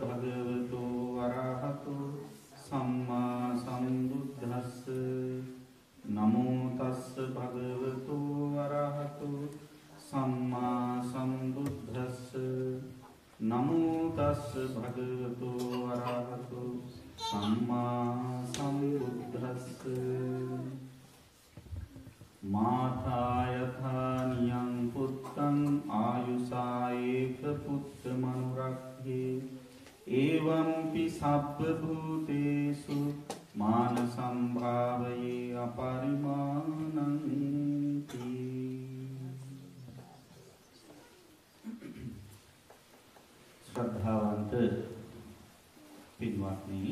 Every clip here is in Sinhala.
භගවතු වරහතු සම්මා සම්බුද්දස්ස. නමෝ තස්ස භගවතු වරහතු සම්මා සම්බුද්දස්ස. නමෝ තස්ස භගවතු වරහතු සම්මා සම්බුද්දස්ස. මාතායථානියං පුත්තං ආයුසායේක පුත්ත මනුරක්හේ ඒවම්පි සබ්බ භූතේසු මාන සම්භාවයේ අපරිමානන්ති ශ්‍රද්ධාවන්ත පින්වත්නි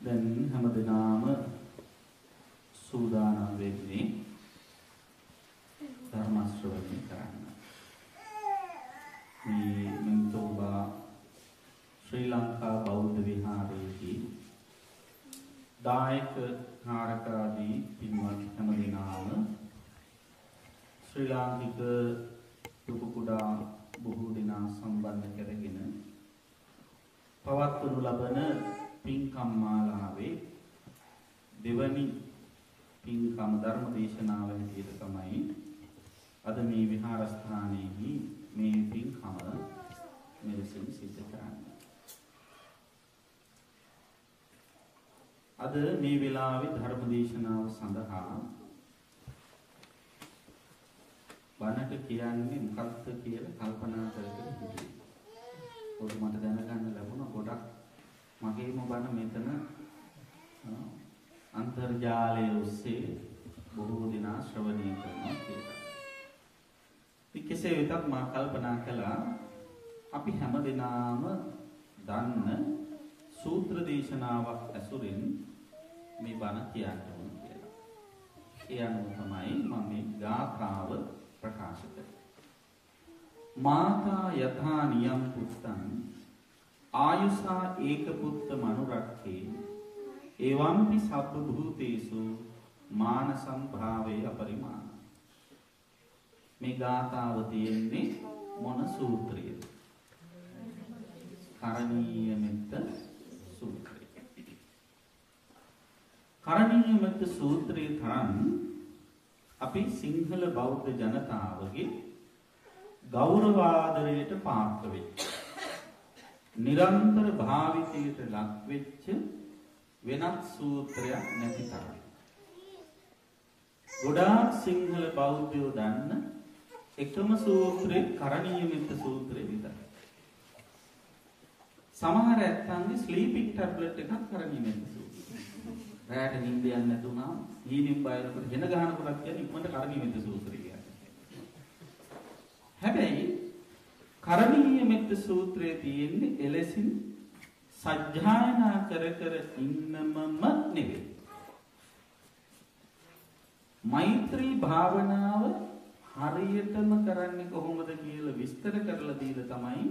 දැන් හැමදෙනාම සූදානම් වෙන්නේ ධර්ම ශ්‍රවණය කරන්න. මේ මින්තෝබා ශ්‍රී ලංකා බෞද්ධ විහාරයේදී දායක කාරකාදී පින්වත් හැමදෙනාම ශ්‍රී ලාංකික දුක කුඩා බොහෝ දෙනා සම්බන්ධ කරගෙන පවත්වනු ලබන පින්කම් මාලාවේ දෙවනි පින්කම ධර්ම දේශනාව හැටියට තමයි අද මේ විහාරස්ථානයේහි මේ පින්කම මෙලෙසින් සිද්ධ කරන්නේ. අද මේ වෙලාවේ ධර්ම දේශනාව සඳහා බණට කියන්නේ මොකක්ද කියලා කල්පනා කරගෙන හිටියේ. පොඩි මට දැනගන්න ලැබුණා ගොඩක් මගේම බණ මෙතන අන්තර්ජාලය ඔස්සේ බොහෝ දෙනා ශ්‍රවණය කරනවා කියලා. ඉතින් කෙසේ වෙතත් මා කල්පනා කළා අපි හැම දෙනාම දන්න සූත්‍ර දේශනාවක් ඇසුරින් මේ බණ කියන්න ඕන කියලා. ඒ අනුව තමයි මම මේ ගාථාව ප්‍රකාශ කරේ. මාතා යථා නියම් පුත්තං ආයුසා ඒක පුත්ත මනුරක්ඛේ එවම්පි සබ්බ භූතේසු මාන සම්භාවේ අපරිමාණ මේ ගාථාව තියෙන්නේ මොන සූත්‍රයේද කරණීය මෙත්ත සූත්‍රය කරණීය මෙත්ත සූත්‍රයේ තරම් අපි සිංහල බෞද්ධ ජනතාවගේ ගෞරවාදරයට පාත්‍ර වෙච්ච නිරන්තර භාවිතයට ලක් වෙච්ච වෙනත් සූත්‍රයක් නැති තරම්. ගොඩාක් සිංහල බෞද්ධයෝ දන්න එකම සූත්‍රේ කරණීය මෙත්ත සූත්‍රය විතරයි. සමහර ඇත්තන්ගේ ස්ලීපින් ටැබ්ලට් එකක් කරණීය මෙත්ත සූත්‍රය. රැට නිින්ද යන්නේ නැතුණා හීනෙන් බයනකොට හෙන ගහනකොටත් කියන්නේ ඉක්මනට කරණීය මෙත්ත සූත්‍රය කියන්නේ. හැබැයි කරණීය මෙත්ත සූත්‍රයේ තියෙන්නේ එලෙසින් සජ්ජායනා කර කර ඉන්නමම නෙවෙයි. මෛත්‍රී භාවනාව හරියටම කරන්නේ කොහොමද කියලා විස්තර කරලා දීලා තමයි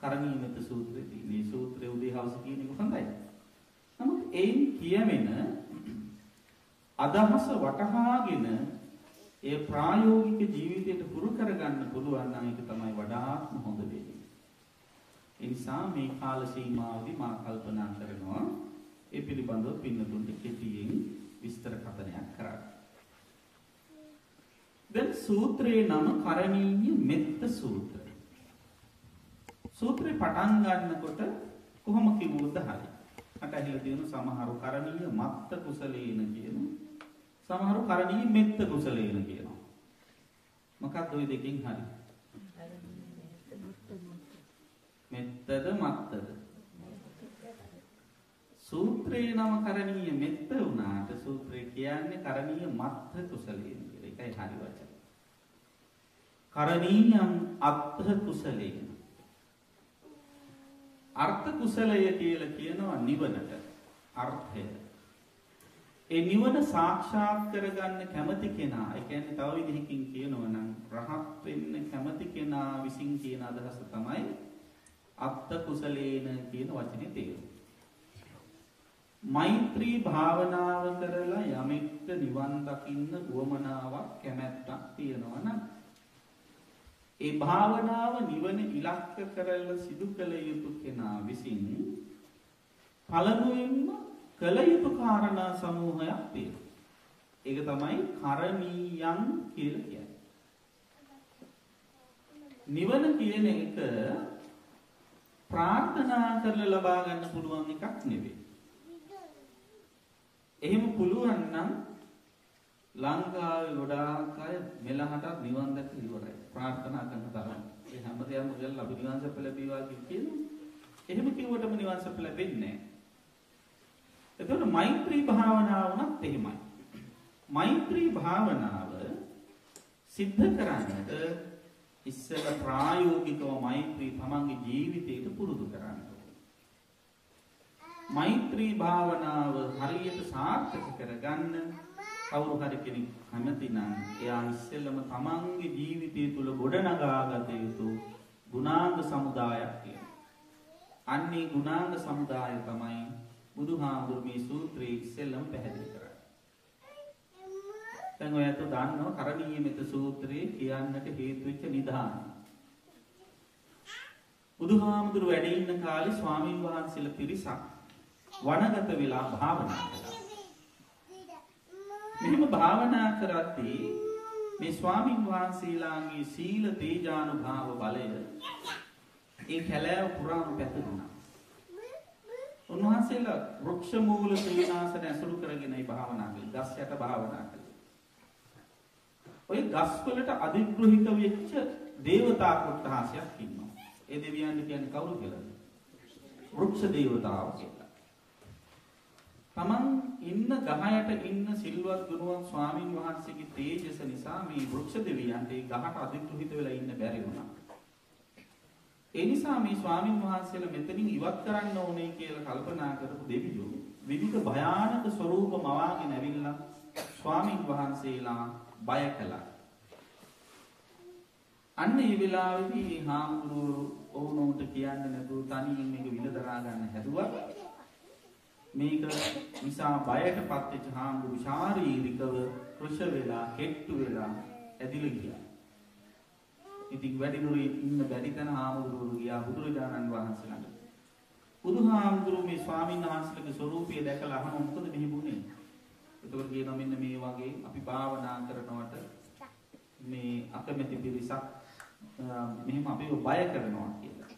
කරණීයමෙත සූත්‍රයේ තියෙන්නේ. මේ සූත්‍රය උදේ හවස කියන එක හොඳයි. නමුත් එයින් කියවෙන අදහස වටහාගෙන ඒ ප්‍රායෝගික ජීවිතයට පුරු කරගන්න පුළුවන් නම් ඒක තමයි වඩාත්ම හොඳ වෙන්නේ. ඒ නිසා මේ කාල සීමාවදී මා කල්පනා කරනවා ඒ පිළිබඳව පින්නතුන්ට කෙටියෙන් විස්තර කථනයක් කරන්න. දැන් සූත්‍රයේ නම කරණීය මෙත්ත සූත්‍රය. සූත්‍රේ පටන් ගන්නකොට කොහොම කිව්වොත් හරි. මට ඇහිලා තියෙන සමහරු කරණීය මත්ත කුසලේන කියන සමහරු කරණීය මෙත්ත කුසලේන කියනවා. මොකක්ද ওই දෙකෙන් හරි? මෙත්තද මත්තද? සූත්‍රේ නම කරණීය මෙත්ත වුණාට සූත්‍රේ කියන්නේ කරණීය මත්ත කුසලේන කියලා. ඒකයි හරි වචන. කරණීයම් අත්ථ කුසලේන. අර්ථ කුසලය කියලා කියනවා නිවනට අර්ථය. ඒ නිවන සාක්ෂාත් කරගන්න කැමති කෙනා ඒ කියන්නේ තව විදිහකින් කියනවා නම් රහත් වෙන්න කැමති කෙනා විසින් කියන අදහස තමයි අත්ත කුසලේන කියන වචනේ තේරුම. මෛත්‍රී භාවනාව කරලා යමෙක්ට නිවන් දකින්න උවමනාවක් කැමැත්තක් තියෙනවා නම් ඒ භාවනාව නිවන ඉලක්ක කරලා සිදු කළ යුතු කෙනා විසින් පළමුවෙන්ම කළ යුතු කාරණා සමූහයක් තියෙනවා. ඒක තමයි කරණීයන් කියලා කියන්නේ. නිවන කියන එක ප්‍රාර්ථනා කරලා ලබා ගන්න පුළුවන් එකක් නෙවෙයි. එහෙම පුළුවන් නම් ලංකාවේ ගොඩාක් අය මෙලහට නිවන් දැක ඉවරයි. ප්‍රාර්ථනා කරන තරම්. ඒ හැමදේම ගල් අපි නිවන් සප ලැබීවා කියනවා. එහෙම කිව්වටම නිවන් සප ලැබෙන්නේ නැහැ. එතකොට මෛත්‍රී භාවනාව උනත් එහෙමයි. මෛත්‍රී භාවනාව සිද්ධ කරන්නට ඉස්සෙල්ල ප්‍රායෝගිකව මෛත්‍රී තමන්ගේ ජීවිතයට පුරුදු කරන්න මෛත්‍රී භාවනාව හරියට සාර්ථක කරගන්න කවුරු හරි කෙනෙක් කැමති නම් එයා ඉස්සෙල්ලම තමන්ගේ ජීවිතය තුළ ගොඩනගා ගත යුතු ගුණාංග සමුදායක් තියෙනවා. අන්නේ ගුණාංග සමුදාය තමයි බුදුහාමුදුරු මේ සූත්‍රයේ ඉස්සෙල්ලම පැහැදිලි කරන්නේ. දැන් ඔයත් දන්නවා කරණීයමෙත සූත්‍රයේ කියන්නට හේතු වෙච්ච නිදාන. බුදුහාමුදුරු වැඩ ඉන්න කාලේ ස්වාමින් වහන්සේලා පිරිසක් වනගත වෙලා භාවනා කළා. මෙහෙම භාවනා කරද්දී මේ ස්වාමින් වහන්සේලාගේ සීල තේජානුභාව බලය ඒ කැලෑව පුරාම පැතිරුණා. උන්වහන්සේලා වෘක්ෂ මූල සේනාසන ඇසුරු කරගෙනයි භාවනා කළේ. ගස් යට භාවනා කළේ. ওই ගස් වලට අධිග්‍රහිත වෙච්ච දේවතා කොටහසක් ඉන්නවා. ඒ දෙවියන්ට කියන්නේ කවුරු කියලාද? වෘක්ෂ දේවතාව කියලා. Taman ඉන්න ගහයට ඉන්න සිල්වත් ගුණවත් ස්වාමින් වහන්සේගේ තේජස නිසා මේ වෘක්ෂ දෙවියන්ට ඒ ගහට අධිග්‍රහිත වෙලා ඉන්න බැරි වුණා. ඒ නිසා මේ ස්වාමින් වහන්සේලා මෙතනින් ඉවත් කරන්න ඕනේ කියලා කල්පනා කරපු දෙවියෝ විවිධ භයානක ස්වરૂප මවාගෙන ඇවිල්ලා ස්වාමින් වහන්සේලා බය කළා. අන්න ඒ වෙලාවේදී හාමුදුරුවෝ ඔවුනොන්ට කියන්නේ නැතුව තනියෙන් මේක විලදරා ගන්න හැදුවා. මේක නිසා බයටපත් වෙච්ච හාමුදුරු ශාරීරිකව කෘෂ වෙලා, කෙට්ටු වෙලා ඇදිලා ගියා. ඉතින් වැඩිදුර ඉන්න බැරි තැන හාමුදුරුවෝ ගියා බුදුරජාණන් වහන්සේ ළඟට. බුදුහාමුදුරුවෝ මේ ස්වාමීන් වහන්සේලගේ ස්වરૂපය දැකලා අහන මොකද මෙහි වුනේ? එතකොට කියනවා මෙන්න මේ වගේ අපි භාවනා කරනවට මේ අකමැති පිරිසක් මෙහෙම අපිව බය කරනවා කියලා.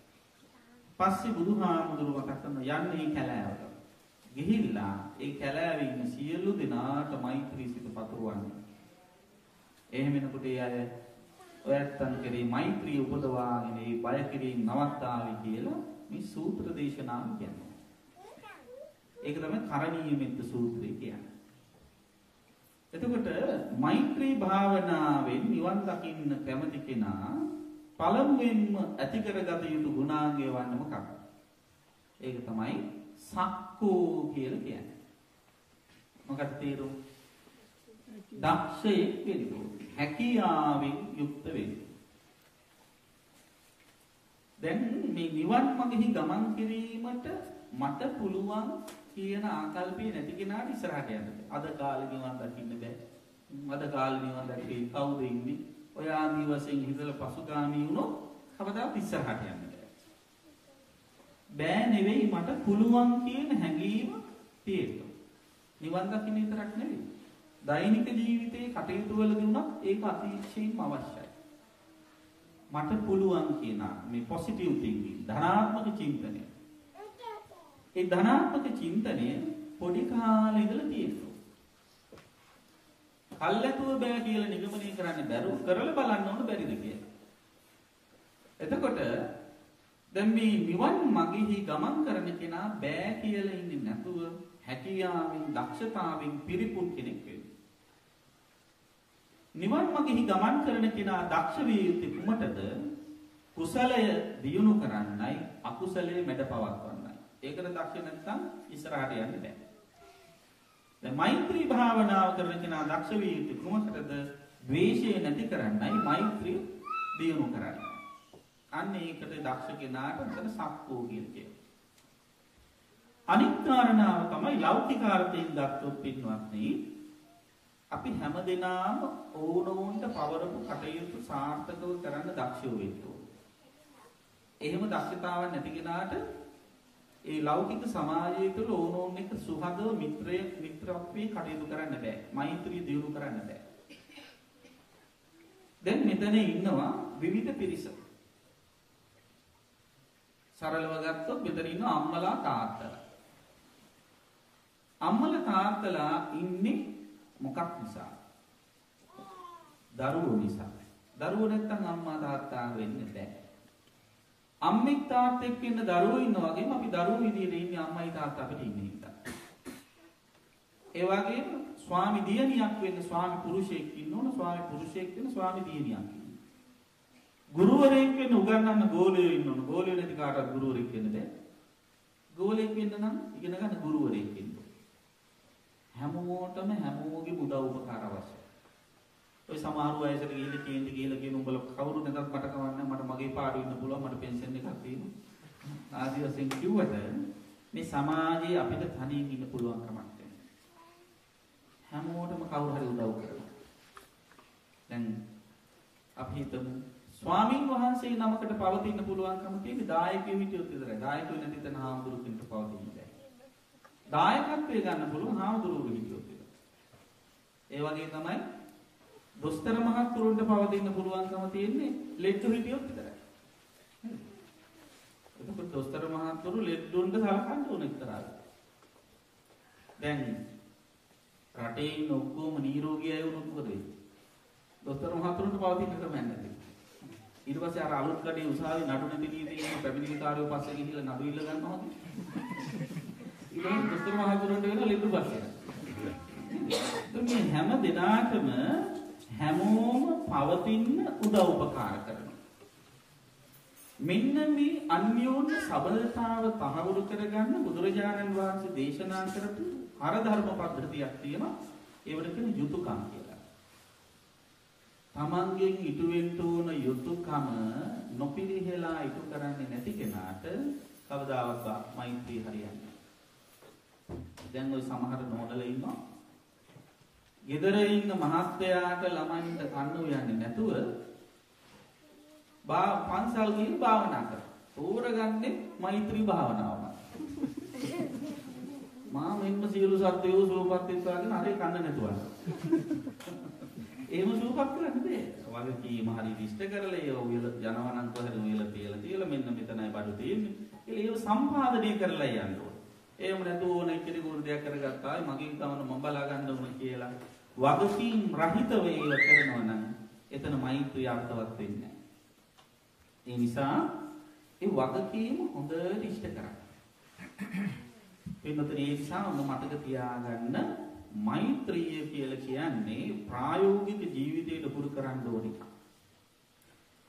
පස්සේ බුදුහාමුදුරුවෝ මතක් කරන යන්නේ කැලෑවට. ගිහිල්ලා ඒ කැලෑවේ ඉන්න සියලු දෙනාට මෛත්‍රී සිත පතුරවන්නේ. එහෙම වෙනකොට ඒ අය ඔයත්තන් කෙරේ මෛත්‍රී උපදවාගෙන ඒ බය කිරීම නවත්තාවි කියලා මේ සූත්‍ර දේශනාව කියන්නේ. ඒක තමයි කරණීය මෙත්ත සූත්‍රය කියන්නේ. එතකොට මෛත්‍රී භාවනාවෙන් නිවන් දකින්න කැමති කෙනා පළමුවෙන්ම ඇති කරගත යුතු ගුණාංගය වන්න මොකක්ද? ඒක තමයි සක්කෝ කියලා කියන්නේ. මොකක්ද තේරුම? දක්ෂයෙක් වෙන්න හැකියාවෙන් යුක්ත වෙන්න. දැන් මේ නිවන් මගෙහි ගමන් කිරීමට මට පුළුවන් කියන ආකල්පය නැති කෙනාට ඉස්සරහට යන්න බෑ. අද කාලේ නිවන් දකින්න බෑ. අද කාලේ නිවන් දැක්කේ කවුද ඉන්නේ? ඔය ආදී වශයෙන් හිතලා පසුගාමී වුණොත් කවදාවත් ඉස්සරහට යන්න බෑ. බෑ නෙවෙයි මට පුළුවන් කියන හැඟීම තියෙනවා. නිවන් දකින්න විතරක් නෙවෙයි. දෛනික ජීවිතයේ කටයුතු වලදී උනත් ඒක අතිශයින්ම අවශ්‍යයි. මට පුළුවන් කියන මේ පොසිටිව් තින්කින් ධනාත්මක චින්තනය. ඒ ධනාත්මක චින්තනය පොඩි කාලේ ඉඳලා තියෙනවා. කල්ැතුව බෑ කියලා නිගමනය කරන්න බැරුව කරලා බලන්න ඕන බැරිද කියලා. එතකොට දැන් මේ නිවන් මගෙහි ගමන් කරන කෙනා බෑ කියලා ඉන්නේ නැතුව හැකියාවෙන් දක්ෂතාවෙන් පිරිපුන් කෙනෙක් වෙන්න. නිවන් මගෙහි ගමන් කරන කෙනා දක්ෂ විය යුත්තේ කුමටද? කුසලය දියුණු කරන්නයි අකුසලයේ මැඩ පවත්වන්නයි. ඒකට දක්ෂ නැත්නම් ඉස්සරහට යන්න බෑ. දැන් මෛත්‍රී භාවනාව කරන කෙනා දක්ෂ විය යුත්තේ කුමකටද? ද්වේෂය නැති කරන්නයි මෛත්‍රී දියුණු කරන්නේ. අන්න ඒකට දක්ෂ කෙනාට මෙතන සක්කෝ කියලා කියනවා. අනිත් කාරණාව තමයි ලෞකික අර්ථයෙන් ගත්තොත් පින්වත්නි අපි හැමදෙනාම ඕනෝන්ට පවරපු කටයුතු සාර්ථකව කරන්න දක්ෂයෝ වෙන්න ඕනේ. එහෙම දක්ෂතාවක් නැති කෙනාට ඒ ලෞකික සමාජය තුළ ඕනෝන් එක්ක සුහදව මිත්‍රය මිත්‍රත්වයේ කටයුතු කරන්න බෑ. මෛත්‍රිය දියුණු කරන්න බෑ. දැන් මෙතන ඉන්නවා විවිධ පිරිස. සරලව ගත්තොත් මෙතන ඉන්න අම්මලා තාත්තලා. අම්මලා තාත්තලා ඉන්නේ මොකක් නිසා? දරුවෝ නිසා. දරුවෝ නැත්තම් අම්මා තාත්තා වෙන්නේ නැහැ. අම්මෙක් තාත්තෙක් ඉන්න දරුවෝ ඉන්නා වගේම අපි දරුවෝ විදියට ඉන්නේ අම්මයි තාත්තා අපිට ඉන්නේ හින්දා. ඒ වගේම ස්වාමි දියණියක් වෙන්න ස්වාමි පුරුෂයෙක් ඉන්න ඕන ස්වාමි පුරුෂයෙක් වෙන්න ස්වාමි දියණියක් ඉන්න. ගුරුවරයෙක් වෙන්න උගන්වන්න ගෝලයෝ ඉන්න ඕන. ගෝලයෝ නැති කාටවත් ගුරුවරයෙක් වෙන්න බෑ. ගෝලයෙක් වෙන්න නම් ඉගෙන ගන්න ගුරුවරයෙක් ඉන්න ඕන. හැමෝටම හැමෝගේ උදව් උපකාර අවශ්‍යයි. ඔය සමහර වයසට ගිහිල්ලා කේන්ති ගිහිල්ලා කියන උඹලා කවුරු නැතත් මට කවන්න මට මගේ පාඩු ඉන්න පුළුවන් මට පෙන්ෂන් එකක් තියෙනවා. ආදි වශයෙන් කිව්වට මේ සමාජයේ අපිට තනියෙන් ඉන්න පුළුවන් කමක් නැහැ. හැමෝටම කවුරු හරි උදව් කරනවා. දැන් අපි හිතමු ස්වාමින් වහන්සේ නමකට පවතින්න පුළුවන්කම තියෙන දායකයෝ හිටියොත් විතරයි. දායකයෝ නැති තැන හාමුදුරු කෙනෙකුට පවතින්න බෑ. දායකත්වය ගන්න පුළුවන් හාමුදුරුවෝ හිටියොත් විතරයි. ඒ වගේ තමයි දොස්තර මහත්තුරුන්ට පවතින්න පුළුවන්කම තියෙන්නේ ලෙඩ්ඩු හිටියොත් විතරයි. එතකොට දොස්තර මහත්තුරු ලෙඩ්ඩුන්ට සලකන්න ඕන එක්තරාද. දැන් රටේ ඉන්න ඔක්කොම නිරෝගී අය වුණොත් මොකද වෙන්නේ? දොස්තර මහත්තුරුන්ට පවතින්න ක්‍රමයක් නැති. ඊට පස්සේ අර අලුත් කඩේ උසාවි නඩු නැති නීතියේ පැමිණිලිකාරයෝ පස්සේ ගිහිල්ලා නඩු ඉල්ල ගන්නවා. ඊළඟ දොස්තර මහත්තුරුන්ට වෙන ලෙඩ්ඩු පස්සේ. මේ හැම දිනාටම හැමෝම පවතින්න උදව් උපකාර කරනවා. මෙන්න මේ අන්‍යෝන්‍ය සබලතාව තහවුරු කරගන්න බුදුරජාණන් වහන්සේ දේශනා කරපු හරධර්ම පද්ධතියක් තියෙනවා. ඒවට කියන යුතුයකම් කියලා. තමන්ගෙන් ඉටු වෙන්න ඕන යුතුයකම නොපිරිහෙලා ඉටු කරන්නේ නැති කෙනාට කවදාවත් මෛත්‍රී හරියන්නේ නැහැ. දැන් ওই සමහර නෝනලා ඉන්නවා ගෙදර ඉන්න මහත්තයාට ළමයින්ට කන්න උයන්නේ නැතුව බා පන්සල් ගිහින් භාවනා කරා. තෝරගන්නේ මෛත්‍රී භාවනාවම. මා මෙන්න සියලු සත්වයෝ සුවපත් වෙත්වාගෙන අරේ කන්න නැතුව. එහෙම සුවපත් කරන්න බෑ. වගකීම හරි ඉෂ්ට කරලා ඒ උයල ජනවනන් කොහෙද උයල තියලා තියලා මෙන්න මෙතනයි බඩු තියෙන්නේ. ඒල ඒව සම්පාදනය කරලා යන්න ඕනේ. එහෙම නැතුව ඕන එක්කෙනෙකුට දෙයක් කරගත්තා මගෙන් තමන මම බලා ගන්න ඕන කියලා වගකීම් රහිතව ඒව කරනවා නම් එතන මෛත්‍රිය අර්ථවත් වෙන්නේ ඒ නිසා ඒ වගකීම හොඳට ඉෂ්ට කරගන්න. පින්නතේ ඒ නිසා ඔන්න මතක තියාගන්න මෛත්‍රිය කියලා කියන්නේ ප්‍රායෝගික ජීවිතයට පුරු කරන්න ඕන එක.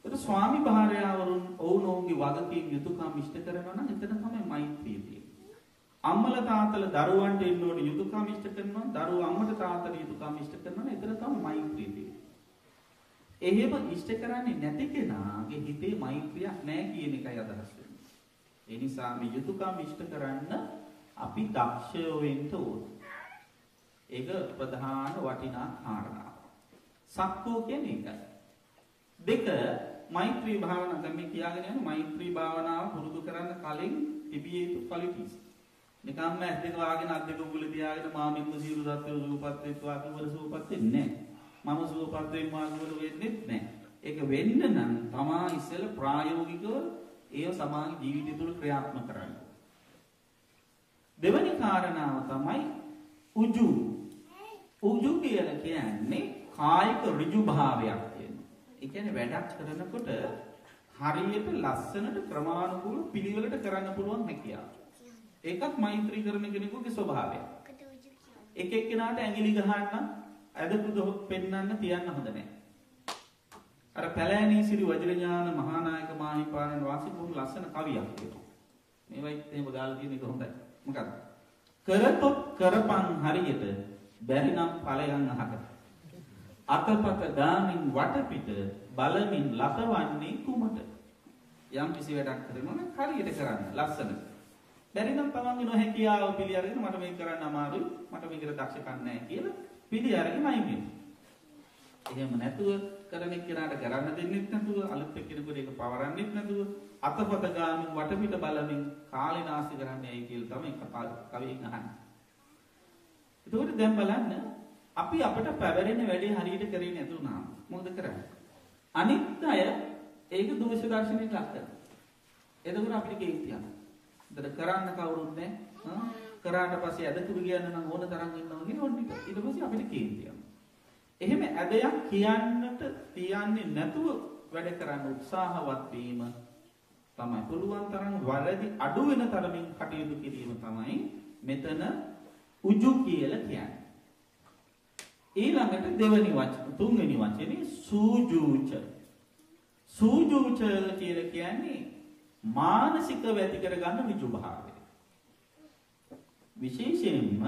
ඒක ස්වාමි භාර්යාවරුන් ඔවුනෝන්ගේ වගකීම් යුතුයකම් ඉෂ්ට කරනවා නම් එතන තමයි මෛත්‍රිය තියෙන්නේ. අම්මල තාත්තල දරුවන්ට එන්න ඕන යුතුයකම් ඉෂ්ට කරනවා දරුවෝ අම්මට තාත්තට යුතුයකම් ඉෂ්ට කරනවා එතන තමයි මෛත්‍රිය තියෙන්නේ. එහෙම ඉෂ්ට කරන්නේ නැති කෙනාගේ හිතේ මෛත්‍රියක් නැහැ කියන එකයි අදහස් වෙන්නේ. ඒ නිසා මේ යුතුයකම් ඉෂ්ට කරන්න අපි දක්ෂයෝ වෙන්න ඕන. ඒක ප්‍රධාන වටිනා කාරණාව. සක්කෝ කියන්නේ ඒකයි. දෙක මෛත්‍රී භාවනාව දැන් මේ කියාගෙන යන මෛත්‍රී භාවනාව පුරුදු කරන්න කලින් තිබිය යුතු ක්වලිටිස්. නිකම්ම ඇස් දෙක වාගෙන අත් දෙක උගුල තියාගෙන මාමින්ම සියලු සත්ත්වෝ සූපත් වෙත්වා කිව්වර සූපත් වෙන්නේ නැහැ. මම සූපත් වෙන්නවා කිව්වර වෙන්නේ නැහැ. ඒක වෙන්න නම් තමා ඉස්සෙල්ල ප්‍රායෝගිකව ඒව සමාජ ජීවිතය තුළ ක්‍රියාත්මක කරන්න. දෙවැනි කාරණාව තමයි උජු. උජු කියලා කියන්නේ කායික ඍජු භාවයක් කියනවා. ඒ කියන්නේ වැඩක් කරනකොට හරියට ලස්සනට ක්‍රමානුකූල පිළිවෙලට කරන්න පුළුවන් හැකියාව. ඒකත් මෛත්‍රී කරන කෙනෙකුගේ ස්වභාවය. එක එක්කෙනාට ඇඟිලි ගහන්න ඇදකුද පෙන්වන්න තියන්න හොඳ නැහැ. අර පැලෑනී සිරි වජිරඥාන මහානායක මාහිපාණන් වාසී බොහොම ලස්සන කවියක් කියනවා. මේවයි එහෙම දාලා තියෙන එක හොඳයි. මොකද? කරතොත් කරපන් හරියට බැරි නම් ඵලයන් අහකට. අතපත ගාමින් වටපිට බලමින් ලතවන්නේ කුමට? යම් කිසි වැඩක් කරනවා නම් හරියට කරන්න ලස්සන. බැරි නම් තමන්ගේ නොහැකියාව පිළි අරගෙන මට මේක කරන්න අමාරුයි මට මේකට දක්ෂකම් නැහැ කියලා පිළි අරගෙන අයින් වෙනවා. එහෙම නැතුව කරන එක්කෙනාට කරන්න දෙන්නෙත් නැතුව අලුත් එක්කෙනෙකුට ඒක පවරන්නෙත් නැතුව අතපත ගාමින් වටපිට බලමින් කාලේ නාස්ති කරන්නේ ඇයි කියලා තමයි කවියෙන් අහන්නේ. එතකොට දැන් බලන්න අපි අපිට පැවරෙන වැඩේ හරියට කරේ නැතුණාම මොකද කරන්නේ? අනිත් අය ඒක දෝෂ දර්ශනයට ලක් කරනවා. එතකොට අපිට කේන්ති යනවා. එතන කරන්න කවුරුත් නැහැ. කරාට පස්සේ ඇදතුරු කියන්න නම් ඕන තරම් ඉන්නවා කියන ඕන ටික. ඊට පස්සේ අපිට කේන්ති යනවා. එහෙම ඇදයක් කියන්නට තියන්නේ නැතුව වැඩ කරන්න උත්සාහවත් වීම තමයි පුළුවන් තරම් වැරදි අඩු වෙන තරමින් කටයුතු කිරීම තමයි මෙතන උජු කියලා කියන්නේ. ඊළඟට දෙවනි වචන තුන්වෙනි වචනේ සූජූච. සූජූච කියලා කියන්නේ මානසිකව ඇති කරගන්න ඍජු භාවය. විශේෂයෙන්ම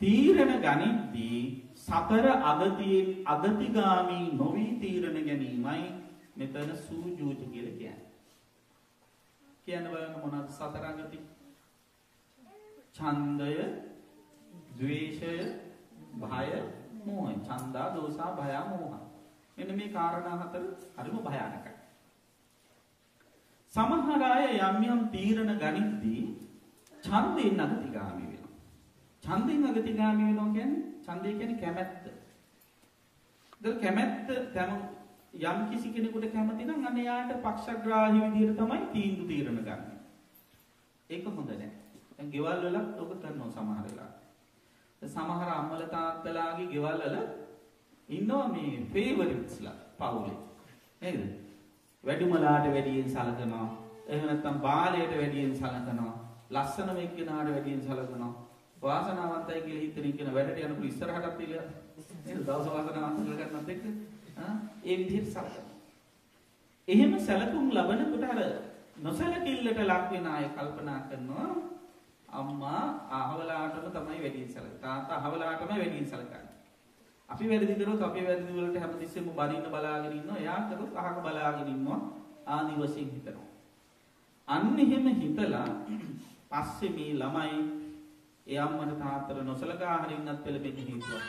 තීරණ ගනිද්දී සතර අගතියෙන් අගතිගාමී නොවී තීරණ ගැනීමයි මෙතන සූජූච කියලා කියන්නේ. කියන්න බලන්න මොනවද සතර අගති? ඡන්දය, ද්වේෂය, භය, මෝහය. ඡන්දා, දෝසා, භය, මෝහ. මෙන්න මේ කාරණා හතර හරිම භයානකයි. සමහර අය යම් යම් තීරණ ගනිද්දී ඡන්දයෙන් අගතිගාමී වෙනවා. ඡන්දයෙන් අගතිගාමී වෙනවා කියන්නේ ඡන්දය කියන්නේ කැමැත්ත. ඒක කැමැත්ත තම යම් කිසි කෙනෙකුට කැමති නම් අන්න යාට පක්ෂග්‍රාහී විදිහට තමයි තීන්දුව තීරණ ගන්න. ඒක හොඳ නැහැ. දැන් ගෙවල් වල ඔබ කරනවා සමහර වෙලාවට. සමහර අම්මල තාත්තලාගේ ගෙවල් වල ඉන්නවා මේ ෆේවරිට්ස්ලා පවුලේ. නේද? වැඩිමලාට වැඩියෙන් සලකනවා. එහෙම නැත්නම් බාලයට වැඩියෙන් සලකනවා. ලස්සනම එක්කෙනාට වැඩියෙන් සලකනවා. වාසනාවන්තයි කියලා හිතන කියන වැඩට යනකොට ඉස්සරහටත් ඉලිය නේද? දවස වාසනාවන්ත කියලා ගන්නත් එක්ක ආ ඒ විදිහට සලකනවා. එහෙම සැලකුම් ලබනකොට අර නොසලකිල්ලට ලක් වෙන අය කල්පනා කරනවා අම්මා අහවලාටම තමයි වැඩියෙන් සලකන්නේ. තාත්තා අහවලාටම වැඩියෙන් සලකන්නේ. අපි වැරදි කරොත් අපේ වැරදි වලට හැමතිස්සෙම බරින්න බලාගෙන ඉන්නවා. එයා කරොත් අහක බලාගෙන ඉන්නවා. ආදි වශයෙන් හිතනවා. අන්න එහෙම හිතලා පස්සේ මේ ළමයි ඒ අම්මට තාත්තට නොසලකා හරින්නත් පෙළඹෙන්න හේතුවක්.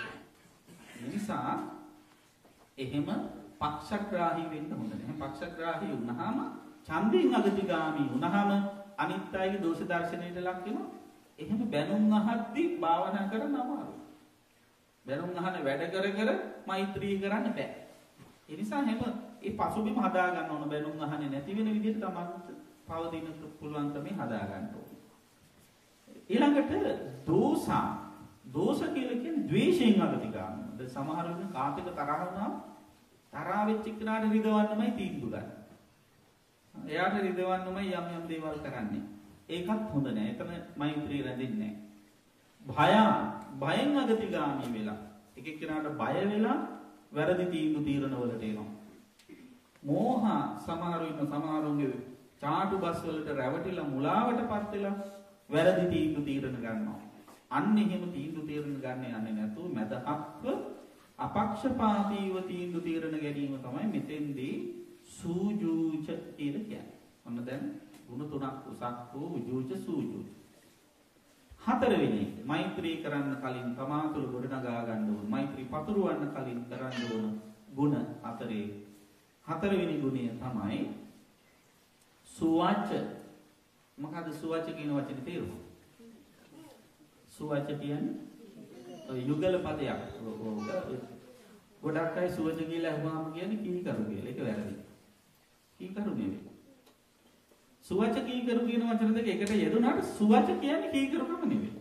නිසා එහෙම පක්ෂග්‍රාහී වෙන්න හොඳ නැහැ. පක්ෂග්‍රාහී වුණාම ඡන්දයෙන් අගතිගාමී වුණාම අනිත් අයගේ දෝෂ දර්ශනයට ලක් වෙනවා. එහෙම බැනුම් අහද්දී භාවනා කරන්න අමාරුයි. බැනුම් අහන වැඩ කර කර මෛත්‍රී කරන්න බෑ. ඒ නිසා හැම ඒ පසුබිම හදා ගන්න ඕන බැනුම් අහන්නේ නැති වෙන විදිහට තමයි පවතින පුළුවන් තමයි හදා ගන්න ඕන. ඊළඟට දෝසා දෝෂ කියලා කියන්නේ ද්වේෂයෙන් අගතිගාමී. දැන් සමහර වෙලාවට කාටික තරහ වුණාම තරහ වෙච්ච කෙනාට රිදවන්නමයි තීන්දුව ගන්න. එයාට රිදවන්නමයි යම් යම් දේවල් කරන්නේ. ඒකත් හොඳ නෑ. එතන මෛත්‍රී රැඳෙන්නේ නෑ. භය භයෙන් අගතිගාමී වෙලා එක එක්කෙනාට බය වෙලා වැරදි තීන්දුව තීරණ වලට එනවා. මෝහ සමහරු ඉන්න සමහරුන්ගේ චාටු බස් වලට රැවටිලා මුලාවටපත් වෙලා වැරදි තීන්දුව තීරණ ගන්නවා. අන්න එහෙම තීන්දුව තීරණ ගන්න යන්නේ නැතුව මදහත්ව අපක්ෂපාතීව තීන්දුව තීරණ ගැනීම තමයි මෙතෙන්දී සූජූච කියලා කියන්නේ. ඔන්න දැන් ගුණ තුනක් උසක් වූ උජූච සූජූච. හතරවෙනි එක මෛත්‍රී කරන්න කලින් තමා තුළ ගොඩනගා ගන්න ඕන. මෛත්‍රී පතුරවන්න කලින් කරන්න ඕන ගුණ හතරේ හතරවෙනි ගුණය තමයි සුවච. මොකද සුවච කියන වචනේ තේරුම? සුවච කියන්නේ යුගල පදයක්. ගොඩක් අය සුවච කියලා අහුවාම කියන්නේ කීකරු කියලා. ඒක වැරදි. කීකරු නෙවෙයි. සුවච කීකරු කියන වචන දෙක එකට යෙදුනාට සුවච කියන්නේ කීකරුකම නෙවෙයි.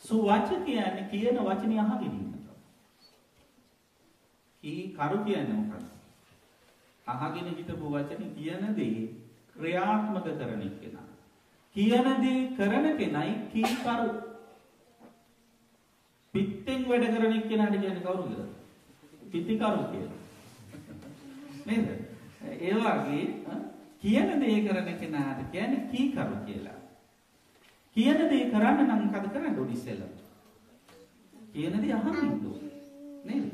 සුවච කියන්නේ කියන වචනේ අහගෙන ඉන්න. කීකරු කියන්නේ මොකක්ද? අහගෙන හිටපු වචනේ කියන දේ ක්‍රියාත්මක කරන කෙනා. කියන දේ කරන කෙනයි කීකරු. පිත්ත පිත්තෙන් වැඩ කරන එක්කෙනාට කියන්නේ කවුරුද? පිටිකරු කියලා. නේද? ඒ වගේ කියන දේ කරන කෙනාට කියන්නේ කීකරු කියලා. කියන දේ කරන්න නම් මොකද කරන්න ඕනේ ඉස්සෙල්ලා? කියන දේ අහන්න ඉන්න ඕනේ. නේද?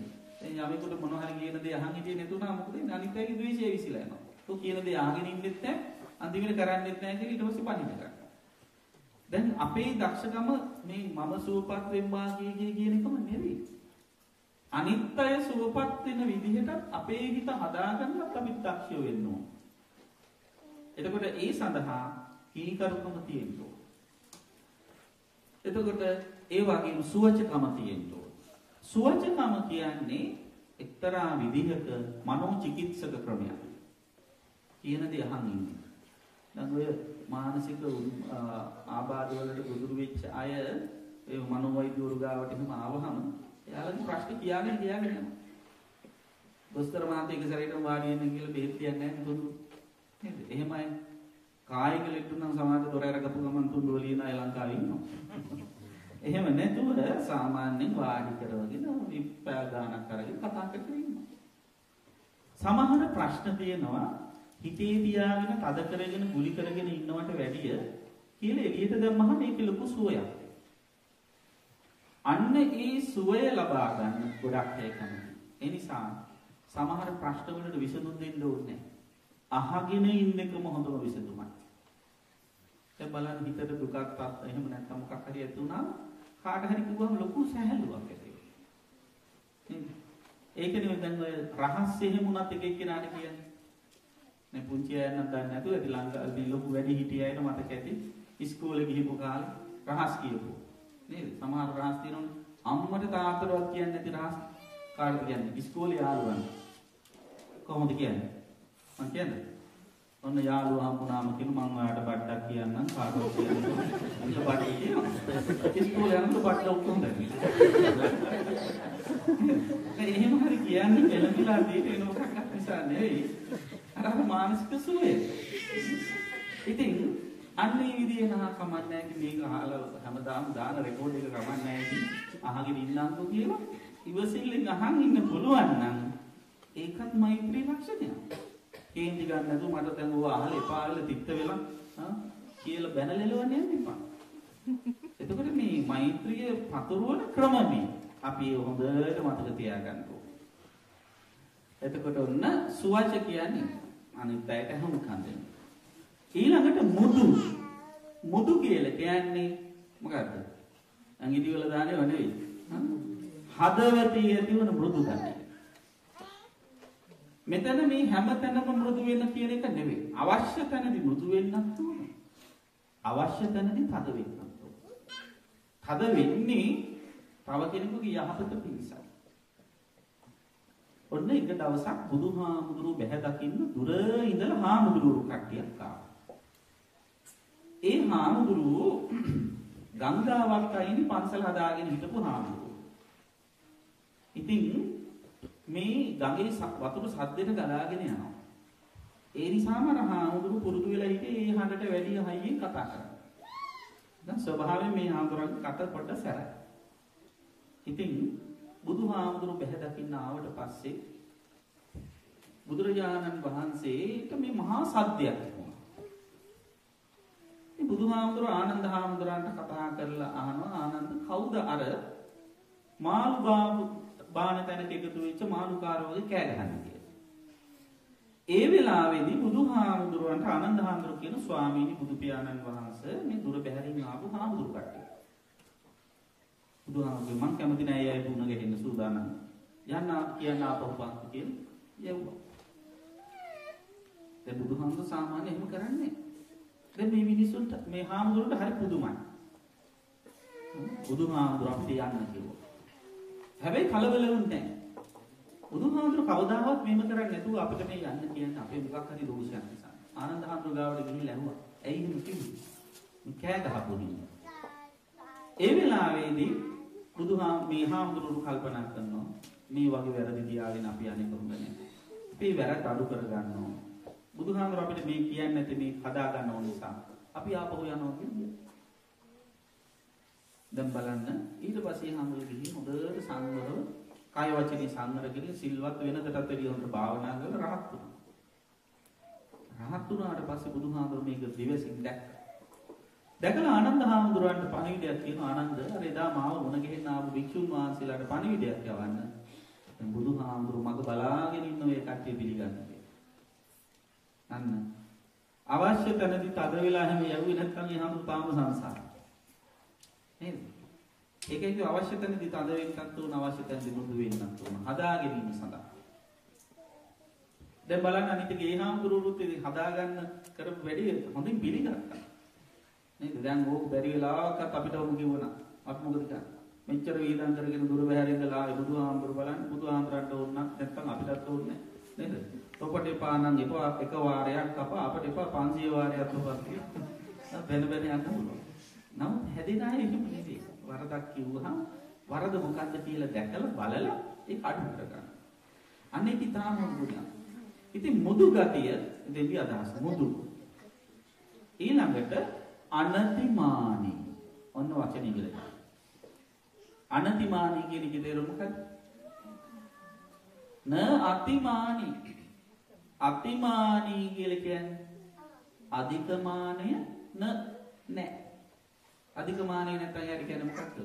දැන් යමෙකුට මොන හරි කියන දේ අහන් හිටියේ නැතුණා මොකද අනිත් අයගේ ද්වේෂය විසිලා යනවා. તો කියන දේ අහගෙන ඉන්නෙත් නැහැ, අන්තිමට කරන්නෙත් නැහැ කියලා ඊට පස්සේ පණින්න ගන්නවා. දැන් අපේ දක්ෂකම මේ මම සුවපත් වෙම්මා කිය කියන එකම නෙවෙයි. අනිත් අය සුවපත් වෙන විදිහට අපේ හිත හදාගන්නත් අපි දක්ෂ වෙන්න ඕන. එතකොට ඒ සඳහා කීකරුකම තියෙන්න ඕන. එතකොට ඒ වගේම සුවචකම තියෙන්න ඕන. සුවචකම කියන්නේ එක්තරා විදිහක මනෝ චිකිත්සක ක්‍රමයක්. කියන දේ අහන් ඉන්නේ. දැන් ඔය මානසික ආබාධ වලට ගොදුරු වෙච්ච අය ඒ මනෝවෛද්‍යවරු ගාවට එහෙම ආවහම එයාලගේ ප්‍රශ්න කියාගෙන කියාගෙන යනවා. දොස්තර මහත්තයා එක සැරේටම වාඩි වෙන්න කියලා බෙහෙත් කියන්නේ නැහැ තුන්දු. නේද? එහෙමයි. කායික ලෙඩ නම් සමාජ දොර අරගපු ගමන් තුන්දු වලින අය ලංකාවේ ඉන්නවා. එහෙම නැතුව සාමාන්‍යයෙන් වාඩි කරවගෙන විප්පෑ ගානක් අරගෙන කතා කරගෙන ඉන්නවා. සමහර ප්‍රශ්න තියෙනවා හිතේ තියාගෙන තද කරගෙන ගුලි කරගෙන ඉන්නවට වැඩිය කියලා එළියට දැම්මහම මේක ලොකු සුවයක්. අන්න ඒ සුවය ලබා ගන්න ගොඩක් අය කැමති. ඒ නිසා සමහර ප්‍රශ්න වලට විසඳුම් දෙන්න ඕනේ අහගෙන ඉන්න එකම හොඳම විසඳුමයි. දැන් බලන්න හිතට දුකක් तात එහෙම නැත්නම් මොකක් හරි ඇති වුණා කාට හරි කිව්වම ලොකු සැහැල්ලුවක් ඇති වෙනවා. ඒකනේ දැන් ඔය රහස් එහෙම උනත් එක එක්කෙනාට කියන්නේ. නේ පුංචි අයන්නම් දන්නේ නැතුව ඇති ළඟ ලොකු වැඩි හිටිය අයට මතක ඇති ඉස්කෝලේ ගිහපු කාලේ රහස් කියපු. නේද? සමහර රහස් තියෙනවනේ අම්මට තාත්තටවත් කියන්නේ නැති රහස් කාටද කියන්නේ? ඉස්කෝලේ යාළුවන්. කොහොමද කියන්නේ? මං කියන්නේ. ඔන්න යාළුවා හම්බුනාම කියන මං ඔයාලට බඩක් කියන්නම් කාටවත් කියන්න. අන්න බඩ කියනවා. ඉස්කෝලේ යනකොට බඩ ඔක්කොම දැන්නේ. එහෙම හරි කියන්නේ එළඹිලා දීට එන මොකක්ද නිසා නෙවෙයි. අර මානසික සුවය. ඉතින් අන්න ඒ විදිහේ නා කමන්නේ මේක අහලා හැමදාම දාන රෙකෝඩ් එක කමන්නේ නැහැ අහගෙන ඉන්නම්කො කියලා ඉවසිල්ලෙන් අහන් ඉන්න පුළුවන් නම් ඒකත් මෛත්‍රී ලක්ෂණයක්. කේන්ති ගන්න නැතුව මට දැන් ඕවා අහලා එපා වෙලා තිත්ත වෙලා හා කියලා බැනලෙලවන්නේ යන්න එපා. එතකොට මේ මෛත්‍රිය පතුරවන ක්‍රම මේ අපි හොඳට මතක තියාගන්න ඕනේ. එතකොට ඔන්න සුවච කියන්නේ අනිත් අයට හමුකම් දෙන්න. ඊළඟට මුදු මුදු කියලා කියන්නේ මොකද්ද? අඟිලි වල දාන්නේ නෙවෙයි. හදවතේ ඇතිවන මෘදු ගතිය. මෙතන මේ හැම තැනම මෘදු වෙන්න කියන එක නෙවෙයි. අවශ්‍ය තැනදී මෘදු වෙන්නත් ඕනේ. අවශ්‍ය තැනදී තද වෙන්නත් ඕනේ. තද වෙන්නේ තව කෙනෙකුගේ යහපත පිණිසයි. ඔන්න එක දවසක් බුදුහාමුදුරුව බැහැ දකින්න දුර ඉඳලා හාමුදුරුවෝ කට්ටියක් ආවා. ඒ හාමුදුරුවෝ ගංගාවක් අයිනේ පන්සල හදාගෙන හිටපු හාමුදුරුවෝ. ඉතින් මේ ගඟේ වතුර සද්දෙට ගලාගෙන යනවා. ඒ නිසාම අර හාමුදුරුවෝ පුරුදු වෙලා හිටියේ ඒ හඬට වැඩි හයියෙන් කතා කරනවා. දැන් ස්වභාවයෙන් මේ හාමුදුරන්ගේ කට පොඩ්ඩ සැරයි. ඉතින් බුදුහාමුදුරුවෝ බැහැ දකින්න ආවට පස්සේ බුදුරජාණන් වහන්සේට මේ මහා සද්දයක් වුණා. මේ බුදුහාමුදුරුවෝ ආනන්ද හාමුදුරන්ට කතා කරලා අහනවා ආනන්ද කවුද අර මාළු බාන තැනක එකතු වෙච්ච මාළුකාරෝ වගේ කෑ ගහන්නේ කියලා. ඒ වෙලාවේදී බුදුහාමුදුරුවන්ට ආනන්ද හාමුදුරුවෝ කියන ස්වාමීනි බුදු පියාණන් වහන්සේ මේ දුර බැහැරින් ආපු හාමුදුරු කට්ටිය. බුදුහාමුදුරුවෝ මං කැමති නෑ අය වුණ ගෙහෙන්න සූදානම්. යන්න කියන්න ආපහු පාත් කියලා යවුවා. දැන් බුදුහාමුදුරුවෝ සාමාන්‍ය එහෙම කරන්නේ. දැන් මේ මිනිස්සුන්ට මේ හාමුදුරුවන්ට හරි පුදුමයි. බුදුහාමුදුරුවෝ අපිට යන්න කිව්වා. හැබැයි කලබල වුණේ නැහැ. බුදුහාමුදුරුවෝ කවදාවත් මේම කරන්නේ නැතුව අපිට මේ යන්න කියන්නේ අපේ මොකක් හරි දෝෂයක් නිසා. ආනන්ද හාමුදුරුවෝ ගාවට ගිහිල්ලා ඇහුවා. ඇයි එහෙම කිව්වේ? කෑ ගහපොදී. ඒ වෙලාවේදී බුදුහා මේ හාමුදුරුවෝ කල්පනා කරනවා මේ වගේ වැරදි තියාගෙන අපි අනේ කොහොමද අපි වැරද්ද අඩු කර ගන්නවා. බුදුහාමුදුරුවෝ අපිට මේ කියන්නේ නැති මේ හදා ගන්න ඕන නිසා අපි ආපහු යනවා කියන්නේ. දැන් බලන්න ඊට පස්සේ හැමෝම ගිහින් හොඳට සංවරව කාය වචනේ සංවර කරගෙන සිල්වත් වෙනකටත් වැඩි හොඳට භාවනා කරලා රහත් වුණා. රහත් වුණාට පස්සේ බුදුහාමුදුරු මේක දිවසින් දැක්කා. දැකලා ආනන්ද හාමුදුරුවන්ට පණිවිඩයක් කියනවා ආනන්ද අර එදා මාව මුණ ගැහෙන්න ආපු භික්ෂුන් වහන්සේලාට පණිවිඩයක් යවන්න. දැන් බුදුහාමුදුරු මග බලාගෙන ඉන්න ඔය කට්ටිය පිළිගන්නේ. අන්න අවශ්‍ය තැනදී තද වෙලා හැම යවුවේ නැත්නම් ඒ හාමුදුරු තාම සංසාරේ. නේද? ඒකයි කිව්ව අවශ්‍ය තැනදී තද වෙන්නත් උන අවශ්‍ය තැනදී මුදු වෙන්නත් උන හදා ගැනීම සඳහා. දැන් බලන්න අනිත් ගේ හාමුදුරුවෝත් ඉතින් හදාගන්න කරපු වැඩි හොඳින් පිළිගත්තා. නේද? දැන් ඕක බැරි වෙලාවකත් අපිට උන් කිව්වනම් අපි මොකද කරන්නේ? මෙච්චර වේදන් කරගෙන දුර බැහැර ඉඳලා බුදුහාමුදුරු බලන්න බුදුහාමුදුරන්ට ඕන නැත්නම් අපිටත් ඕනේ නේද? ඔබට එපා නම් එපා එක වාරයක් කපා අපට එපා 500 වාරයක් කපා කියලා. වෙන වෙන යන්න පුළුවන්. නමුත් හැදෙන අය එහෙම නෙවෙයි. වරදක් කිව්වහම වරද මොකද්ද කියලා දැකලා බලලා ඒක අඩු කරගන්න. අන්න ඒක තාම මුදුන. ඉතින් මුදු ගතිය දෙවි අදහස් මුදු. ඊළඟට අනතිමානි. ඔන්න වචනේ ඉගෙන අනතිමානි කියන එකේ තේරුම මොකක්ද? න අතිමානි. අතිමානි කියලා කියන්නේ අධිකමානය න නැහැ. අධිකමානය නැත්නම් යාට කියන්නේ මොකක්ද?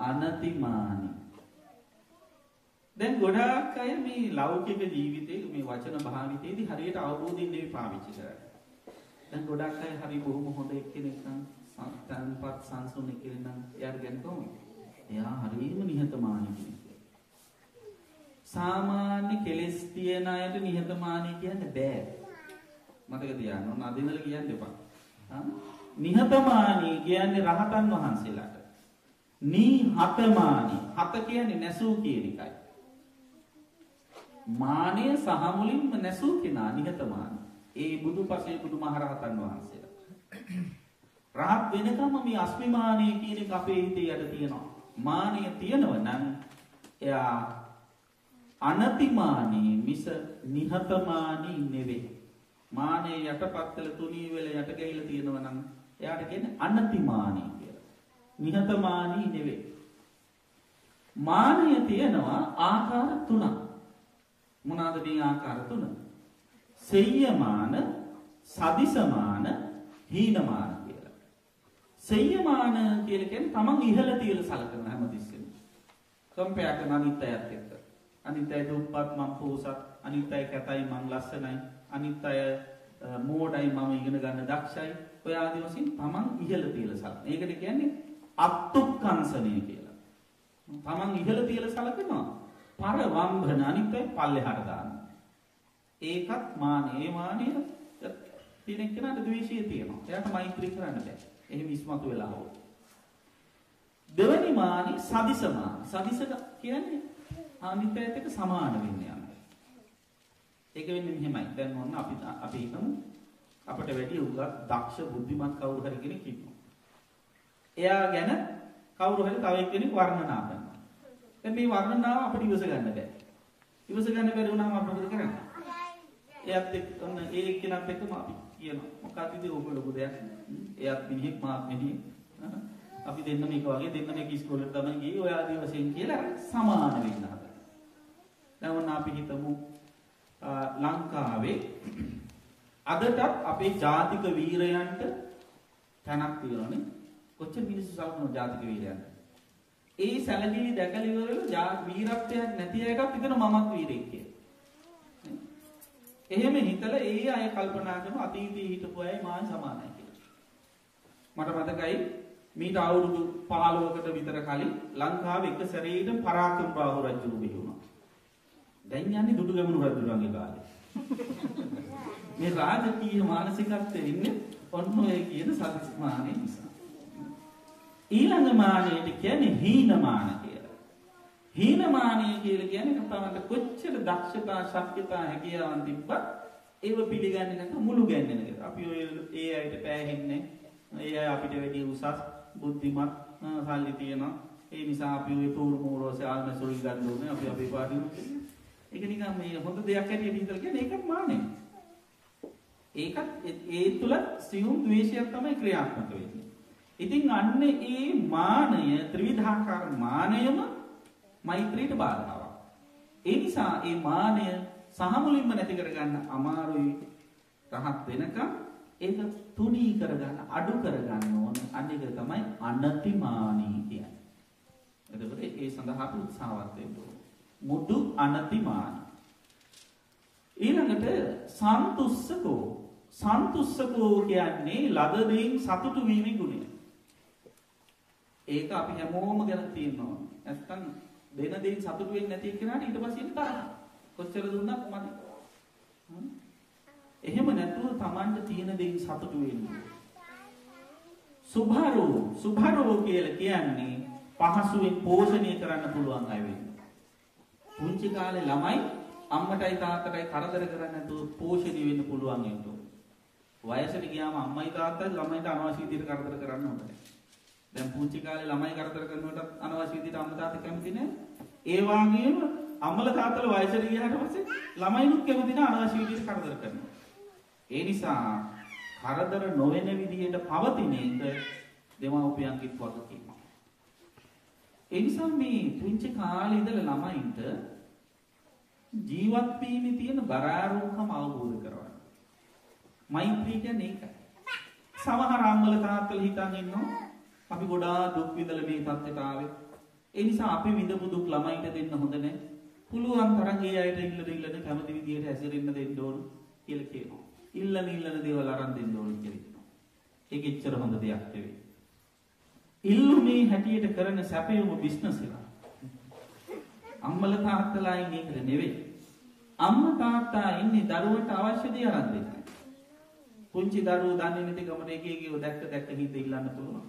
අනතිමානි. දැන් ගොඩාක් අය මේ ලෞකික ජීවිතේ මේ වචන භාවිතයේදී හරියට අවබෝධයෙන් නෙවෙයි පාවිච්චි කරන්නේ. දැන් ගොඩක් අය හරි බොහොම හොඳ එක්කෙනෙක් නම් තන්පත් සංසුන් එක්කෙනෙක් නම් එයාට ගැන කොහොමද? එයා හරිම නිහතමානී කෙනෙක්. සාමාන්‍ය කෙලෙස් තියන අයට නිහතමානී කියන්න බෑ. මතක තියාගන්න ඕන අදිනල කියන්න එපා. නිහතමානී කියන්නේ රහතන් වහන්සේලාට. නීහතමානී හත කියන්නේ නැසූ කියන එකයි. මානය සහ මුලින්ම නැසූ කෙනා නිහතමානී. ඒ බුදු පසේ බුදු මහරහතන් වහන්සේලා. රහත් වෙනකම්ම මේ අස්මිමානය කියන එක අපේ හිතේ යට තියෙනවා. මානය තියෙනව නම් එයා අනතිමානී මිස නිහතමානී නෙවෙයි. මානේ යටපත් කළ තුනී වෙලා යට ගහිලා තියෙනව නම් එයාට කියන්නේ අනතිමානී කියලා. නිහතමානී නෙවෙයි. මානය තියෙනවා ආකාර තුනක්. මොනවාද මේ ආකාර තුන? සෙය්‍යමාන, සදිසමාන, හීනමාන කියලා. සෙය්‍යමාන කියලා කියන්නේ තමන් ඉහළ තියලා සලකන හැමතිස්සෙම. කම්පෙයාර් කරන අනිත් අයත් එක්ක. අනිත් අය දුප්පත් මම පොහොසත්, අනිත් අය කැතයි මං ලස්සනයි, අනිත් අය මෝඩයි මම ඉගෙන ගන්න දක්ෂයි. ඔය ආදි වශයෙන් තමන් ඉහළ තියලා සලකන. ඒකට කියන්නේ අත්ුක්කංශනය කියලා. තමන් ඉහළ තියලා සලකනවා. පර වම්භන අනිත් අය පල්ලෙහාට දානවා. ඒකත් මානේ මානය තියෙන කෙනාට ද්වේෂය තියෙනවා. එයාට මෛත්‍රී කරන්න බෑ. එහෙම ඉස්මතු වෙලා හො. දෙවැනි මානි සදිසමාන. සදිස කියන්නේ අනිත් පැයට එක සමාන වෙන්න යන. ඒක වෙන්නේ මෙහෙමයි. දැන් මොන අපි අපි හිතමු අපිට වැඩි උගත් දක්ෂ බුද්ධිමත් කවුරු හරි කෙනෙක් ඉන්නවා. එයා ගැන කවුරු හරි තව එක්කෙනෙක් වර්ණනා කරනවා. දැන් මේ වර්ණනාව අපිට ඉවස ගන්න බෑ. ඉවස ගන්න බැරි වුණාම අපිට මොකද කරන්නේ? එයත් එක්ක ඔන්න ඒ එක්කෙනත් එක්කම අපි කියනවා මොකක්ද ඉතින් ඔබ ලොකු දෙයක් එයත් මිනිහෙක් මාත් මිනිහෙක් අපි දෙන්නම එක වගේ දෙන්නම එක ඉස්කෝලේට තමයි ගියේ ඔය ආදී වශයෙන් කියලා සමාන වෙන්න හදලා දැන් ඔන්න අපි හිතමු ලංකාවේ අදටත් අපේ ජාතික වීරයන්ට තැනක් තියෙනවානේ කොච්චර මිනිස්සු සල්කන ජාතික වීරයන්ට ඒ සැලකිලි දැකලා ඉවරලා වීරත්වයක් නැති එකක් හිතන මමත් වීරෙක් කියලා එහෙම හිතලා ඒ අය කල්පනා කරන අතීතයේ හිටපු අය මා සමානයි කියලා. මට මතකයි මීට අවුරුදු 15කට විතර කලින් ලංකාවේ එක සැරේට පරාක්‍රම බාහු රජු බිහි වුණා. දැන් යන්නේ දුටුගැමුණු රජුගේ කාලේ. මේ රාජකීය මානසිකත්වයේ ඉන්නේ ඔන්න ඔය කියන සත්‍යමානෙ නිසා. ඊළඟ මානෙට කියන්නේ හීනමාන හීනමානය කියලා කියන්නේ කතාවට කොච්චර දක්ෂතා ශක්තිතා හැකියාවන් තිබ්බත් ඒව පිළිගන්නේ නැත්නම් මුළු ගැන්නෙන එක. අපි ඔය ඒ අයට පෑහෙන්නේ. ඒ අය අපිට වැඩි උසස් බුද්ධිමත් සල්ලි තියෙනවා. ඒ නිසා අපි ඔය පූර්ව මූරෝසේ ආල්ම සොරි ගන්න ඕනේ. අපි අපේ පාඩියු ඒක නිකන් මේ හොඳ දෙයක් හැටියට හිතලා කියන්නේ ඒකත් මානෙ. ඒකත් ඒ තුල සියුම් ද්වේෂයක් තමයි ක්‍රියාත්මක වෙන්නේ. ඉතින් අන්න ඒ මානය ත්‍රිවිධාකාර මානයම මෛත්‍රීට බාධාවක්. ඒ නිසා ඒ මානය සහමුලින්ම නැති කරගන්න අමාරුයි රහත් වෙනකම් ඒක තුනී කරගන්න අඩු කරගන්න ඕන අනික තමයි අනතිමානී කියන්නේ. එතකොට ඒ සඳහා අපි උත්සාහවත් වෙන්න ඕන. මුඩු අනතිමාන. ඊළඟට සන්තුස්සකෝ සන්තුස්සකෝ කියන්නේ ලද දෙයින් සතුටු වීමේ ගුණය. ඒක අපි හැමෝම ගැන තියෙනවා. නැත්තම් දෙන දෙයින් සතුටු වෙන්නේ නැති කෙනාට ඊට පස්සේ තරහ. කොච්චර දුන්නත් මදි. එහෙම නැතුව Tamanට තියෙන දෙයින් සතුටු වෙන්න. සුභාරෝ සුභාරෝ කියලා කියන්නේ පහසුවෙන් පෝෂණය කරන්න පුළුවන් අය වෙන්න. පුංචි කාලේ ළමයි අම්මටයි තාත්තටයි කරදර කරන්නේ නැතුව පෝෂණය වෙන්න පුළුවන් වෙන්න වයසට ගියාම අම්මයි තාත්තයි ළමයිට අනවශ්‍ය විදිහට කරදර කරන්න ඕනේ. දැන් පුංචි කාලේ ළමයි කරදර කරනකොට අනවශ්‍ය විදිහට අම්මා තාත්තා කැමති නැහැ. ඒ වගේම අම්මල තාත්තල වයසට ගියාට පස්සේ ළමයිනුත් කැමති නැහැ අනවශ්‍ය විදිහට කරදර කරනවා. ඒ නිසා කරදර නොවන විදිහට පවතින එක දෙමව්පියන්ගේ වගකීමක්. ඒ නිසා මේ පුංචි කාලේ ඉඳලා ළමයින්ට ජීවත් වීමේ තියෙන බරාරුකම අවබෝධ කරගන්න. මෛත්‍රී කියන්නේ ඒකයි. සමහර අම්මල තාත්තල හිතන් ඉන්නවා අපි ගොඩාක් දුක් විඳලා මේ තත්ත්වයට ආවේ. ඒ නිසා අපි විඳපු දුක් ළමයින්ට දෙන්න හොඳ නැහැ. පුළුවන් තරම් ඒ අයට ඉල්ලන ඉල්ලන කැමති විදියට හැසිරෙන්න දෙන්න ඕන කියලා කියනවා. ඉල්ලන ඉල්ලන දේවල් අරන් දෙන්න ඕන කියලා කියනවා. ඒක එච්චර හොඳ දෙයක් නෙවෙයි. ඉල්ලුමේ හැටියට කරන සැපයුම බිස්නස් එක. අම්මල තාත්තලා ඉන්නේ ඒකට නෙවෙයි. අම්මා තාත්තා ඉන්නේ දරුවට අවශ්‍ය දේ අරන් දෙන්න. පුංචි දරුවෝ දන්නේ නැති ගමන එක එකව දැක්ක දැක්ක හිත ඉල්ලන්න පුළුවන්.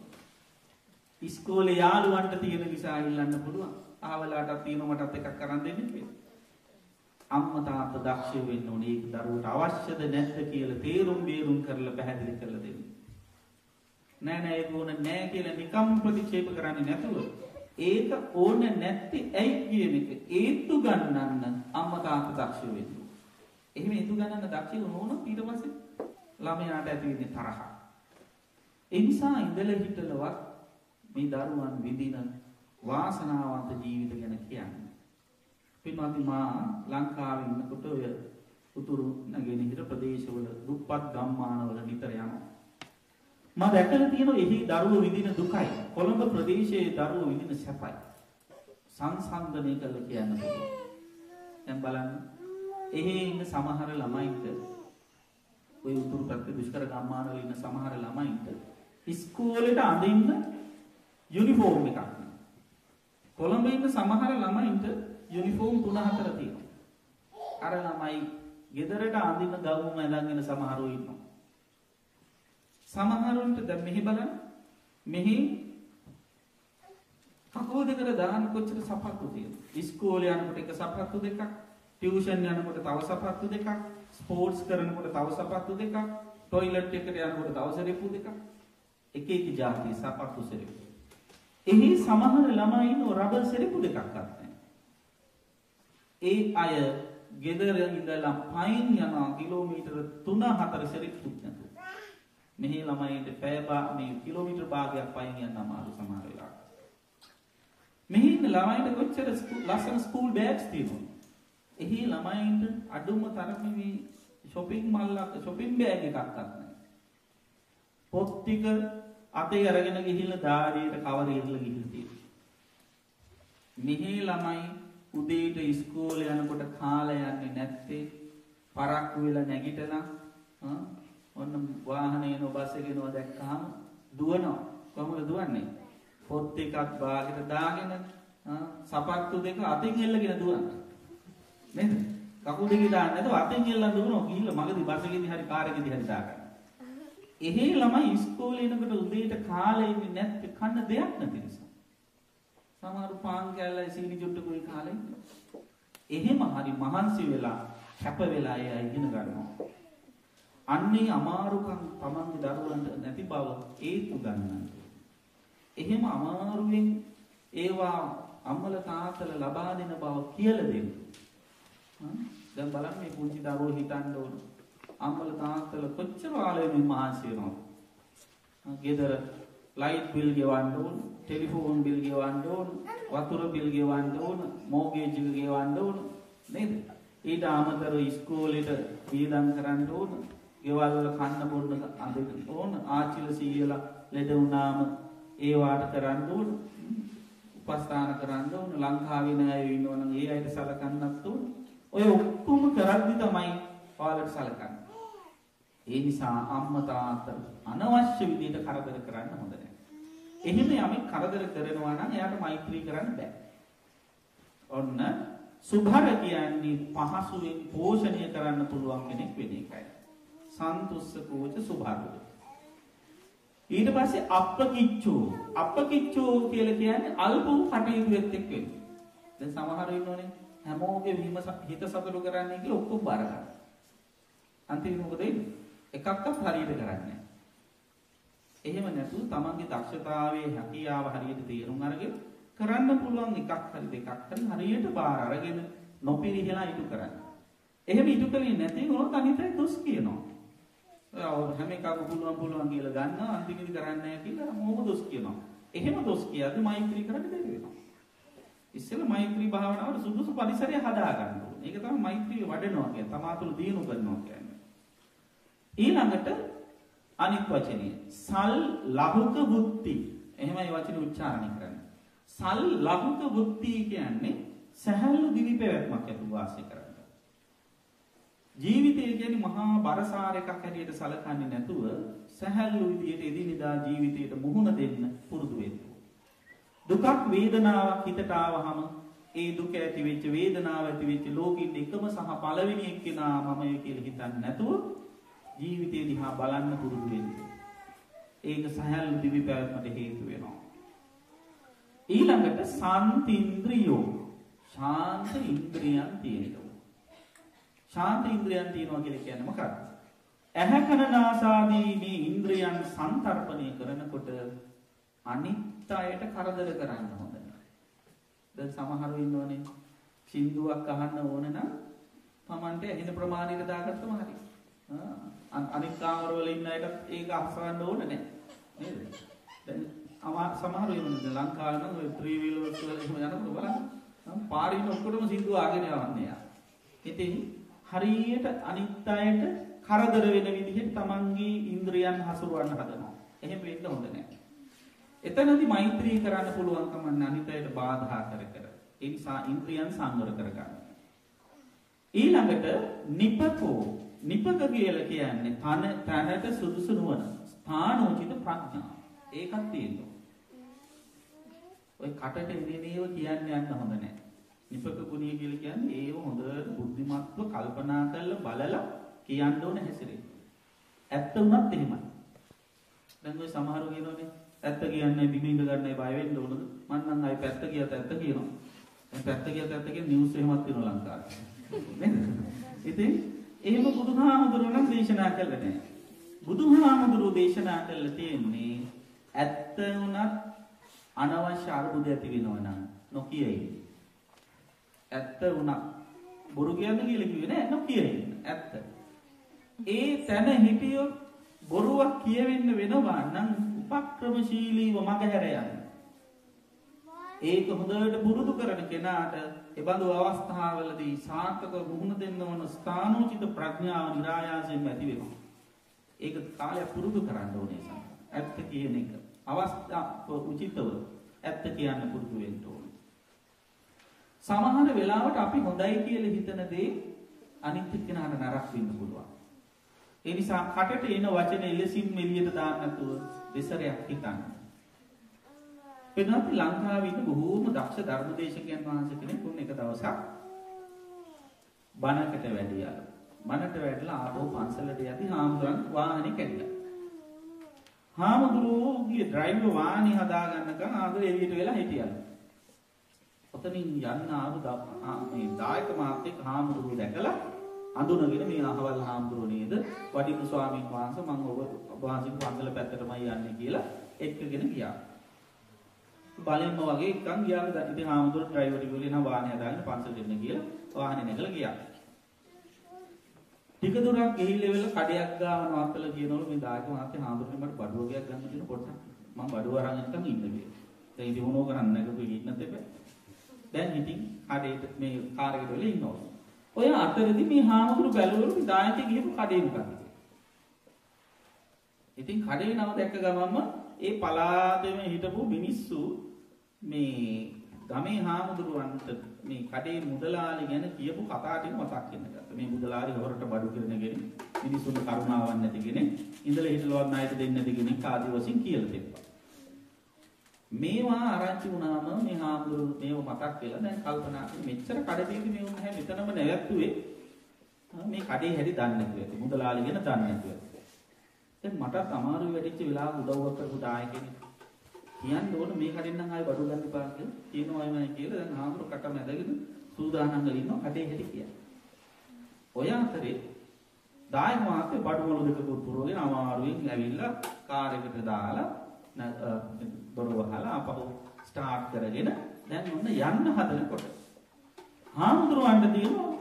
ඉස්කෝලේ යාළුවන්ට තියෙන නිසා ඉල්ලන්න පුළුවන්. අහවලාටත් තියෙන මටත් එකක් කරන් දෙන්න කියලා. අම්මා තාත්තා දක්ෂ වෙන්න ඕනේ ඒක දරුවට අවශ්‍යද නැද්ද කියලා තේරුම් බේරුම් කරලා පැහැදිලි කරලා දෙන්න. නෑ නෑ ඒක ඕන නෑ කියලා නිකම් ප්‍රතික්ෂේප කරන්නේ නැතුව ඒක ඕන නැත්තේ ඇයි කියන එක ඒත්තු ගන්නන්න අම්මා තාත්තා දක්ෂ වෙන්න. එහෙම ඒත්තු ගන්නන්න දක්ෂ වුණොත් ඊට පස්සේ ළමයාට ඇති වෙන්නේ තරහ. ඒ නිසා ඉඳලා හිටලවත් මේ දරුවන් විඳින වාසනාවන්ත ජීවිත ගැන කියන්නේ. පින්වත්නි මා ලංකාවේ ඉන්නකොට ඔය උතුරු නැගෙනහිර ප්‍රදේශවල දුප්පත් ගම්මානවල නිතර යනවා. මම දැකලා තියෙනවා එහි දරුවෝ විඳින දුකයි කොළඹ ප්‍රදේශයේ දරුවෝ විඳින සැපයි. සංසන්දනය කරලා කියන්න පුළුවන්. දැන් බලන්න එහි ඉන්න සමහර ළමයින්ට ඔය උතුරු පැත්තේ දුෂ්කර ගම්මානවල ඉන්න සමහර ළමයින්ට ඉස්කෝලේට අඳින්න යුනිෆෝම් එකක් නෑ. කොළඹ ඉන්න සමහර ළමයින්ට යුනිෆෝම් 3-4 තියෙනවා. අර ළමයි ගෙදරට අඳින්න ගවුම ඇඳගෙන සමහරව ඉන්නවා. සමහරුන්ට දැන් මෙහි බලන්න මෙහි කකුල් දෙකට දාන්න කොච්චර සපත්තු තියෙනවද? ඉස්කෝලේ යනකොට එක සපත්තු දෙකක්, ටියුෂන් යනකොට තව සපත්තු දෙකක්, ස්පෝර්ට්ස් කරනකොට තව සපත්තු දෙකක්, ටොයිලට් එකට යනකොට දවස රෙපු දෙකක්. එක එක જાති සපත්තු සෙරෙපු. එහි සමහර ළමයි ඉන්නව රබර් සෙරෙපු දෙකක් අත්නේ. ඒ අය ගෙදර ඉඳලා පයින් යන කිලෝමීටර 3-4 සෙරෙප්පුත් නැතුව. මෙහි ළමයින්ට පැය මේ කිලෝමීටර් භාගයක් පයින් යන්න අමාරු සමහර වෙලාවට. මෙහි ඉන්න ළමයින්ට කොච්චර ලස්සන ස්කූල් බෑග්ස් තියෙනවද? එහි ළමයින්ට අඩුම තරමේ මේ shopping මල්ලක් shopping බෑග් එකක් ගන්න. පොත් ටික අතේ අරගෙන ගිහිල්ලා ධාරියට කවර ඉරලා ගිහින් තියෙනවා. මෙහි ළමයි උදේට ඉස්කෝලේ යනකොට කාලය යන්නේ නැත්තේ පරක්කු වෙලා නැගිටලා ඔන්න වාහනේ එන බස් එකේ එනවා දැක්කහම දුවනවා. කොහොමද දුවන්නේ? පොත් එකක් බාගෙට දාගෙන සපත්තු දෙක අතින් එල්ලගෙන දුවන්නේ. නේද? කකුල් දෙකේ දාන්න නැතුව අතින් එල්ලන් දුවනවා ගිහිල්ලා මගදී බස් එකේදී හරි කාර් එකේදී හරි දාගන්න. එහෙ ළමයි ඉස්කෝලේ යනකොට උදේට කාලේ ඉන්නේ නැත්te කන්න දෙයක් නැති නිසා. සමහරු පාන් කෑල්ලයි සීනි ජොට්ටකුයි කාලේ. එහෙම හරි මහන්සි වෙලා කැප වෙලා එයා ඉගෙන ගන්නවා. අන්නේ අමාරුකම් තමන්ගේ දරුවන්ට නැති බව ඒතු ගන්න. එහෙම අමාරුවෙන් ඒවා අම්මල තාත්තල ලබා දෙන බව කියලා දෙන්න. දැන් බලන්න මේ පුංචි දරුවෝ හිතන්න ඕන. අම්මල තාත්තල කොච්චර ආලෙමින් මහන්සි වෙනවද? ගෙදර ලයිට් බිල් ගෙවන්න ඕන, ටෙලිෆෝන් බිල් ගෙවන්න ඕන, වතුර බිල් ගෙවන්න ඕන, මෝගේජ් එක ගෙවන්න ඕන නේද? ඊට අමතරව ඉස්කෝලේට වියදම් කරන්න ඕන, ගෙවල් වල කන්න බොන්න අඳින්න ඕන, ආච්චිල සීයලා ලෙඩ වුණාම ඒවාට කරන්න ඕන. උපස්ථාන කරන්න ඕන, ලංකාවේ නෑ ඉන්නවනම් ඒ අයට සලකන්නත් ඕන. ඔය ඔක්කොම කරද්දි තමයි ඔයාලට සලකන්නේ. ඒ නිසා අම්මා තාත්තා අනවශ්‍ය විදිහට කරදර කරන්න හොඳ නැහැ. එහෙම යමෙක් කරදර කරනවා නම් එයාට මෛත්‍රී කරන්න බෑ. ඔන්න සුභර කියන්නේ පහසුවෙන් පෝෂණය කරන්න පුළුවන් කෙනෙක් වෙන එකයි. සන්තුස්ස කෝච සුභාරුද. ඊට පස්සේ අප්පකිච්චෝ අප්පකිච්චෝ කියලා කියන්නේ අල්ප වූ කටයුතු වෙත්තෙක් වෙන්නේ. දැන් සමහර ඉන්නෝනේ හැමෝගේ වීම හිත සතුටු කරන්නේ කියලා ඔක්කොම බාර ගන්න. අන්තිමට මොකද වෙන්නේ? එකක්වත් හරියට කරන්නේ එහෙම නැතුව තමන්ගේ දක්ෂතාවයේ හැකියාව හරියට තේරුම් අරගෙන කරන්න පුළුවන් එකක් හරි දෙකක් හරි හරියට බාර අරගෙන නොපිරිහෙලා ඉටු කරන්න. එහෙම ඉටු කළේ නැති වුණොත් අනිතේ දොස් කියනවා. ඔය හැම එකක්ම පුළුවන් පුළුවන් කියලා ගන්නවා අන්තිමේදී කරන්නේ නැහැ කියලා මොහොම දොස් කියනවා. එහෙම දොස් කියද්දි මෛත්‍රී කරන්න බැරි වෙනවා. ඉස්සෙල්ලා මෛත්‍රී භාවනාවට සුදුසු පරිසරය හදා ගන්න ඕනේ. ඒක තමයි මෛත්‍රී වඩනවා කියන්නේ. තමා තුළ දියුණු කරනවා කියන්නේ. ඊළඟට අනිත් වචනය සල් ලහුක බුද්ධි. එහෙමයි වචනේ උච්චාරණය කරන්නේ. සල් ලහුක බුද්ධි කියන්නේ සහැල්ලු දිවි පැවැත්මක් ඇතුළු වාසය කරන්න. ජීවිතය කියන්නේ මහා බරසාර එකක් හැටියට සලකන්නේ නැතුව සහැල්ලු විදියට එදිනෙදා ජීවිතයට මුහුණ දෙන්න පුරුදු වෙන්න. දුකක් වේදනාවක් හිතට ආවහම ඒ දුක ඇති වෙච්ච වේදනාව ඇති වෙච්ච ලෝකෙින් එකම සහ පළවෙනි එක්කෙනා මමයි කියලා හිතන්නේ නැතුව ජීවිතය දිහා බලන්න පුරුදු වෙන්න. ඒක සහැල්ලු දිවි පැවැත්මට හේතු වෙනවා. ඊළඟට සන්තින්ද්‍රියෝ ශාන්ත ඉන්ද්‍රියන් තියෙනවා. ශාන්ත ඉන්ද්‍රියන් තියෙනවා කියලා කියන්නේ මොකක්ද? ඇහැ කන නාසාදී මේ ඉන්ද්‍රියන් සංතරපණය කරනකොට අනිත් අයට කරදර කරන්න හොඳ නැහැ. දැන් සමහරව ඉන්නවනේ සින්දුවක් අහන්න ඕන නම් Tamante ඇහෙන ප්‍රමාණයට දාගත්තම හරි. අනිත් කාමරවල ඉන්න අයට ඒක අහසන්න ඕන නැහැ. නේද? දැන් අමා සමහර වෙනද ලංකාවේ නම් ඔය ත්‍රී වීලර්ස් වල එහෙම යනකොට බලන්න පාරේ ඉන්න ඔක්කොටම සින්දුව ආගෙන යවන්නේ යා. ඉතින් හරියට අනිත් අයට කරදර වෙන විදිහට තමන්ගේ ඉන්ද්‍රියන් හසුරවන්න හදනවා. එහෙම වෙන්න හොඳ නැහැ. එතනදි මෛත්‍රී කරන්න පුළුවන්කම අනිතයට බාධා කර කර. ඒ නිසා ඉන්ද්‍රියන් සංවර කරගන්න. ඊළඟට නිපකෝ නිපක කියලා කියන්නේ තන තැනට සුදුසු නුවණ. ස්ථානෝචිත ප්‍රඥා. ඒකක් තියෙනවා. ඔය කටට එනේව කියන්න යන්න හොඳ නැහැ. නිපක ගුණය කියලා කියන්නේ ඒව හොඳට බුද්ධිමත්ව කල්පනා කරලා බලලා කියන්න ඕන හැසිරෙන්න. ඇත්ත වුණත් එහෙමයි. දැන් ඔය සමහරව කියනෝනේ ඇත්ත කියන්නේ බිම ඉඳ ගන්නයි බය වෙන්න ඕනද? මං නම් ආයි පැත්ත කියත ඇත්ත කියනවා. දැන් පැත්ත කියත ඇත්ත කියන නිවුස් එහෙමත් වෙනවා ලංකාවේ. නේද? ඉතින් එහෙම බුදුහාමුදුරුවෝ නම් දේශනා කළේ නැහැ. බුදුහාමුදුරුවෝ දේශනා කළේ තියෙන්නේ ඇත්ත උනත් අනවශ්‍ය අරුබුද ඇති වෙනවා නම් නොකියයි. ඇත්ත උනත් බොරු කියන්න කියලා කිව්වේ නෑ නොකියයි. ඇත්ත. ඒ තැන හිටියොත් බොරුවක් කියවෙන්න වෙනවා නම් උපක්‍රමශීලීව මගහැර යන්න. ඒක හොඳට පුරුදු කරන කෙනාට එබඳු අවස්ථාවලදී සාර්ථක මුහුණ දෙන්න ඕන ස්ථානෝචිත ප්‍රඥාව નિરાයාසයෙන් ඇති වෙනවා. ඒක කාලයක් පුරුදු කරන්න ඕනේ සම. ඇත්ත කියන එක. අවස්ථාව උචිතව ඇත්ත කියන්න පුරුදු වෙන්න ඕනේ. සමහර වෙලාවට අපි හොඳයි කියලා හිතන දේ අනිත් එක්කෙනාට නරක වෙන්න පුළුවන්. ඒ නිසා කටට එන වචන එලෙසින් එළියට දාන්න නැතුව දෙසරයක් හිතන්න. වෙනත් ලංකාවේ ඉන්න බොහෝම දක්ෂ ධර්මදේශකයන් වහන්සේ කෙනෙක් උන් එක දවසක් බණකට වැඩියා. බණට වැඩලා ආපහු පන්සලට යද්දි හාමුදුරන් වාහනේ කැඩිලා. හාමුදුරුවෝගේ ඩ්‍රයිවර් වාහනේ හදාගන්නකම් ආදර එළියට වෙලා හිටියලු. ඔතනින් යන්න ආපු මේ දායක මාත්‍යෙක් හාමුදුරුවෝ දැකලා අඳුනගෙන මේ අහවල් හාමුදුරුවෝ නේද වඩික ස්වාමීන් වහන්සේ මම ඔබ වහන්සේගේ පන්සල පැත්තටමයි යන්නේ කියලා එක්කගෙන ගියා. බලෙන්ම වගේ එකන් ගියාම ඉතින් හාමුදුරුවෝ ඩ්‍රයිවර් කිව්වේ නා වාහනේ හදාගෙන පන්සලට එන්න කියලා වාහනේ නැගලා ගියා. ටික දුරක් ගිහිල්ලා වෙල කඩයක් ගාව නවත්තලා කියනවලු මේ දායක මාත්‍ය හාමුදුරුවෝ මට බඩුවගයක් ගන්න කියන පොඩ්ඩක් මම බඩුව අරන් ඉන්නකම් ඉන්න බෑ. දැන් ඉතින් මොනෝ කරන්නේ නැගපු ඉන්න තෙබ. දැන් ඉතින් කඩේට මේ කාර් එකට වෙලා ඉන්නවා. ඔය අතරදී මේ හාමුදුරු බැලුවලු දායකයෙක් ගිහපු කඩේ මොකක්ද? ඉතින් කඩේ නම දැක්ක ගමන්ම ඒ පලාතෙම හිටපු මිනිස්සු මේ ගමේ හාමුදුරුවන්ට මේ කඩේ මුදලාලි ගැන කියපු කතා ටික මතක් වෙන්න ගත්තා. මේ මුදලාලි හොරට බඩු කිරනගෙන මිනිසුන්ට කරුණාවක් නැති කෙනෙක් ඉඳලා හිටලවත් ණයට දෙන්නේ නැති කෙනෙක් ආදි වශයෙන් කියලා තිබ්බා. මේවා ආරංචි වුණාම මේ හාමුදුරුවෝ මේව මතක් වෙලා දැන් කල්පනා කරලා මෙච්චර කඩේදී මේ උන් හැ මෙතනම නැවැත්තුවේ මේ කඩේ හැටි දන්නේ නැතුව ඇති. මුදලාලි ගැන දන්නේ නැතුව ඇති. දැන් මටත් අමාරු වෙටිච්ච වෙලාව උදව්වක් කරපු දායකෙනෙක් කියන්න ඕන මේ කඩෙන් නම් ආයෙ බඩු ගන්න එපා කියලා කියනවා එමය කියලා දැන් හාමුදුරු කට මැදගෙන සූදානම් වෙලා ඉන්නවා කඩේ හැටි කියන්නේ. ඔය අතරේ දායක මාත්‍ය බඩු වල දෙක පුරවගෙන අමාරුවෙන් ඇවිල්ලා කාර් එකට දාලා දොර වහලා ආපහු ස්ටාර්ට් කරගෙන දැන් ඔන්න යන්න හදනකොට හාමුදුරුවන්ට තියෙනවා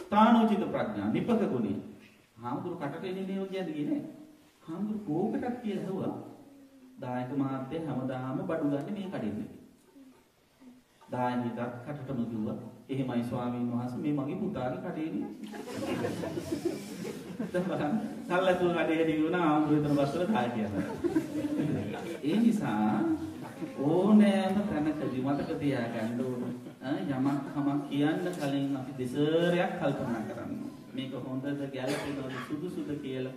ස්ථානෝචිත ප්‍රඥා නිපක ගුණය. හාමුදුරු කටට එන්නේ නේ කියන්නේ නෑ. හාමුදුරු කෝකටත් කියලා හුවා දායක මහත්තය හැමදාම බඩු ගන්න මේ කඩේදී. දායකයත් කටටම කිව්වා එහෙමයි ස්වාමීන් වහන්සේ මේ මගේ පුතාගේ කඩේදී. දැන් බලන්න සල්ලතුව කඩේදී වුණා ආම්බුරිතන බස්සල දායකයා. ඒ නිසා ඕනෑම තැනකදී මතක තියාගන්න ඕන යමක් කමක් කියන්න කලින් අපි දෙසරයක් කල්පනා කරන්න මේක හොඳද ගැළපෙනවද සුදුසුද කියලා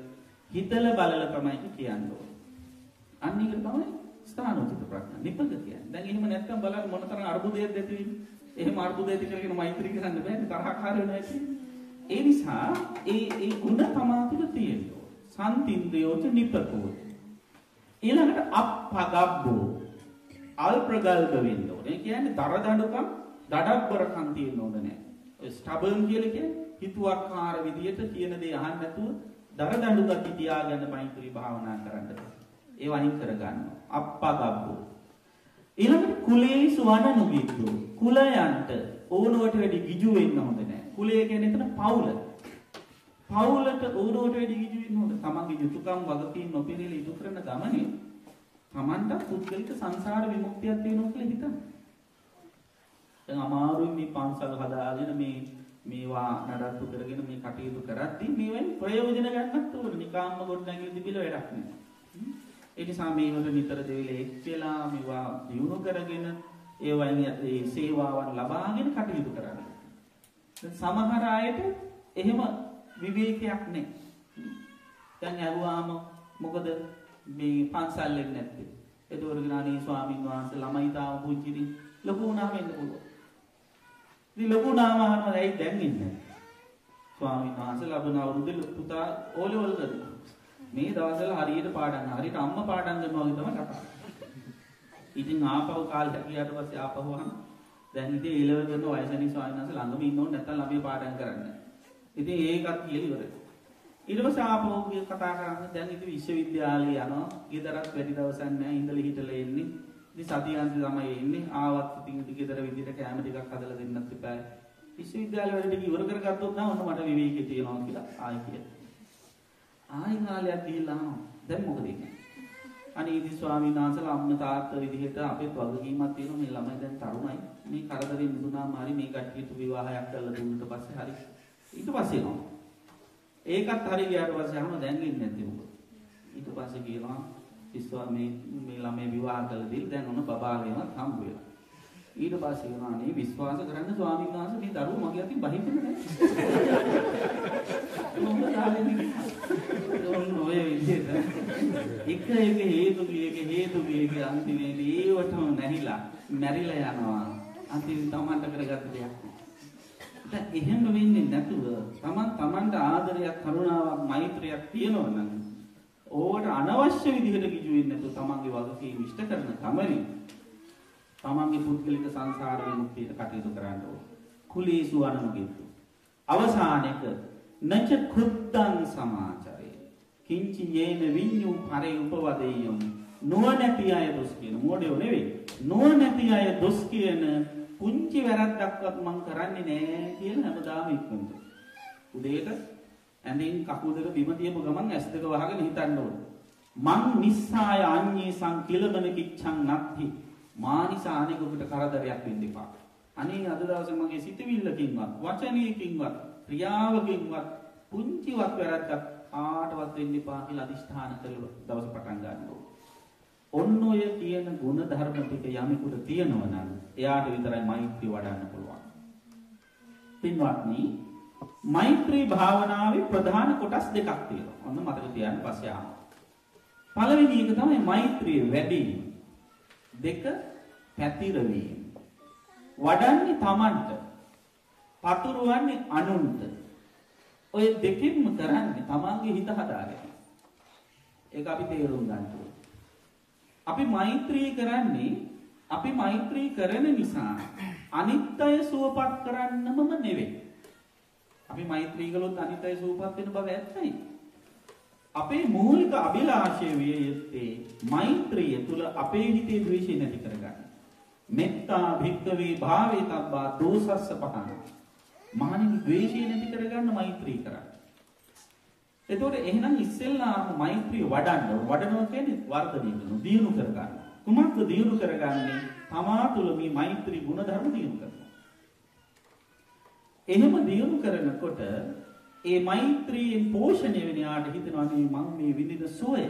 හිතලා බලලා තමයි කියන්න ඕන. අන්න ඒක තමයි ස්ථානෝචිත ප්‍රඥා. නිපක කියන්නේ. දැන් එහෙම නැත්තම් බලන්න මොන තරම් අර්බුදයක්ද ඇති වෙන්නේ. එහෙම අර්බුදය ඇති කරගෙන මෛත්‍රී කරන්න බෑනේ තරහකාර වෙනවා ඇති. ඒ නිසා ඒ ඒ ಗುಣ තමා තුළ තියෙනවා. සම්තින්ද්‍රයෝච නිපකෝ. ඊළඟට අප්පගබ්බෝ අල්ප්‍රගල්භ වෙන්න ඕනේ. කියන්නේ දරදඬුකම් දඩබ්බරකම් තියෙන්න ඕන නෑ. ඔය ස්ටබර්න් කියලා කියන්නේ හිතුවක්කාර විදියට කියන දේ අහන්න නැතුව දරදඬු ගති තියාගන්න මෛත්‍රී භාවනා කරන්න. ඒ වයින් කරගන්නවා. අප්පගබ්බෝ. ඊළඟට කුලේසු වනනුගිද්දු. කුලයන්ට ඕනුවට වැඩි ගිජු වෙන්න හොඳ නැහැ. කුලය කියන්නේ එතන පවුල. පවුලට ඕනුවට වැඩි ගිජු වෙන්න හොඳ. තමන්ගේ යුතුයකම් වගකීම් නොපිරිලි ඉටු කරන ගමනේ තමන්ට පුද්ගලික සංසාර විමුක්තියක් තියෙනවා කියලා හිතන්න. දැන් අමාරුයි මේ පන්සල් හදාගෙන මේ මේවා නඩත්තු කරගෙන මේ කටයුතු කරද්දී මේවෙන් ප්‍රයෝජන ගන්නත් ඕනේ. නිකාම්ම ගොඩ නැගිලි තිබිලා වැඩක් නෑ. ඒ නිසා මේවට නිතර දෙවිලේ එක් වෙලා මේවා දියුණු කරගෙන ඒ වයින් ඒ සේවාවන් ලබාගෙන කටයුතු කරන්න. සමහර අයට එහෙම විවේකයක් නැහැ. දැන් ඇහුවාම මොකද මේ පන්සල් එන්නේ නැත්තේ? ඒතකොට ගානේ ස්වාමීන් වහන්සේ ළමයි තාම පුංචිදී ලොකු වුණාම එන්න පුළුවන්. ඉතින් ලොකු වුණාම අහනවා ඇයි දැන් ඉන්නේ? ස්වාමීන් වහන්සේ ලබන අවුරුද්දේ පුතා ඕලේ වල කරනවා. මේ දවස්වල හරියට පාඩම් හරියට අම්මා පාඩම් කරනවා වගේ තමයි කතා. ඉතින් ආපහු කාලේ ගියාට පස්සේ ආපහු අහන දැන් ඉතින් ඊළඟ කරන වයසනි ස්වාමීන් වහන්සේ ළඟම ඉන්න ඕනේ නැත්නම් ළමයි පාඩම් කරන්න. ඉතින් ඒකත් කියලා ඉවරයි. ඊට පස්සේ ආපහු කතා කරන්නේ දැන් ඉතින් විශ්වවිද්‍යාලේ යනවා. ඊදරත් වැඩි දවසක් නැහැ ඉඳලා හිටලා එන්නේ. ඉතින් සතියන්ති තමයි එන්නේ. ආවත් ඉතින් ඊදර විදිහට කැම ටිකක් හදලා දෙන්නත් එපා. විශ්වවිද්‍යාල වැඩ ටික ඉවර කරගත්තොත් නම් ඔන්න මට විවේකී තියෙනවා කියලා ආයි කියනවා. ආයි කාලයක් ගිහිල්ලා අහනවා. දැන් මොකද ඉන්නේ? අනේ ඉතින් ස්වාමීන් වහන්සේලා අම්ම තාත්තා විදිහට අපේ වගකීමක් තියෙනවා මේ ළමයි දැන් තරුණයි. මේ කරදරේ මිදුනාම හරි මේ කට්ටියට විවාහයක් කරලා දුන්නට පස්සේ හරි ඊට පස්සේ එනවා. ඒකත් හරි ගියාට පස්සේ අහනවා දැන් ඉන්නේ නැති මොකද? ඊට පස්සේ කියනවා ඉස්වා මේ මේ ළමයි විවාහ කළ දෙල් දැන් ඔන්න බබාලේවත් හම්බ වෙලා. ඊට පස්සේ කියනවා අනේ විශ්වාස කරන්න ස්වාමීන් වහන්සේ මේ දරුවෝ මගේ අතින් බහින්නේ නැහැ. මොකද ආන්නේ ඔය විදිහට එක එක හේතු එක හේතු එක අන්තිමේදී ඒවටම නැහිලා මැරිලා යනවා. අන්තිමේ තමන්ට කරගත්ත දෙයක්. දැන් එහෙම වෙන්නේ නැතුව තමන් තමන්ට ආදරයක් කරුණාවක් මෛත්‍රියක් තියෙනවා නම් ඕවට අනවශ්‍ය විදිහට කිජු වෙන්නේ නැතුව තමන්ගේ වගකීම් ඉෂ්ට කරන තමනේ තමන්ගේ පුද්ගලික සංසාර විමුක්තියට කටයුතු කරන්න ඕන. කුලීසු අනුගෙතු. අවසානයක නච කුද්දං සමාචරේ. කිංචි යේන විඤ්ඤු පරේ උපවදෙය්‍යම්. නුවණැති අය දොස් කියන මොඩියෝ නෙවෙයි. නුවණැති අය දොස් කියන පුංචි වැරද්දක්වත් මං කරන්නේ නෑ කියලා හැමදාම ඉක්මනට. උදේට ඇඳින් කකුල් දෙක බිම තියපු ගමන් ඇස් දෙක වහගෙන හිටන්න ඕනේ. මං නිස්සාය අඤ්ඤේ සංකිලමන කිච්ඡං නත්ති මානිසා අනෙකුට කරදරයක් වෙන්න එපා. අනේ අද දවසේ මගේ සිතවිල්ලකින්වත් වචනයකින්වත් ක්‍රියාවකින්වත් පුංචිවත් වැරද්දක් ආටවත් වෙන්න එපා කියලා අදිෂ්ඨාන කරලා දවස පටන් ගන්නවා. ඔන්න ඔය කියන ගුණ ධර්ම ටික යමෙකුට තියෙනවා නම් එයාට විතරයි මෛත්‍රිය වඩන්න පුළුවන්. පින්වත්නි මෛත්‍රී භාවනාවේ ප්‍රධාන කොටස් දෙකක් තියෙනවා. ඔන්න මතක තියාගන්න පස්සේ ආන්න. පළවෙනි එක තමයි මෛත්‍රිය වැඩි වීම. දෙක පැතිරවීම. වඩන්නේ Tamanට. පතුරවන්නේ අනුන්ට. ඔය දෙකෙන්ම කරන්නේ Tamanගේ හිත හදාගෙන. ඒක අපි තේරුම් ගන්න ඕනේ. අපි මෛත්‍රී කරන්නේ අපි මෛත්‍රී කරන නිසා අනිත් අය සුවපත් කරන්නමම නෙවෙයි. අපි මෛත්‍රී කළොත් අනිත් අය සුවපත් වෙන බව ඇත්තයි. අපේ මූලික අභිලාෂය විය යුත්තේ මෛත්‍රිය තුල අපේ හිතේ ද්වේෂය නැති කරගන්න. මෙත්තා භික්කවේ භාවේ තබ්බා දෝසස්ස පහන. මහණෙනි ද්වේෂය නැති කරගන්න මෛත්‍රී කරන්න. එතකොට එහෙනම් ඉස්සෙල්ලාම මෛත්‍රිය වඩන්න වඩනවා කියන්නේ වර්ධනය කරනවා දියුණු කරගන්න. කුමක්ද දියුණු කරගන්නේ? තමා තුළ මේ මෛත්‍රී ගුණ ධර්ම දියුණු කරනවා. එහෙම දියුණු කරනකොට ඒ මෛත්‍රියෙන් පෝෂණය වෙන යාට හිතනවා මේ මම මේ විඳින සුවය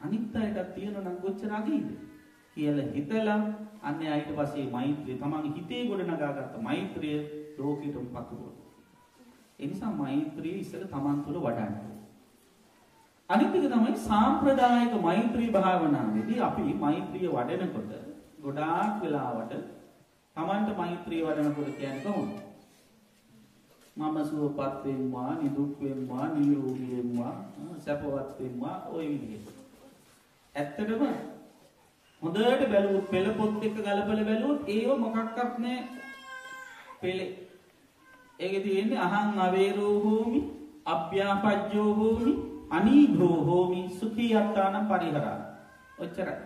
අනිත් අයටත් තියෙනවා නම් කොච්චර අගීද කියලා හිතලා අන්නේ අයිට පස්සේ මෛත්‍රිය තමන්ගේ හිතේ ගොඩ නගාගත්ත මෛත්‍රිය ලෝකෙටම පතුරවනවා. ඒ නිසා මෛත්‍රිය ඉස්සර තමන් තුළ වඩන්න අනිත් එක තමයි සාම්ප්‍රදායික මෛත්‍රී භාවනාවේදී අපි මෛත්‍රිය වඩනකොට ගොඩාක් වෙලාවට Tamanට මෛත්‍රිය වඩනකොට කියන්නේ කොහොමද? මම සුවපත් වෙම්මා, නිදුක් වෙම්මා, නිරෝගී වෙම්මා, සැපවත් වෙම්මා ওই විදිහට. ඇත්තටම හොඳට බැලුවොත් පෙළ පොත් එක්ක ගලපලා බැලුවොත් ඒව මොකක්වත් නැහැ. පෙළේ. ඒකේ තියෙන්නේ අහං අවේරෝ හෝමි, අභ්‍යාපජ්ජෝ හෝමි අනීඝෝ හෝමි සුඛී අත්තානම් පරිහරා. ඔච්චරයි.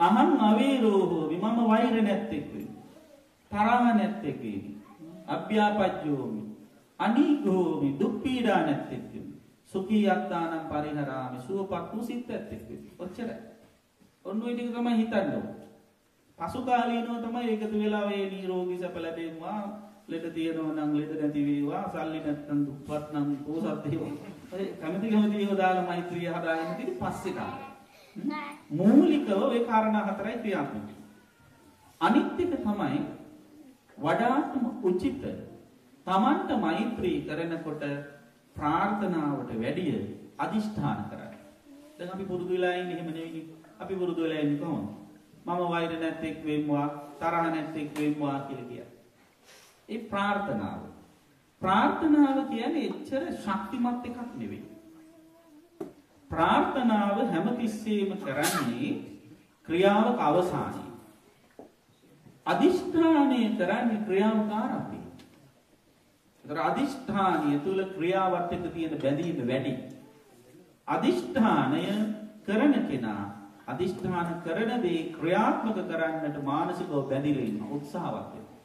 අහං අවේරෝ හෝමි මම වෛර නැත්තෙක් වෙමි. තරහ නැත්තෙක් වෙමි. අභ්‍යාපජ්ජෝමි. අනීඝෝමි දුක් පීඩා නැත්තෙක් වෙමි. සුඛී අත්තානම් පරිහරාමි සුවපත් වූ සිත් ඇත්තෙක් වෙමි. ඔච්චරයි. ඔන්න ඔය ටික තමයි හිතන්න ඕනේ. පසු කාලීනව තමයි එකතු වෙලා මේ නිරෝගී සැප ලැබෙනවා ලෙඩ තියෙනවා නම් ලෙඩ නැති වේවා සල්ලි නැත්නම් දුප්පත් නම් පොසත් වේවා ඔය කැමති කැමති ඒවා දාලා මෛත්‍රිය හදාගෙන ඉතින් පස්සේ කාලේ. මූලිකව ওই කාරණා හතරයි ක්‍රියාත්මක. අනිත් එක තමයි වඩාත්ම උචිත තමන්ට මෛත්‍රී කරනකොට ප්‍රාර්ථනාවට වැඩිය අදිෂ්ඨාන කරන්න. දැන් අපි පුරුදු වෙලා ඉන්නේ එහෙම නෙවෙයි. අපි පුරුදු වෙලා ඉන්නේ කොහොමද? මම වෛර නැත්තේක් වෙම්වා, තරහ නැත්තේක් වෙම්වා කියලා කියනවා. ඒ ප්‍රාර්ථනාව. ප්‍රාර්ථනාව කියන්නේ එච්චර ශක්තිමත් එකක් නෙවෙයි. ප්‍රාර්ථනාව හැමතිස්සෙම කරන්නේ ක්‍රියාවක අවසානයේ. අදිෂ්ඨානය කරන්නේ ක්‍රියාවක ආරම්භයේ. ඒතර අදිෂ්ඨානය තුල ක්‍රියාවත් එක්ක තියෙන බැඳීම වැඩි. අදිෂ්ඨානය කරන කෙනා අදිෂ්ඨාන කරන දේ ක්‍රියාත්මක කරන්නට මානසිකව බැඳිලා ඉන්න උත්සාහවත් වෙනවා.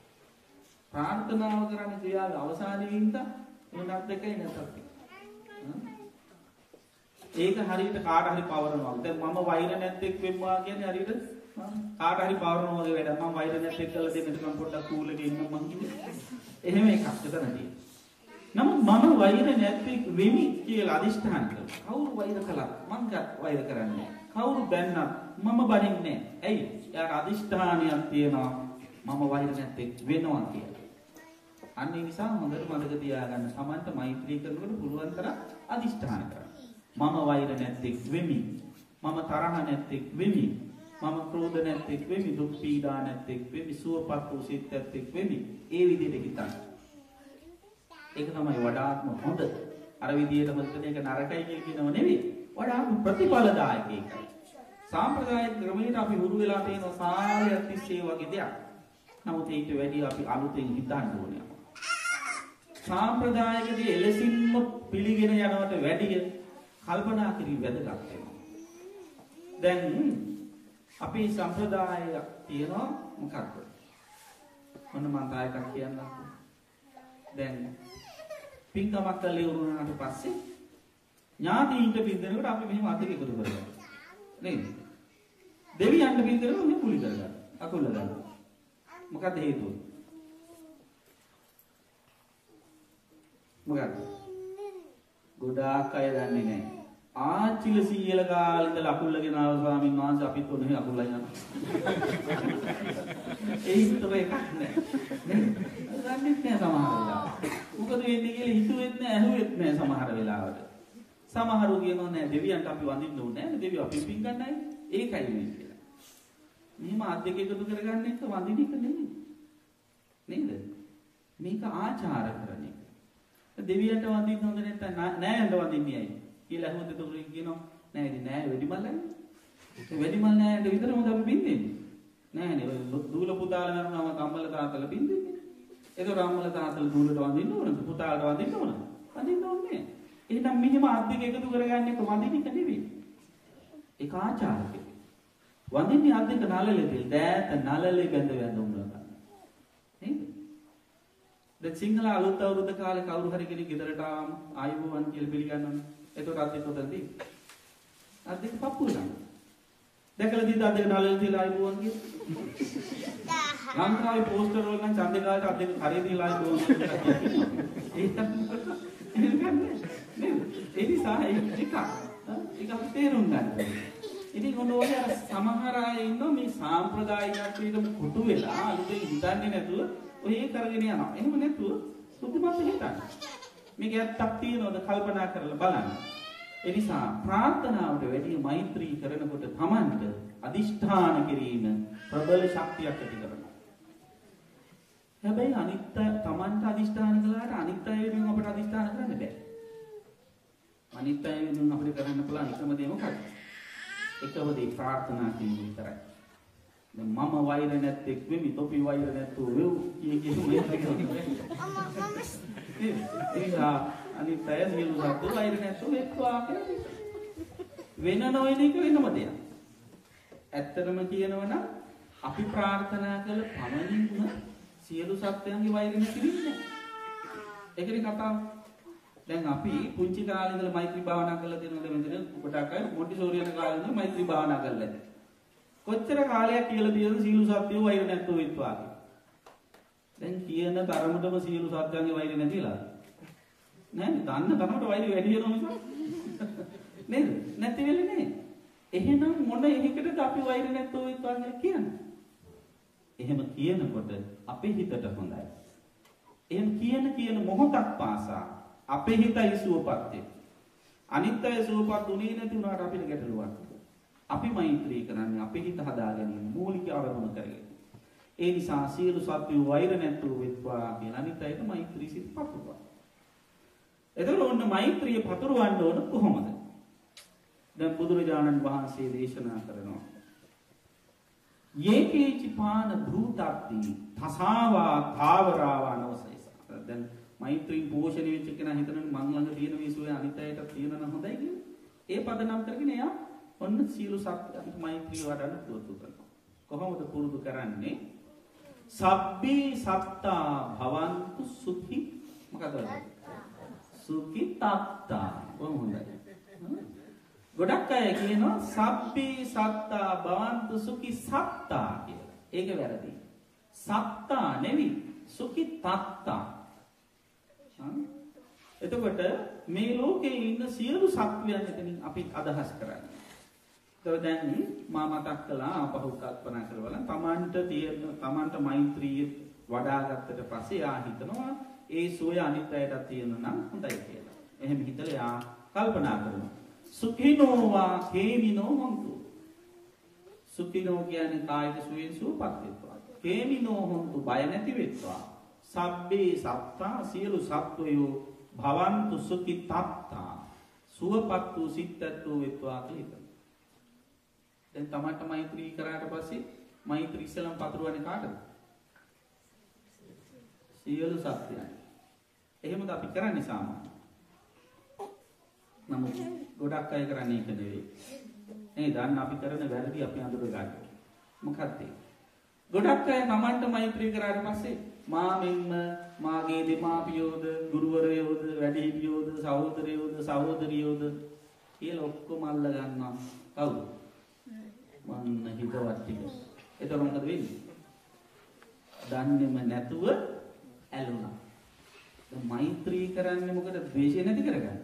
ප්‍රාර්ථනාව කරන්න ක්‍රියාවේ අවසානයේ ඉඳන් මොනක් දෙකයි නැතත් ඒක හරියට කාට හරි පවරනවා. දැන් මම වෛර නැත්තෙක් වෙම්වා කියන්නේ හරියට කාට හරි පවරනවා වගේ වැඩක්. මම වෛර නැත්තෙක් කළා දෙන්න නිකන් පොඩ්ඩක් කූල් එකේ ඉන්න මං කිව්වේ. එහෙම එකක් එතනදී. නමුත් මම වෛර නැත්තෙක් වෙමි කියලා අදිෂ්ඨාන කළා. කවුරු වෛර කළා? මං වෛර කරන්නේ කවුරු බැන්නත් මම බනින්නේ ඇයි? එයාට අදිෂ්ඨානයක් තියෙනවා. මම වෛර නැත්තෙක් වෙනවා කියලා. අන්න ඒ නිසා හොඳට මතක තියාගන්න සමන්ත මෛත්‍රී කරනකොට පුළුවන් තරම් අදිෂ්ඨාන කරන්න. මම වෛර නැත්තේක් වෙමි. මම තරහ නැත්තේක් වෙමි. මම ක්‍රෝධ නැත්තේක් වෙමි. දුක් පීඩා නැත්තේක් වෙමි. සුවපත් වූ සිත් නැත්තේක් වෙමි. ඒ විදිහට හිතන්න. ඒක තමයි වඩාත්ම හොඳ. අර විදිහට මතක එක නරකයි කියලා කියනව නෙවෙයි. වඩාත්ම ප්‍රතිඵලදායක එකයි. සාම්ප්‍රදායික ක්‍රමයට අපි හුරු වෙලා තියෙන සාරය තිස්සේ වගේ දෙයක්. නමුත් ඊට වැඩි අපි අලුතෙන් හිතන්න ඕනේ. සාම්ප්‍රදායකදී එලෙසින්ම පිළිගෙන යනවට වැඩිය කල්පනා කිරීම වැදගත් වෙනවා. දැන් අපි සම්ප්‍රදාය තියෙනවා මොකක්ද? මොන මම තායකක් කියන්නම්කෝ. දැන් පින්කමක් කළේ වුණාට පස්සේ ඥාතීන්ට පින් දෙනකොට අපි මෙහෙම අත එකතු කරගන්නවා. නේද? දෙවියන්ට පින් දෙනකොට මෙහෙම කුලි කරගන්නවා. අකුල ගන්නවා. මොකද හේතුව? මොකක්ද? ගොඩාක් අය දන්නේ නැහැ. ආච්චිල සීයල කාලේ ඉඳලා අකුල්ලගෙන ආව ස්වාමීන් වහන්සේ අපිත් ඔන්නේ අකුල්ලා යනවා. ඒ හිතව එකක් නෑ. දන්නේ නැහැ සමහර වෙලාවට. මොකද වෙන්නේ කියලා හිතුවෙත් නෑ, ඇහුවෙත් නෑ සමහර වෙලාවට. සමහරු කියනවා නෑ දෙවියන්ට අපි වඳින්න ඕනේ නෑ. දෙවියෝ අපි පින් ගන්නයි. ඒකයි මේ කියලා. මෙහෙම අද්දක එකතු කරගන්න එක වඳින එක නෙමෙයි. නේද? මේක ආචාර කරන එක. දෙවියන්ට වඳින්න හොඳ නැත්නම් නෑයන්ට වඳින්නේ ඇයි? කියලා ඇහුවොත් එතකොට කියනවා නෑ ඉතින් නෑ වෙඩිමල් නෑ. වෙඩිමල් නෑට විතරමද අපි බින්දෙන්නේ? නෑනේ දූල පුතාලා මරනම කම්මල තාත්තලා බින්දෙන්නේ. ඒතකොට අම්මල තාත්තලා දූලට වඳින්න ඕනද? පුතාලට වඳින්න ඕනද? වඳින්න ඕනේ නෑ. එහෙනම් මෙහෙම අද්දික එකතු කරගන්න එක වඳින්න එක නෙවෙයි. ඒක ආචාරක. වඳින්නේ අද්දික නලලේ තිල් දෑත නලලේ බැඳ වැඳුම් කරනවා. නේද? දැන් සිංහල අලුත් අවුරුද්ද කාලේ කවුරු හරි කෙනෙක් ගෙදරට ආවම ආයුබෝවන් කියලා පිළිගන්නවනේ. එතකොට අද්දික උතන්දී අද්දික පපුවනවා. දැකලා දීද අද්දික නලලේ තියලා ආයුබෝවන් කියලා. ලංකාවේ පෝස්ටර් වල නම් ඡන්දේ කාලේට අද්දික හරිය දීලා ආයුබෝවන් කියලා. ඒක ඒ නිසා ඒක ඒක අපි තේරුම් ගන්න. ඉතින් ඔන්න ඔය අර සමහර අය ඉන්නවා මේ සාම්ප්‍රදායිකත්වයට කොටු වෙලා අලුතෙන් හිතන්නේ නැතුව ඔය කරගෙන යනවා. එහෙම නැතුව සුදුමත් හිතන්න. මේක ඇත්තක් තියනවද කල්පනා කරලා බලන්න. ඒ නිසා ප්‍රාර්ථනාවට වැඩි මෛත්‍රී කරනකොට තමන්ට අදිෂ්ඨාන කිරීම ප්‍රබල ශක්තියක් ඇති කරනවා. හැබැයි අනිත් තමන්ට අදිෂ්ඨාන කළාට අනිත් අය වෙනුවෙන් අපට අදිෂ්ඨාන කරන්න බෑ. අනිත් අය වෙනුවෙන් අපිට කරන්න පුළුවන් එකම දේ මොකක්ද? එකම දේ ප්‍රාර්ථනා කිරීම විතරයි. දැන් මම වෛර නැත්තෙක් වෙමි, තොපි වෛර නැත්තෝ වෙව් කිය කිය මේ ඒක අනිත් අය සියලු සත්තු වෛර නැත්තෝ වෙත්වා වෙන නොවන එක වෙනම දෙයක්. ඇත්තටම කියනවනම් අපි ප්‍රාර්ථනා කළ පමණින්ම සියලු සත්වයන්ගේ වෛර නැති වෙන්නේ නැහැ. ඒකනේ කතාව. දැන් අපි පුංචි කාලේ ඉඳලා මෛත්‍රී භාවනා කරලා තියෙනවද මෙතන කොටක් අය මොන්ටිසෝරි යන කාලේ ඉඳලා මෛත්‍රී භාවනා කරලා ඇති. කොච්චර කාලයක් කියලා තියෙනද සීල සත්‍යෝ වෛර නැත්තෝ වෙත්වා දැන් කියන තරමටම සීල සත්‍යයන්ගේ වෛර නැතිලා. නෑ දන්න තරමට වෛර වැඩි වෙනවා මිසක්. නේද? නැති වෙන්නේ නෑ. එහෙනම් මොන එකකටද අපි වෛර නැත්තෝ වෙත්වා කියලා කියන්නේ? එහෙම කියනකොට අපේ හිතට හොඳයි. එහෙම කියන කියන මොහොතක් පාසා අපේ හිතයි සුවපත් අනිත් අය සුවපත් උනේ නැති වුණාට අපිට ගැටලුවක්. අපි මෛත්‍රී කරන්නේ අපේ හිත හදා ගැනීම මූලික අරමුණ කරගෙන. ඒ නිසා සියලු සත්වෝ වෛර නැතුව වෙත්වා කියන අනිත් අයට මෛත්‍රී සිත පතුරවන්න. එතකොට ඔන්න මෛත්‍රිය පතුරවන්න ඕන කොහොමද? දැන් බුදුරජාණන් වහන්සේ දේශනා කරනවා. යේකේචි පාන භූතත්ති තසාවා තාවරාවා නවසයිස. දැන් මෛත්‍රීන් පෝෂණය වෙච්ච කෙනා හිතනවා මං ළඟ තියෙන මේ සුවය අනිත් අයටත් තියෙනවා නම් හොඳයි කියලා. ඒ පදනම් කරගෙන එයා ඔන්න සියලු සත්‍යයන්ට මෛත්‍රී වඩන්න පුරුදු කරනවා. කොහොමද පුරුදු කරන්නේ? සබ්බේ සත්තා භවන්තු සුඛි මොකද සුඛි තාත්තා කොහොම හොඳයි. ගොඩක් අය කියනවා සබ්බේ සත්තා භවන්තු සුඛි සත්තා කියලා. ඒක වැරදි. සත්තා නෙවෙයි සුඛි තාත්තා එතකොට මේ ලෝකේ ඉන්න සියලු සත්වයන් එතනින් අපි අදහස් කරන්නේ. ඒතර දැන් මා මතක් කළා අපහු කල්පනා කරවලා තමන්ට තියෙන තමන්ට මෛත්‍රිය වඩාගත්තට පස්සේ ආ හිතනවා ඒ සෝය අනිත් අයටත් තියෙන නම් හොඳයි කියලා. එහෙම හිතලා යා කල්පනා කරනවා. සුඛිනෝවා කේමිනෝ හොන්තු. සුඛිනෝ කියන්නේ කායික සුවයෙන් සුවපත් වෙත්වා. කේමිනෝ හොන්තු බය නැති වෙත්වා. සබ්බේ සත්තා සියලු සත්වයෝ භවන්තු සුඛි තත්තා සුවපත් වූ සිතත් වූ වෙත්වා කියලා දැන් තමන්ට මෛත්‍රී කරාට පස්සේ මෛත්‍රී ඉස්සලම් පතුරවන්නේ කාටද? සියලු සත්‍යයන්. එහෙමද අපි කරන්නේ සාමාන්‍යයෙන්. නමුත් ගොඩක් අය කරන්නේ ඒක නෙවෙයි. නේද? අන්න අපි කරන වැරදි අපි අඳුර ගන්න. මොකක්ද? ගොඩක් අය තමන්ට මෛත්‍රී කරාට පස්සේ මාමින්ම මාගේ දෙමාපියෝද ගුරුවරයෝද වැඩිහිටියෝද සහෝදරයෝද සහෝදරියෝද කියලා ඔක්කොම අල්ල ගන්නවා. කවුද? මන්න හිතවත් ටික. එතකොට මොකද වෙන්නේ? දන්නේම නැතුව ඇලුනා. දැන් මෛත්‍රී කරන්නේ මොකද? ද්වේෂය නැති කරගන්න.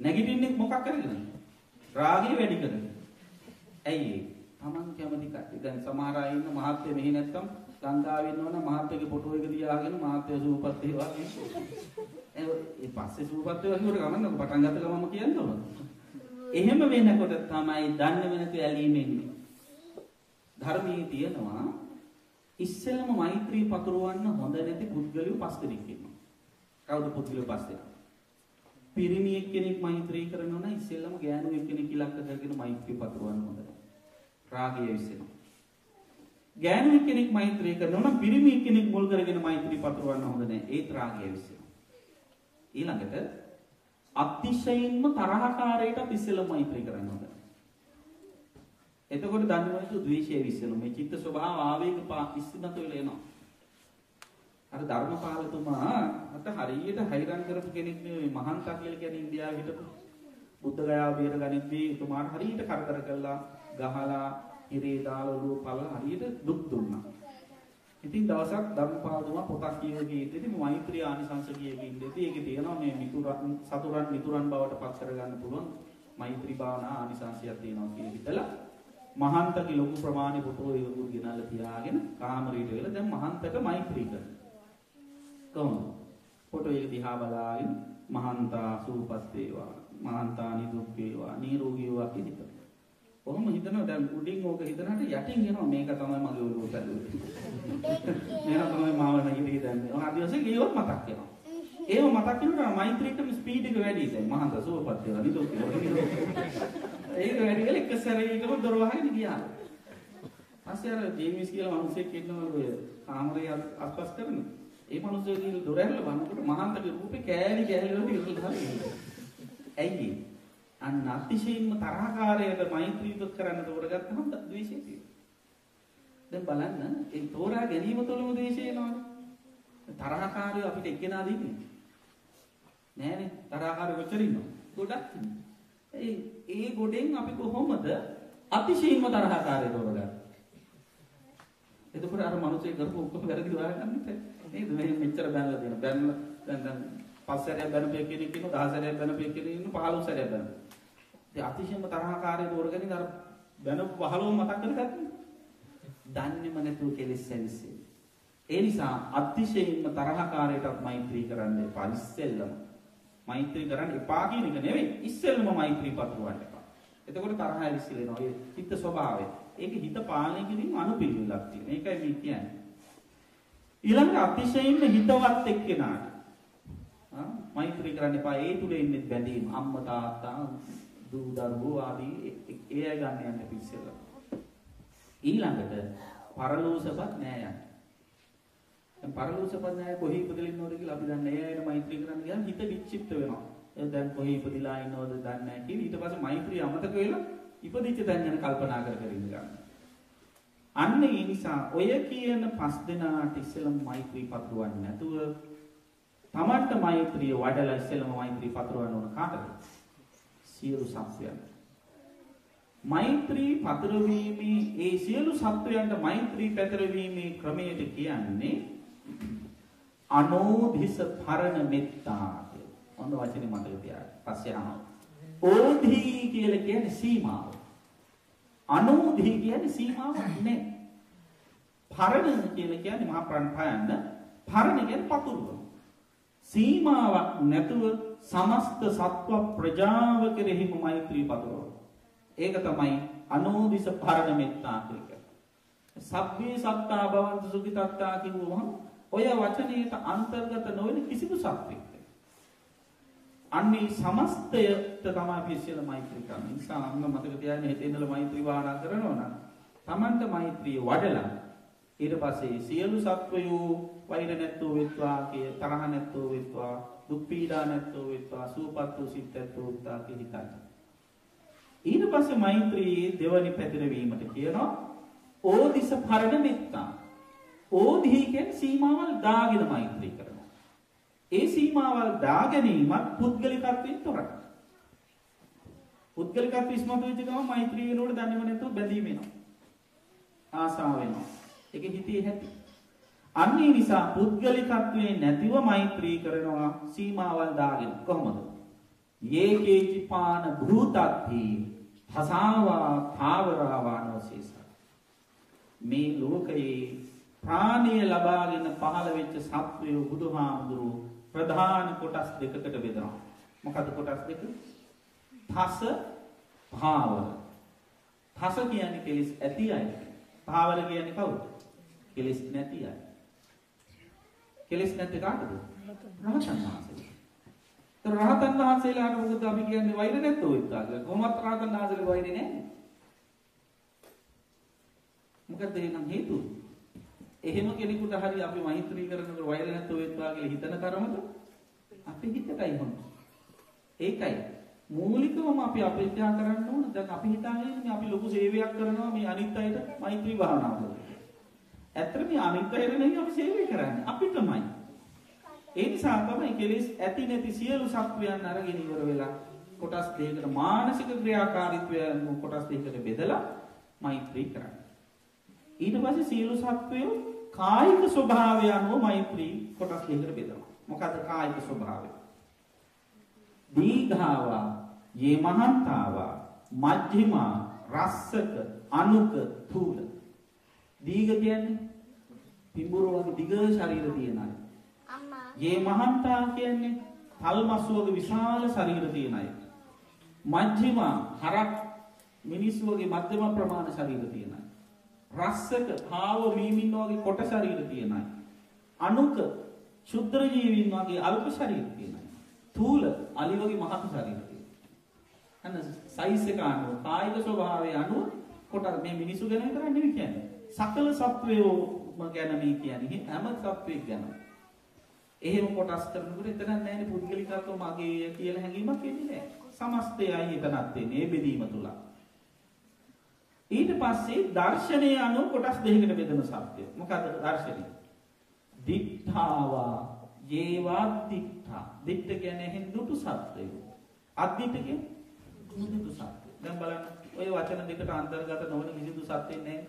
නැගිටින්නේ මොකක් කරගෙන? රාගය වැඩි කරගෙන. ඇයි ඒ? Taman කැමති කට්ටිය. දැන් සමහර අය ඉන්න මහත්ය මෙහි නැත්තම් ලංකාවේ ඉන්නවනම් මහත්යගේ ෆොටෝ එක තියාගෙන මහත්ය සූපත් ඒවා ඒ පස්සේ සූපත් ඒවා කියවට ගමන්නකො පටන් ගත්ත ගමම කියන්න ඕන. එහෙම වෙනකොට තමයි දන්නේම නැතු ඇලීම එන්නේ. ධර්මයේ තියෙනවා ඉස්සෙල්ලම මෛත්‍රී පතුරවන්න හොඳ නැති පුද්ගලයෝ පස් දෙනෙක් ඉන්නවා. කවුද පුද්ගලයෝ පස් දෙනා? පිරිමි එක්කෙනෙක් මෛත්‍රී කරනවා නම් ඉස්සෙල්ලම ගෑනු එක්කෙනෙක් ඉලක්ක කරගෙන මෛත්‍රී පතුරවන්න හොඳ නැහැ. රාගය විසෙනවා. ගෑනු කෙනෙක් මෛත්‍රී කරනවා නම් පිරිමි කෙනෙක් මුල් කරගෙන මෛත්‍රී පතුරවන්න හොඳ නැහැ. ඒත් රාගය විසෙනවා. ඊළඟට අතිශයින්ම තරහකාරයටත් ඉස්සෙල්ලා මෛත්‍රී කරන්න හොඳ එතකොට දන්නවද ද්වේෂය විශ්සෙනවා. මේ චිත්ත ස්වභාව ආවේග පා ඉස්මතු වෙලා එනවා. අර ධර්මපාලතුමා අත හරියට හයිරන් කරපු කෙනෙක් නෙවෙයි මහන්තා කියලා කියන්නේ ඉන්දියාවේ හිටපු බුද්ධ ගයාව බේර ගනිද්දී උතුමාට හරියට කරදර කළා ගහලා ඉරේ දාලා ඔළුව පළලා හරියට දුක් දුන්නා. ඉතින් දවසක් ධර්මපාලතුමා පොතක් කියවගේ ඉඳිදී මෛත්‍රී ආනිසංස කියවගේ ඉඳිදී ඒකේ තියෙනවා මේ මිතුරන් සතුරන් මිතුරන් බවට පත් කරගන්න පුළුවන් මෛත්‍රී භාවනා ආනිසංසයක් තියෙනවා කියලා හිතලා මහන්තගේ ලොකු ප්‍රමාණි ෆොටෝ එකකුත් ගෙනල්ලා තියාගෙන කාමරයට වෙලා දැන් මහන්තට මෛත්‍රී කරනවා. කොහොමද? ෆොටෝ එක දිහා බලාගෙන මහන්තා සූපත් වේවා, මහන්තා නිදුක් වේවා, නිරෝගී වේවා කියලා හිතනවා. කොහොම හිතනවා දැන් උඩින් ඕක හිතනට යටින් එනවා මේක තමයි මගේ ඔළුව පැලුවේ. මේක තමයි මාව නැගිටි දැම්මේ. ඔය ආදිවාසී ගියොත් මතක් වෙනවා. ඒව මතක් වෙනකොට මෛත්‍රී කරන ස්පීඩ් එක වැඩි දැන් මහන්ත සූපත් වේවා, නිදුක් වේවා. ඒක වැඩි වෙලා එක සැරේටම දොර වහගෙන ගියා. පස්සේ අර ජේමිස් කියලා මිනිහෙක් ඉන්නවලු ඔය කාමරේ අත්පස් කරන. ඒ මිනිස්සු ගිහින් දොර ඇරලා බලනකොට මහන්තගේ රූපේ කෑලි කෑලි වලට ඉරලා හරිනවා. ඇයි අන්න අතිශයින්ම තරහකාරයට මෛත්‍රී දුක් කරන්න තෝරගත්තම ද්වේෂය තියෙනවා. දැන් බලන්න ඒ තෝරා ගැනීම තුළම ද්වේෂය එනවනේ. තරහකාරයෝ අපිට එක්කෙනා දෙන්නේ. නෑනේ තරහකාරයෝ කොච්චර ඉන්නවද? ගොඩක් ඉන්නවා. ඒ ඒ ගොඩෙන් අපි කොහොමද අතිශයින්ම තරහකාරී තෝරගන්නේ? එතකොට අර මිනිස්සේ කරපු ඔක්කොම වැරදි හොයාගන්නත් නේද? මේ මෙච්චර බැනලා දෙන. බැනලා දැන් දැන් පස් සැරයක් බැනපේ කෙනෙක් ඉන්නවා 10 සැරයක් බැනපේ කෙනෙක් ඉන්නවා 15 සැරයක් බැනපේ. ඉතින් අතිශයින්ම තරහකාරී තෝරගෙන අර බැනපු 15 මතක් කරගන්නේ. දන්නේම නැතුව කෙලෙස් ඇවිස්සේ. ඒ නිසා අතිශයින්ම තරහකාරයටත් මෛත්‍රී කරන්න එපා. ඉස්සෙල්ලම මෛත්‍රී කරන්න එපා කියන එක නෙවෙයි ඉස්සෙල්ලම මෛත්‍රී පතුරවන්න එපා. එතකොට තරහ ඇවිස්සෙලෙනවා. ඒ චිත්ත ස්වභාවය. ඒක හිත පාලනය කිරීම අනුපිළිවෙලක් තියෙන. ඒකයි මේ කියන්නේ. ඊළඟට අතිශයින්ම හිතවත් එක්කෙනාට ආ මෛත්‍රී කරන්න එපා. ඒ තුල ඉන්නේ බැඳීම්. අම්මා තාත්තා දූ දරුවෝ ආදී ඒ අය ගන්න යන්න පිස්සෙල්ලා. ඊළඟට පරලෝසපත් නෑ යන්නේ. දැන් පරලෝසපඥාය කොහේ ඉපදලා ඉන්නවද කියලා අපි දන්නේ නැහැ. එයාට මෛත්‍රී කරන්න ගියාම හිත වික්ෂිප්ත වෙනවා. ඒ දැන් කොහේ ඉපදිලා ඉන්නවද දන්නේ නැහැ කියලා ඊට පස්සේ මෛත්‍රී අමතක වෙලා ඉපදිච්ච තැන් ගැන කල්පනා කර කර ඉන්න ගන්නවා. අන්න ඒ නිසා ඔය කියන පස් දෙනාට ඉස්සෙල්ලම මෛත්‍රී පතුරවන්නේ නැතුව තමන්ට මෛත්‍රිය වඩලා ඉස්සෙල්ලම මෛත්‍රී පතුරවන්න ඕන කාටද? සියලු සත්වයන්ට. මෛත්‍රී පතරවීමේ ඒ සියලු සත්වයන්ට මෛත්‍රී පැතරවීමේ ක්‍රමයට කියන්නේ අනෝධිස පරණ මෙත්තා කියලා. ඔන්න වචනේ මතක තියාගන්න. පස්සේ අහනවා. ඕධි කියලා කියන්නේ සීමාව. අනෝධි කියන්නේ සීමාවක් නෑ. පරණ කියලා කියන්නේ මහා ප්‍රාණපයන්න පරණ කියන්නේ පතුරුව. සීමාවක් නැතුව සමස්ත සත්ව ප්‍රජාව කෙරෙහිම මෛත්‍රී පතුරවන. ඒක තමයි අනෝධිස පරණ මෙත්තා කියලා. සබ්බේ සත්තා භවන්තු සුඛිතත්තා කිව්වම ඔය වචනයට අන්තර්ගත නොවන කිසිදු සත්‍යෙක් අන්නේ සමස්තයට තමයි අපි ඉස්සෙල්ලා මෛත්‍රී කරන්නේ. නිසා අන්න මතක තියාගන්න හිතේ ඉඳලා මෛත්‍රී වාහනා කරනවා නම් Tamanta මෛත්‍රිය වඩලා ඊට පස්සේ සියලු සත්වයෝ වෛර නැත්තෝ වෙත්වා කිය තරහ නැත්තෝ වෙත්වා දුක් පීඩා නැත්තෝ වෙත්වා සූපත් වූ සිත් නැත්තෝ උත්තා කිය හිතන්න. ඊට පස්සේ මෛත්‍රී දෙවනි පැතිරවීමට කියනවා ඕදිස පරණ මෙත්තා ඕධී කියන්නේ සීමාවල් දාගෙන මෛත්‍රී කරනවා. ඒ සීමාවල් දාගැනීමත් පුද්ගලිකත්වයෙන් තොරයි. පුද්ගලිකත්වය ඉස්මතු වෙච්ච ගමන් මෛත්‍රී වෙනකොට දන්නේම නැතුව බැඳීම එනවා. ආසාව වෙනවා. ඒක හිතේ හැටි. අන්නේ නිසා පුද්ගලිකත්වයේ නැතිව මෛත්‍රී කරනවා සීමාවල් දාගෙන කොහොමද? යේකේචි පාන භූතත්ති හසාවා තාවරාවානෝසේස. මේ ලෝකයේ ප්‍රාණය ලබාගෙන පහළ වෙච්ච සත්වයෝ බුදුහාමුදුරුවෝ ප්‍රධාන කොටස් දෙකකට බෙදනවා. මොකද කොටස් දෙක? තස භාවර. තස කියන්නේ කෙලෙස් ඇති අය. භාවර කියන්නේ කවුද? කෙලෙස් නැති අය. කෙලෙස් නැති කාටද? රහතන් වහන්සේලා. તો රහතන් වහන්සේලාට මොකද අපි කියන්නේ වෛර නැත්තෝ ඉත්තා කියලා. කොහොමත් රහතන් වහන්සේලා වෛරේ නැහැ. මොකද එහෙනම් හේතුව? එහෙම කෙනෙකුට හරි අපි මෛත්‍රී කරනකොට වෛර නැත්තෝ වෙත්වා කියලා හිතන තරමට අපේ හිතටයි හොඳ. ඒකයි මූලිකවම අපි අපේක්ෂා කරන්න ඕන දැන් අපි හිතාගෙන ඉන්නේ අපි ලොකු සේවයක් කරනවා මේ අනිත් අයට මෛත්‍රී භාවනාව කරලා. ඇත්තට මේ අනිත් අයට නෙවෙයි අපි සේවය කරන්නේ අපිටමයි. ඒ නිසා තමයි කෙලෙස් ඇති නැති සියලු සත්වයන් අරගෙන ඉවර වෙලා කොටස් දෙකකට මානසික ක්‍රියාකාරීත්වය කොටස් දෙකකට බෙදලා මෛත්‍රී කරන්නේ. ඊට පස්සේ සියලු සත්වයෝ කායික ස්වභාවය අනුව මෛත්‍රී කොටස් දෙකකට බෙදනවා. මොකද්ද කායික ස්වභාවය? දීඝාවා යේ මහන්තාවා මජ්ක්‍ධිමා රස්සක අනුක තූල දීඝ කියන්නේ පිඹුර වගේ දිග ශරීර තියෙන අය. යේ මහන්තා කියන්නේ තල්මස්සු වගේ විශාල ශරීර තියෙන අය. මජ්ක්‍ධිමා හරක් මිනිස්සු වගේ මධ්‍යම ප්‍රමාණ ශරීර තියෙන අය. රස්සක කාව මීමින් වගේ කොට ශරීර තියෙන අය. අනුක ශුද්‍ර ජීවීන් වගේ අල්ප ශරීර තියෙන අය. තූල අලි වගේ මහත් ශරීර තියෙන. අන්න සයිස් එක අනුව කායික ස්වභාවය අනුව කොට මේ මිනිසු ගැන විතරක් නෙවෙයි කියන්නේ. සකල සත්වයෝ ගැන මේ කියන්නේ හැම සත්වෙක් ගැන. එහෙම කොටස් කරනකොට එතන නැහැ පුද්ගලිකත්ව මගේ කියලා හැඟීමක් එන්නේ නැහැ. සමස්තයයි එතනත් තියෙන්නේ බෙදීම තුල. ඊට පස්සේ දර්ශනය අනුව කොටස් දෙකකට බෙදෙන සත්‍ය. මොකද දර්ශනය? දිඨාවා යේවා දිඨා. දිඨ කියන්නේ හින්දුතු සත්‍යය. අද්දිඨ කියන්නේ දුතු සත්‍ය. දැන් බලන්න ඔය වචන දෙකට අන්තර්ගත නොවන කිසිදු සත්‍යෙ නැහැ.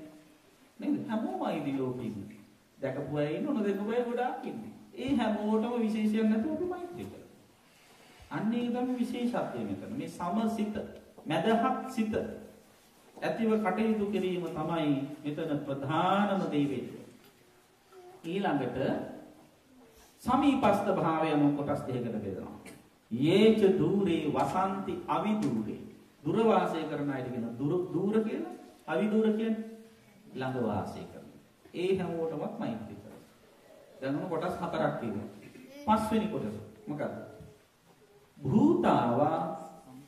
නේද? හැමෝමයි දී ලෝකෙ ඉන්නේ. දැකපු අය ඉන්න නොදැකපු අය ගොඩාක් ඉන්නේ. ඒ හැමෝටම විශේෂයක් නැතුව අපි මෛත්‍රී කරනවා. අන්න ඒක තමයි විශේෂත්වය මෙතන. මේ සමසිත, මදහත් සිත ඇතිව කටයුතු කිරීම තමයි මෙතන ප්‍රධානම දේ වෙන්නේ. ඊළඟට සමීපස්ත භාවය නම් කොටස් දෙකකට බෙදනවා. යේච දූරේ වසන්ති අවිදූරේ. දුර වාසය කරන අයට කියන දුර දූර කියලා අවිදූර කියන්නේ ළඟ වාසය කරන. ඒ හැමෝටමත් මෛත්‍රී කරනවා. දැන් මොන කොටස් හතරක් තියෙනවා. පස්වෙනි කොටස මොකක්ද? භූතාවා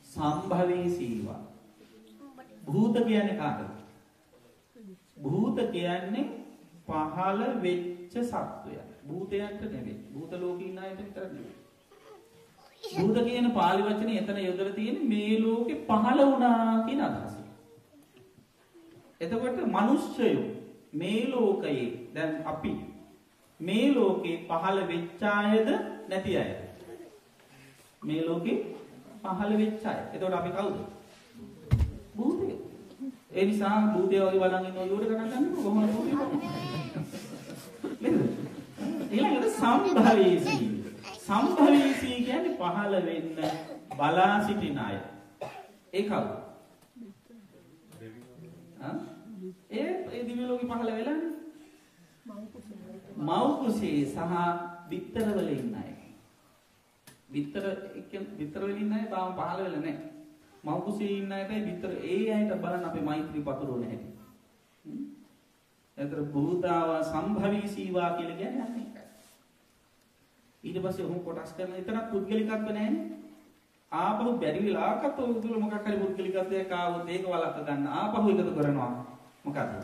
සම්භවේ සීවා. භූත කියන්නේ කාටද? භූත කියන්නේ පහළ වෙච්ච සත්වය. භූතයන්ට නෙවෙයි. භූත ලෝකේ ඉන්න අයට විතර නෙවෙයි. භූත කියන පාලි වචනේ එතන යොදලා තියෙන්නේ මේ ලෝකේ පහළ වුණා කියන අදහස. එතකොට මිනිස්සයෝ මේ ලෝකයේ දැන් අපි මේ ලෝකේ පහළ වෙච්ච අයද නැති අයද? මේ ලෝකේ පහළ වෙච්ච අය. එතකොට අපි කවුද? භූතය. ඒ නිසා භූතය වගේ බලන් ඉන්න ඔය උඩ ගණන් ගන්න කොහොමද භූතය? ඊළඟට සම්භවීසී. සම්භවීසී කියන්නේ පහළ වෙන්න බලා සිටින අය. ඒ කවුද? ඒ ඒ දිව්‍ය ලෝකෙ පහළ වෙලානේ. මව් කුසේ සහ බිත්තර වල ඉන්න අය. බිත්තර කියන්නේ බිත්තර වල ඉන්න අය තාම පහළ වෙලා නැහැ. මව් කුසේ ඉන්න අයටයි බිත්තර ඒ අයට බලන්න අපේ මෛත්‍රී පතුරවන හැටි. එතර භූතාව සම්භවී සීවා කියලා කියන්නේ අන්න ඒකයි. ඊට පස්සේ ඔහොම කොටස් කරන එතන පුද්ගලිකත්ව නැහැනේ. ආපහු බැරි වෙලාවකට ඔය තුල මොකක් හරි පුද්ගලිකත්වයක් ආවොත් ඒක වළක්ව ගන්න ආපහු එකතු කරනවා. මොකද?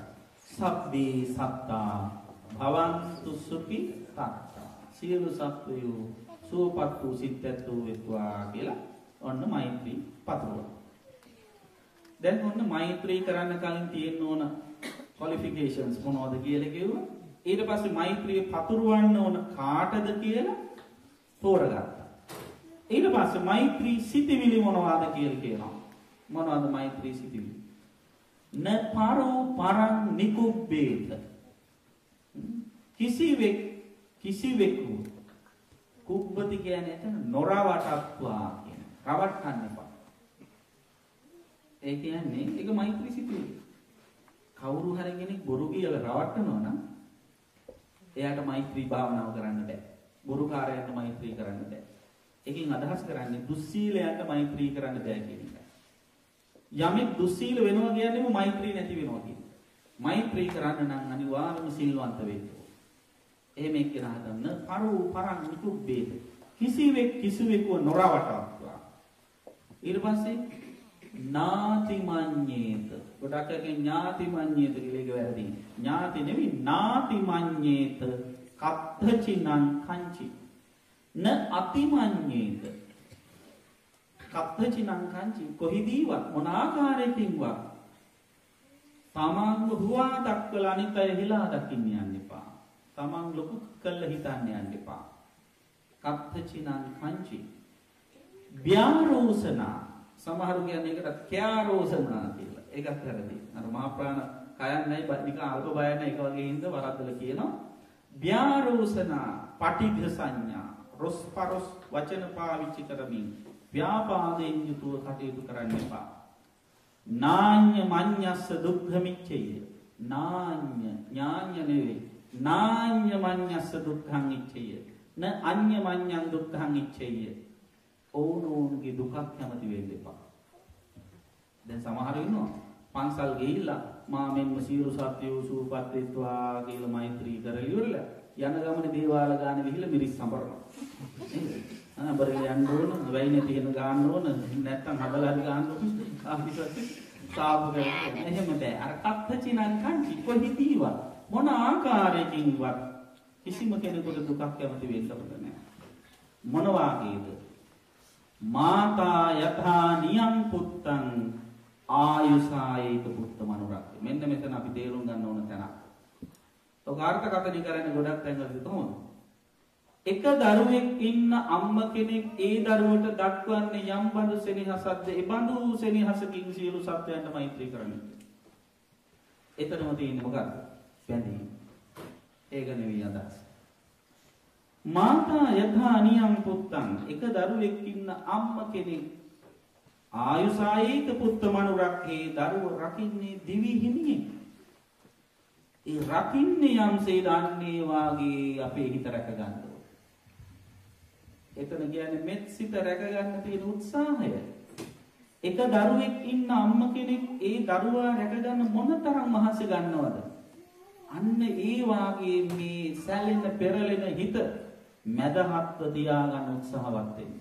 සබ්බේ සත්තා භවන්තු සුඛි තත්තා. සියලු සත්වයෝ සුවපත් වූ සිත්ත්ව වෙත්වා කියලා ඔන්න මෛත්‍රී පතුරවන. දැන් ඔන්න මෛත්‍රී කරන්න කලින් තියෙන්න ඕන ක්වොලිෆිකේෂන්ස් මොනවද කියලා කිව්වොත් ඊට පස්සේ මෛත්‍රිය පතුරවන්න ඕන කාටද කියලා තෝරගත්තා. ඊට පස්සේ මෛත්‍රී සිතිවිලි මොනවාද කියලා කියනවා. මොනවද මෛත්‍රී සිතිවිලි? න පරෝ පරං නිකුබ්බේත. කිසිවෙක් කිසිවෙකු කුබ්බති කියන්නේ එතන නොරවටත්වා කියන. රවට්ටන්න එපා. ඒ කියන්නේ ඒක මෛත්‍රී සිතුවිලි. කවුරු හරි කෙනෙක් බොරු කියලා රවට්ටනවා නම් එයාට මෛත්‍රී භාවනාව කරන්න බෑ. බොරුකාරයන්ට මෛත්‍රී කරන්න බෑ. එකකින් අදහස් කරන්නේ දුස්සීලයන්ට මෛත්‍රී කරන්න බෑ කියන එක. යමෙක් දුස්සීල වෙනවා කියන්නේම මෛත්‍රී නැති වෙනවා කියන. මෛත්‍රී කරන්න නම් අනිවාර්යයෙන්ම සිල්වන්ත වෙන්න එහෙම එක්කෙනා හදන්න පරු පරන් නිකුබ්බේද කිසිවෙක් කිසිවෙකුව නොරවටවත්වා ඊට පස්සේ නාතිමඤ්ඤේත ගොඩක් අයගේ ඥාතිමඤ්ඤේත කියලා එක වැරදි ඥාති නෙවෙයි නාතිමඤ්ඤේත. කත්තචිනං කංචි. න අතිමඤ්ඤේත. කත්තචිනං කංචි. කොහිදීවත් මොන ආකාරයකින්වත්. තමන්ව හුවා දක්වලා අනිත් අය හිලා දකින්න යන්න එපා තමන් ලොකු කල්ල හිතන්න යන්න එපා. කත්තචිනං කංචි. ව්‍යාරෝසනා සමහරු කියන්නේ ඒකට ක්‍යාරෝසනා කියලා. ඒකත් වැරදි. අර මහා ප්‍රාණ කයන්නයි නිකන් අල්ප බය නැහැ ඒක වගේ හින්දා වරද්දල කියනවා. ව්‍යාරෝසනා පටිඝ සංඥා රොස්පරොස් වචන පාවිච්චි කරමින් ව්‍යාපාදයෙන් යුතුව කටයුතු කරන්න එපා. නාඤ්‍ය මඤ්ඤස්ස දුක්ඛමිච්ඡය. නාඤ්‍ය ඥාඤ්‍ය නෙවෙයි නාඤ්‍ය මඤ්ඤස්ස දුක්ඛං ඉච්ඡය. න අඤ්‍ය මඤ්ඤං දුක්ඛං ඉච්ඡය. ඕනෝන්ගේ දුකක් කැමති වෙන්න එපා. දැන් සමහර ඉන්නවා පන්සල් ගිහිල්ලා මා මෙන්න සියලු සත්‍යෝ සූපත් වෙත්වා කියලා මෛත්‍රී කරලා ඉවරලා යන ගමනේ දේවාල ගානේ විහිලා මිරිස් සම්බරනවා අන බරේ යන්න ඕන වෙයිනේ තියෙන ගාන්න ඕන නැත්තම් හදලා හරි ගාන්න ඕන. ආපිසත් සාබු කරලා එහෙම බෑ. අර කත්තචිනන් කන්ටි කොහිදීවා මොන ආකාරයකින්වත් කිසිම කෙනෙකුට දුකක් කැමති වෙන්න හොඳ නැහැ. මොන වාගේද? මාතා යථා නියං පුත්තං ආයුසායේක පුත්ත මනුරක්ක. මෙන්න මෙතන අපි තේරුම් ගන්න ඕන තැන. ඔක අර්ථකථනය කරන්නේ ගොඩක් තැන්වලදී කොහොමද? එක දරුවෙක් ඉන්න අම්ම කෙනෙක් ඒ දරුවට දක්වන්නේ යම් බඳු සෙනෙහසක්ද ඒ බඳු සෙනෙහසකින් සියලු සත්වයන්ට මෛත්‍රී කරන්නේ. එතනම තියෙන්නේ මොකක්ද? බැඳීම. ඒක නෙවෙයි අදහස. මාතා යථා නියම් පුත්තං එක දරුවෙක් ඉන්න අම්ම කෙනෙක් ආයුසායීක පුත්ත මනුරක්හේ දරුව රකින්නේ දිවි හිමියෙන්. ඒ රකින්නේ යම්සේ දන්නේ වාගේ අපේ හිත රැක ගන්න ඕනේ. එතන කියන්නේ මෙත් සිත රැක ගන්න තියෙන උත්සාහය. එක දරුවෙක් ඉන්න අම්ම කෙනෙක් ඒ දරුවා රැක ගන්න මොන තරම් මහන්සි ගන්නවද? අන්න ඒ වාගේ මේ සැලෙන පෙරලෙන හිත මැදහත්ව තියාගන්න උත්සාහවත් වෙන්න.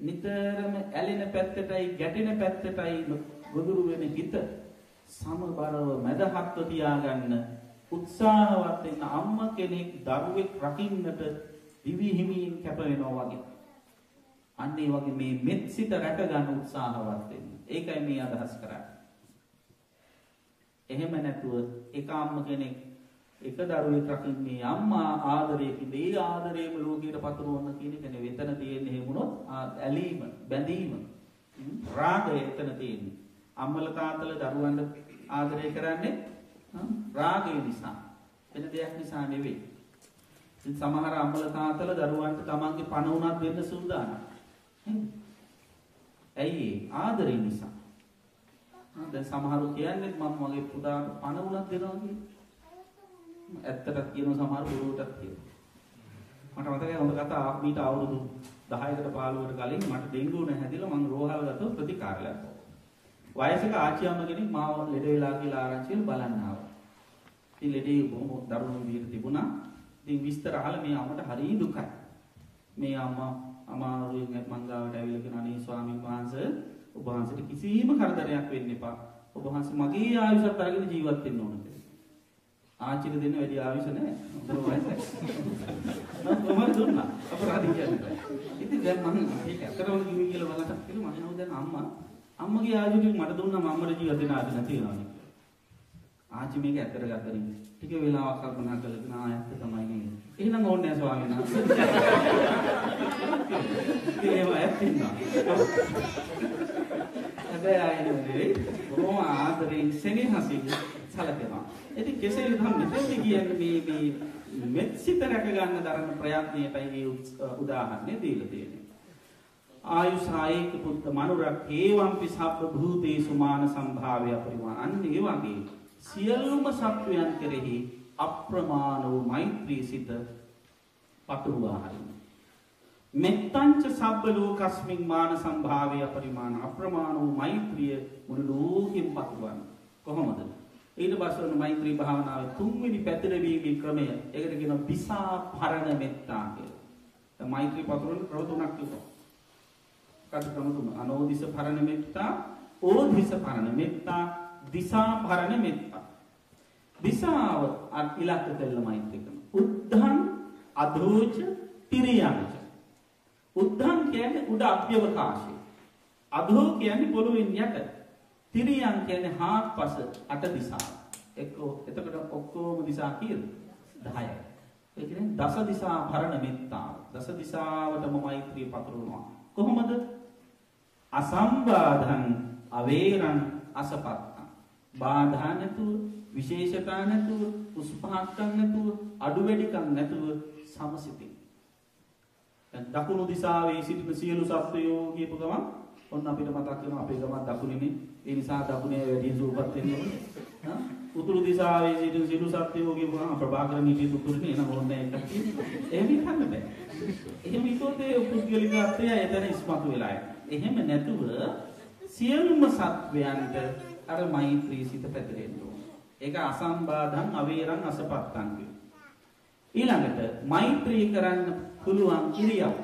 නිතරම ඇලෙන පැත්තටයි ගැටෙන පැත්තටයි ගොදුරු වෙන හිත සමබරව මැදහත්ව තියාගන්න උත්සාහවත් වෙන්න අම්ම කෙනෙක් දරුවෙක් රකින්නට දිවි හිමියෙන් කැප වෙනවා වගේ. අන්න ඒ වගේ මේ මෙත් සිත රැක ගන්න උත්සාහවත් වෙන්න. ඒකයි මේ අදහස් කරන්නේ. එහෙම නැතුව එක අම්ම කෙනෙක් එක දරුවෙක් රකින්නේ අම්මා ආදරයකින් ඒ ආදරයම ලෝකයට පතුරවන්න කියන එක නෙවෙයි. එතන තියෙන්නේ එහෙම වුණොත් ඇලීම, බැඳීම, රාගය එතන තියෙන්නේ. අම්මල තාත්තල දරුවන්ට ආදරය කරන්නේ රාගය නිසා. වෙන දෙයක් නිසා නෙවෙයි. ඉතින් සමහර අම්මල තාත්තල දරුවන්ට තමන්ගේ පණ උනත් දෙන්න සූදානම්. ඇයි ආදරය නිසා. දැන් සමහරු කියන්නේ මම මගේ පුතාට පණ උනක් දෙනවා කියලා. ඇත්තටත් කියන සමහර බොරුවටත් කියනවා. මට මතකයි හොඳ කතා මීට අවුරුදු 10කට 15කට කලින් මට ඩෙන්ගු නැහැදිලා මම රෝහල් ගත්ත ප්‍රතිකාරයක්. වයසක ආච්චි අම්ම කෙනෙක් මාව ලෙඩ වෙලා කියලා ආරංචිල බලන්න ආවා. ඉතින් ලෙඩේ බොහොම දරුණු විදිහට තිබුණා. ඉතින් විස්තර අහලා මේ අම්මට හරි දුකයි. මේ අම්මා අමාරුවෙන් මං ගාවට ඇවිල්ලා කියන අනේ ස්වාමීන් වහන්සේ ඔබ වහන්සේට කිසිම කරදරයක් වෙන්න එපා. ඔබ වහන්සේ මගේ ආයුෂත් අරගෙන ජීවත් වෙන්න ඕන කියලා. ආච්චිට දෙන්න වැඩි ආයුෂ නැහැ. ඔබ වයසයි. මම දුන්නා. අපරාධ කියන්නේ. ඉතින් දැන් මම ඒක ඇත්තටම කිව්වේ කියලා බලන්න කියලා මම නෝ දැන් අම්මා අම්මගේ ආයුෂ ටික මට දුන්නා මම අම්මට ජීවත් වෙන ආදි නැති වෙනවා ආච්චි මේක ඇත්තට ගත්තරින් ටික වෙලාවක් කල්පනා කළගෙන ආ ඇත්ත තමයි නේද එහෙනම් ඕනේ නැහැ ස්වාමීන් වහන්සේ ඒව ඇත්තින්නා හැබැයි ආයෙ නෙවෙයි බොහොම ආදරෙන් සෙනෙහසින් සැලකෙනවා. ඉතින් කෙසේ වෙතත් මෙතෙන්දි කියන්නේ මේ මේ මෙත් සිත රැක ගන්න දරන ප්‍රයත්නයටයි මේ උදාහරණය දීලා තියෙන්නේ. ආයුසායක පුත්ත මනුරක් ඒවම්පි සබ්බ භූතේසු මාන සම්භාවය පරිමාණ අන්න ඒ වගේ සියල්ලුම සත්වයන් කෙරෙහි අප්‍රමාණ වූ මෛත්‍රී සිත පතුරුවා හරින්න. මෙත්තංච සබ්බ ලෝකස්මින් මාන සම්භාවය පරිමාණ අප්‍රමාණ වූ මෛත්‍රිය මුළු ලෝකෙම පතුරවන්න. කොහොමද? ඊට පස්සේ වන මෛත්‍රී භාවනාවේ තුන්වෙනි පැතිරවීමේ ක්‍රමය ඒකට කියනවා විසා පරණ මෙත්තා කියලා. දැන් මෛත්‍රී පතුරවන ක්‍රම තුනක් තිබෙනවා. කඩ ක්‍රම තුන. අනෝදිස පරණ මෙත්තා, ඕදිස පරණ මෙත්තා, දිසා පරණ මෙත්තා. දිසාව ඉලක්ක කළ මෛත්‍රී කරන. උද්ධං අධෝච තිරියංච. උද්ධං කියන්නේ උඩ අභ්‍යවකාශය. අධෝ කියන්නේ පොළොවෙන් යට. තිරියං කියන්නේ හාත්පස අට දිසාව. එක්කෝ එතකොට ඔක්කොම දිසා කීයද? 10යි. ඒ කියන්නේ දස දිසා භරණ මෙත්තාව. දස දිසාවටම මෛත්‍රිය පතුරවනවා. කොහොමද? අසම්බාධං අවේරං අසපත්තං. බාධා නැතුව, විශේෂතා නැතුව, උස්පහක්කම් නැතුව, අඩු වැඩිකම් නැතුව සමසිතින්. දැන් දකුණු දිසාවේ සිටින සියලු සත්වයෝ කියපු ගමන් ඔන්න අපිට මතක් වෙනවා අපේ ගමන් දකුණේනේ. ඒ නිසා දකුණේ වැඩි සූපත් වෙන්නේ. හා උතුරු දිසාවේ සිටින සියලු සත්වයෝ කියපු ගමන් ප්‍රභාකරන් හිටිය උතුරනේ එන ඕනේ එකක් තියෙනවා. එහෙම හිතන්න බෑ. එහෙම හිතුවොත් ඒ පුද්ගලිකත්වය එතන ඉස්මතු වෙලා එහෙම නැතුව සියලුම සත්වයන්ට අර මෛත්‍රී සිත පැතිරෙන්න ඕන. ඒක අසම්බාධං අවේරං අසපත්තං කියන. ඊළඟට මෛත්‍රී කරන්න පුළුවන් ඉරියව්.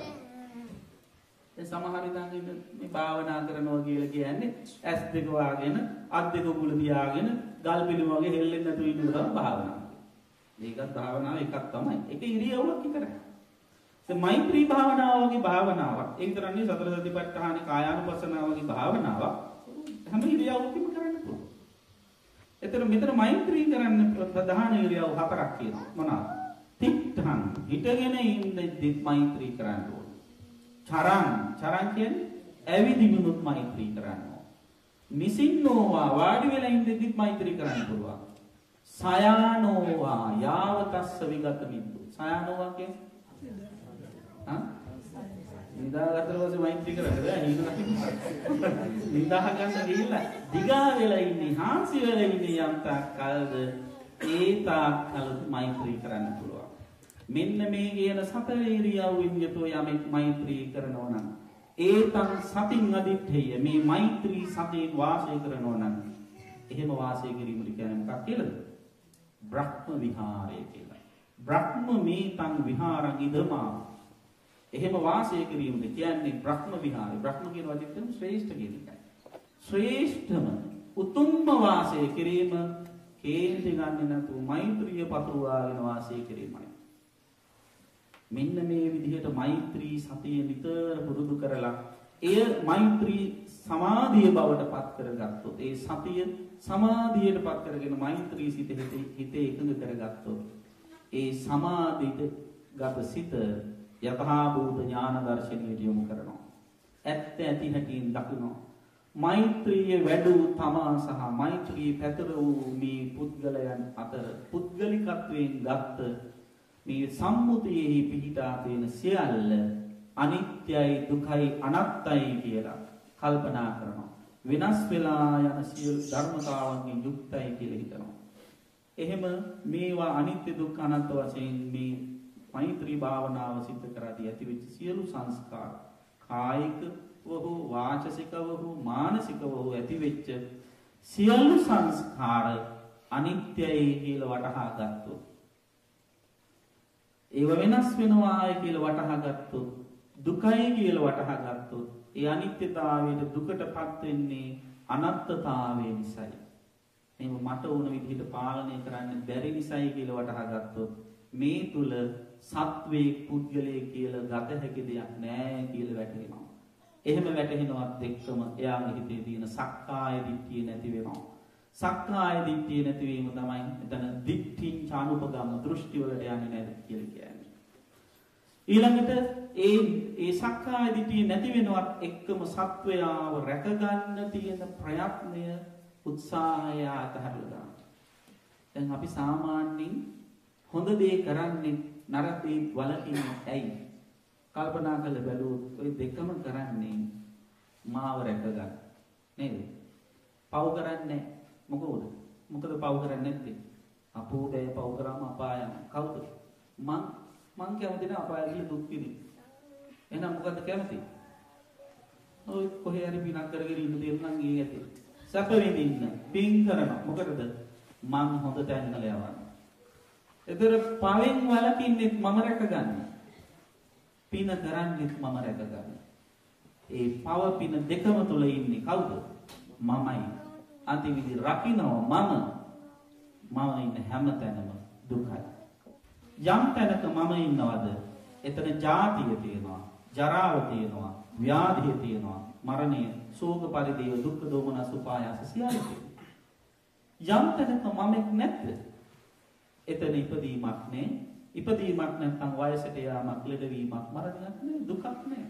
දැන් සමහර ඉඳන් මේ භාවනා කරනවා කියලා කියන්නේ ඇස් දෙක වහගෙන අත් දෙක උගුල තියාගෙන ගල් පිළිම වගේ හෙල්ලෙන්නේ නැතුව ඉන්න තමයි භාවනාව. මේකත් භාවනාව එකක් තමයි. ඒක ඉරියව්වක් විතරයි. ඒ මෛත්‍රී භාවනාව වගේ භාවනාවක්. ඒක තරන්නේ සතර සතිපට්ඨාන කායානුපස්සනාව වගේ භාවනාවක්. හැම ඉරියව්වකම කරන්න පුළුවන්. එතන මෙතන මෛත්‍රී කරන්න ප්‍රධාන ඉරියව් හතරක් තියෙනවා. මොනවාද? තිට්ඨං හිටගෙන ඉඳිත් මෛත්‍රී කරන්න ඕන. චරං චරං කියන්නේ ඇවිදිනුත් මෛත්‍රී කරන්න ඕන. නිසින්නෝවා වාඩි වෙලා ඉඳිත් මෛත්‍රී කරන්න පුළුවන්. සයානෝවා යාවතස්ස විගත මිද්දු. සයානෝවා කියන්නේ නිදාගත්තට පස්සේ මෛත්‍රී කරන්න බෑ හිඳ නිදාහ ගන්න ගිහිල්ලා දිගා වෙලා ඉන්නේ හාන්සි වෙලා ඉන්නේ යම් තාක් කල්ද ඒ තාක් කල් මෛත්‍රී කරන්න පුළුවන් මෙන්න මේ කියන සතර ඉරියව්වෙන් යතෝ යමෙක් මෛත්‍රී කරනවා නම් ඒතං සතින් අදිත්තේය මේ මෛත්‍රී සතේ වාසය කරනවා නම් එහෙම වාසය කිරීමට කියන්නේ මොකක් කියලාද බ්‍රහ්ම විහාරය කියලා බ්‍රහ්ම මේතං විහාරං ඉදමා එහෙම වාසය කිරීමද කියන්නේ බ්‍රහ්ම විහාරය. බ්‍රහ්ම කියන වචනයෙන් ශ්‍රේෂ්ඨ කියන එකයි. ශ්‍රේෂ්ඨම උතුම්ම වාසය කිරීම කේන්ති ගන්නේ නැතුව මෛත්‍රිය පතුරවාගෙන වාසය කිරීමයි. මෙන්න මේ විදිහට මෛත්‍රී සතිය නිතර පුරුදු කරලා එය මෛත්‍රී සමාධිය බවට පත් කරගත්තොත් ඒ සතිය සමාධියට පත් කරගෙන මෛත්‍රී සිත හිතේ එකඟ කරගත්තොත් ඒ සමාධියට ගත සිත යතහා භූත ඥාන දර්ශනයට යොමු කරනවා. ඇත්ත ඇති හැටියෙන් දකිනවා. මෛත්‍රිය වැඩූ තමා සහ මෛත්‍රී පැතර වූ මේ පුද්ගලයන් අතර පුද්ගලිකත්වයෙන් ගත්ත මේ සම්මුතියෙහි පිහිටා තියෙන සියල්ල අනිත්‍යයි දුකයි අනත්තයි කියලා කල්පනා කරනවා. වෙනස් වෙලා යන සියලු ධර්මතාවන්ගෙන් යුක්තයි කියලා හිතනවා. එහෙම මේවා අනිත්‍ය දුක්ඛ අනත්ත වශයෙන් මේ මෛත්‍රී භාවනාව සිද්ධ කරදී ඇතිවෙච්ච සියලු සංස්කාර කායිකව හෝ වාචසිකව හෝ මානසිකව හෝ ඇතිවෙච්ච සියලු සංස්කාර අනිත්‍යයි කියලා වටහා ගත්තොත් ඒව වෙනස් වෙනවායි කියලා වටහා ගත්තොත් දුකයි කියලා වටහා ගත්තොත් ඒ අනිත්‍යතාවයට දුකටපත් වෙන්නේ අනත්තතාවය නිසායි. මේව මට ඕන විදිහට පාලනය කරන්න බැරි නිසායි කියලා වටහා ගත්තොත් මේ තුල සත්වයේ පුද්ගලයේ කියලා ගත හැකි දෙයක් නෑ කියලා වැටහෙනවා. එහෙම වැටහෙනවත් එක්කම එයාගේ හිතේ තියෙන සක්කාය දිට්ඨිය නැති වෙනවා. සක්කාය දිට්ඨිය නැතිවීම තමයි එතන දිට්ඨින් චානුපගම දෘෂ්ටි වලට යන්නේ නැද කියලා කියන්නේ. ඊළඟට ඒ ඒ සක්කාය දිට්ඨිය නැති වෙනවත් එක්කම සත්වයාව රැකගන්න තියෙන ප්‍රයත්නය උත්සාහය අතහැරලා දැන් අපි සාමාන්‍යයෙන් හොඳ දේ කරන්නේ නරක දේ වලකින්නේ ඇයි? කල්පනා කරලා බැලුවොත් ওই දෙකම කරන්නේ මාව රැකගන්න. නේද? පව් කරන්නේ මොකෝද? මොකද පව් කරන්නේ නැත්තේ? අපෝ බෑ පව් කරාම අපාය යනවා. කවුද? මං මං කැමති නෑ අපාය කියලා දුක් විඳින්න. එහෙනම් මොකද්ද කැමති? ඔය කොහේ හරි පිනක් කරගෙන ඉන්න දෙයක් නම් ඊ ඇති. සැප විඳින්න. පින් කරනවා. මොකටද? මං හොඳ තැන්වල යවන්න. එතර පවෙන් වලකින්නෙත් මම රැකගන්න. පින කරන්නෙත් මම රැකගන්න. ඒ පව පින දෙකම තුල ඉන්නේ කවුද? මමයි. අන්තිමේදී රකින්නව මම. මම ඉන්න හැම තැනම දුකයි. යම් තැනක මම ඉන්නවද? එතන ජාතිය තියෙනවා, ජරාව තියෙනවා, ව්‍යාධිය තියෙනවා, මරණය, ශෝක පරිදේව, දුක්ඛ දෝමනස් උපායාස සියල්ල යම් තැනක මමෙක් නැද්ද? එතන ඉපදීමක් නෑ. ඉපදීමක් නැත්නම් වයසට යාමක්, ලෙඩවීමක්, මරණයක් නෑ, දුකක් නෑ.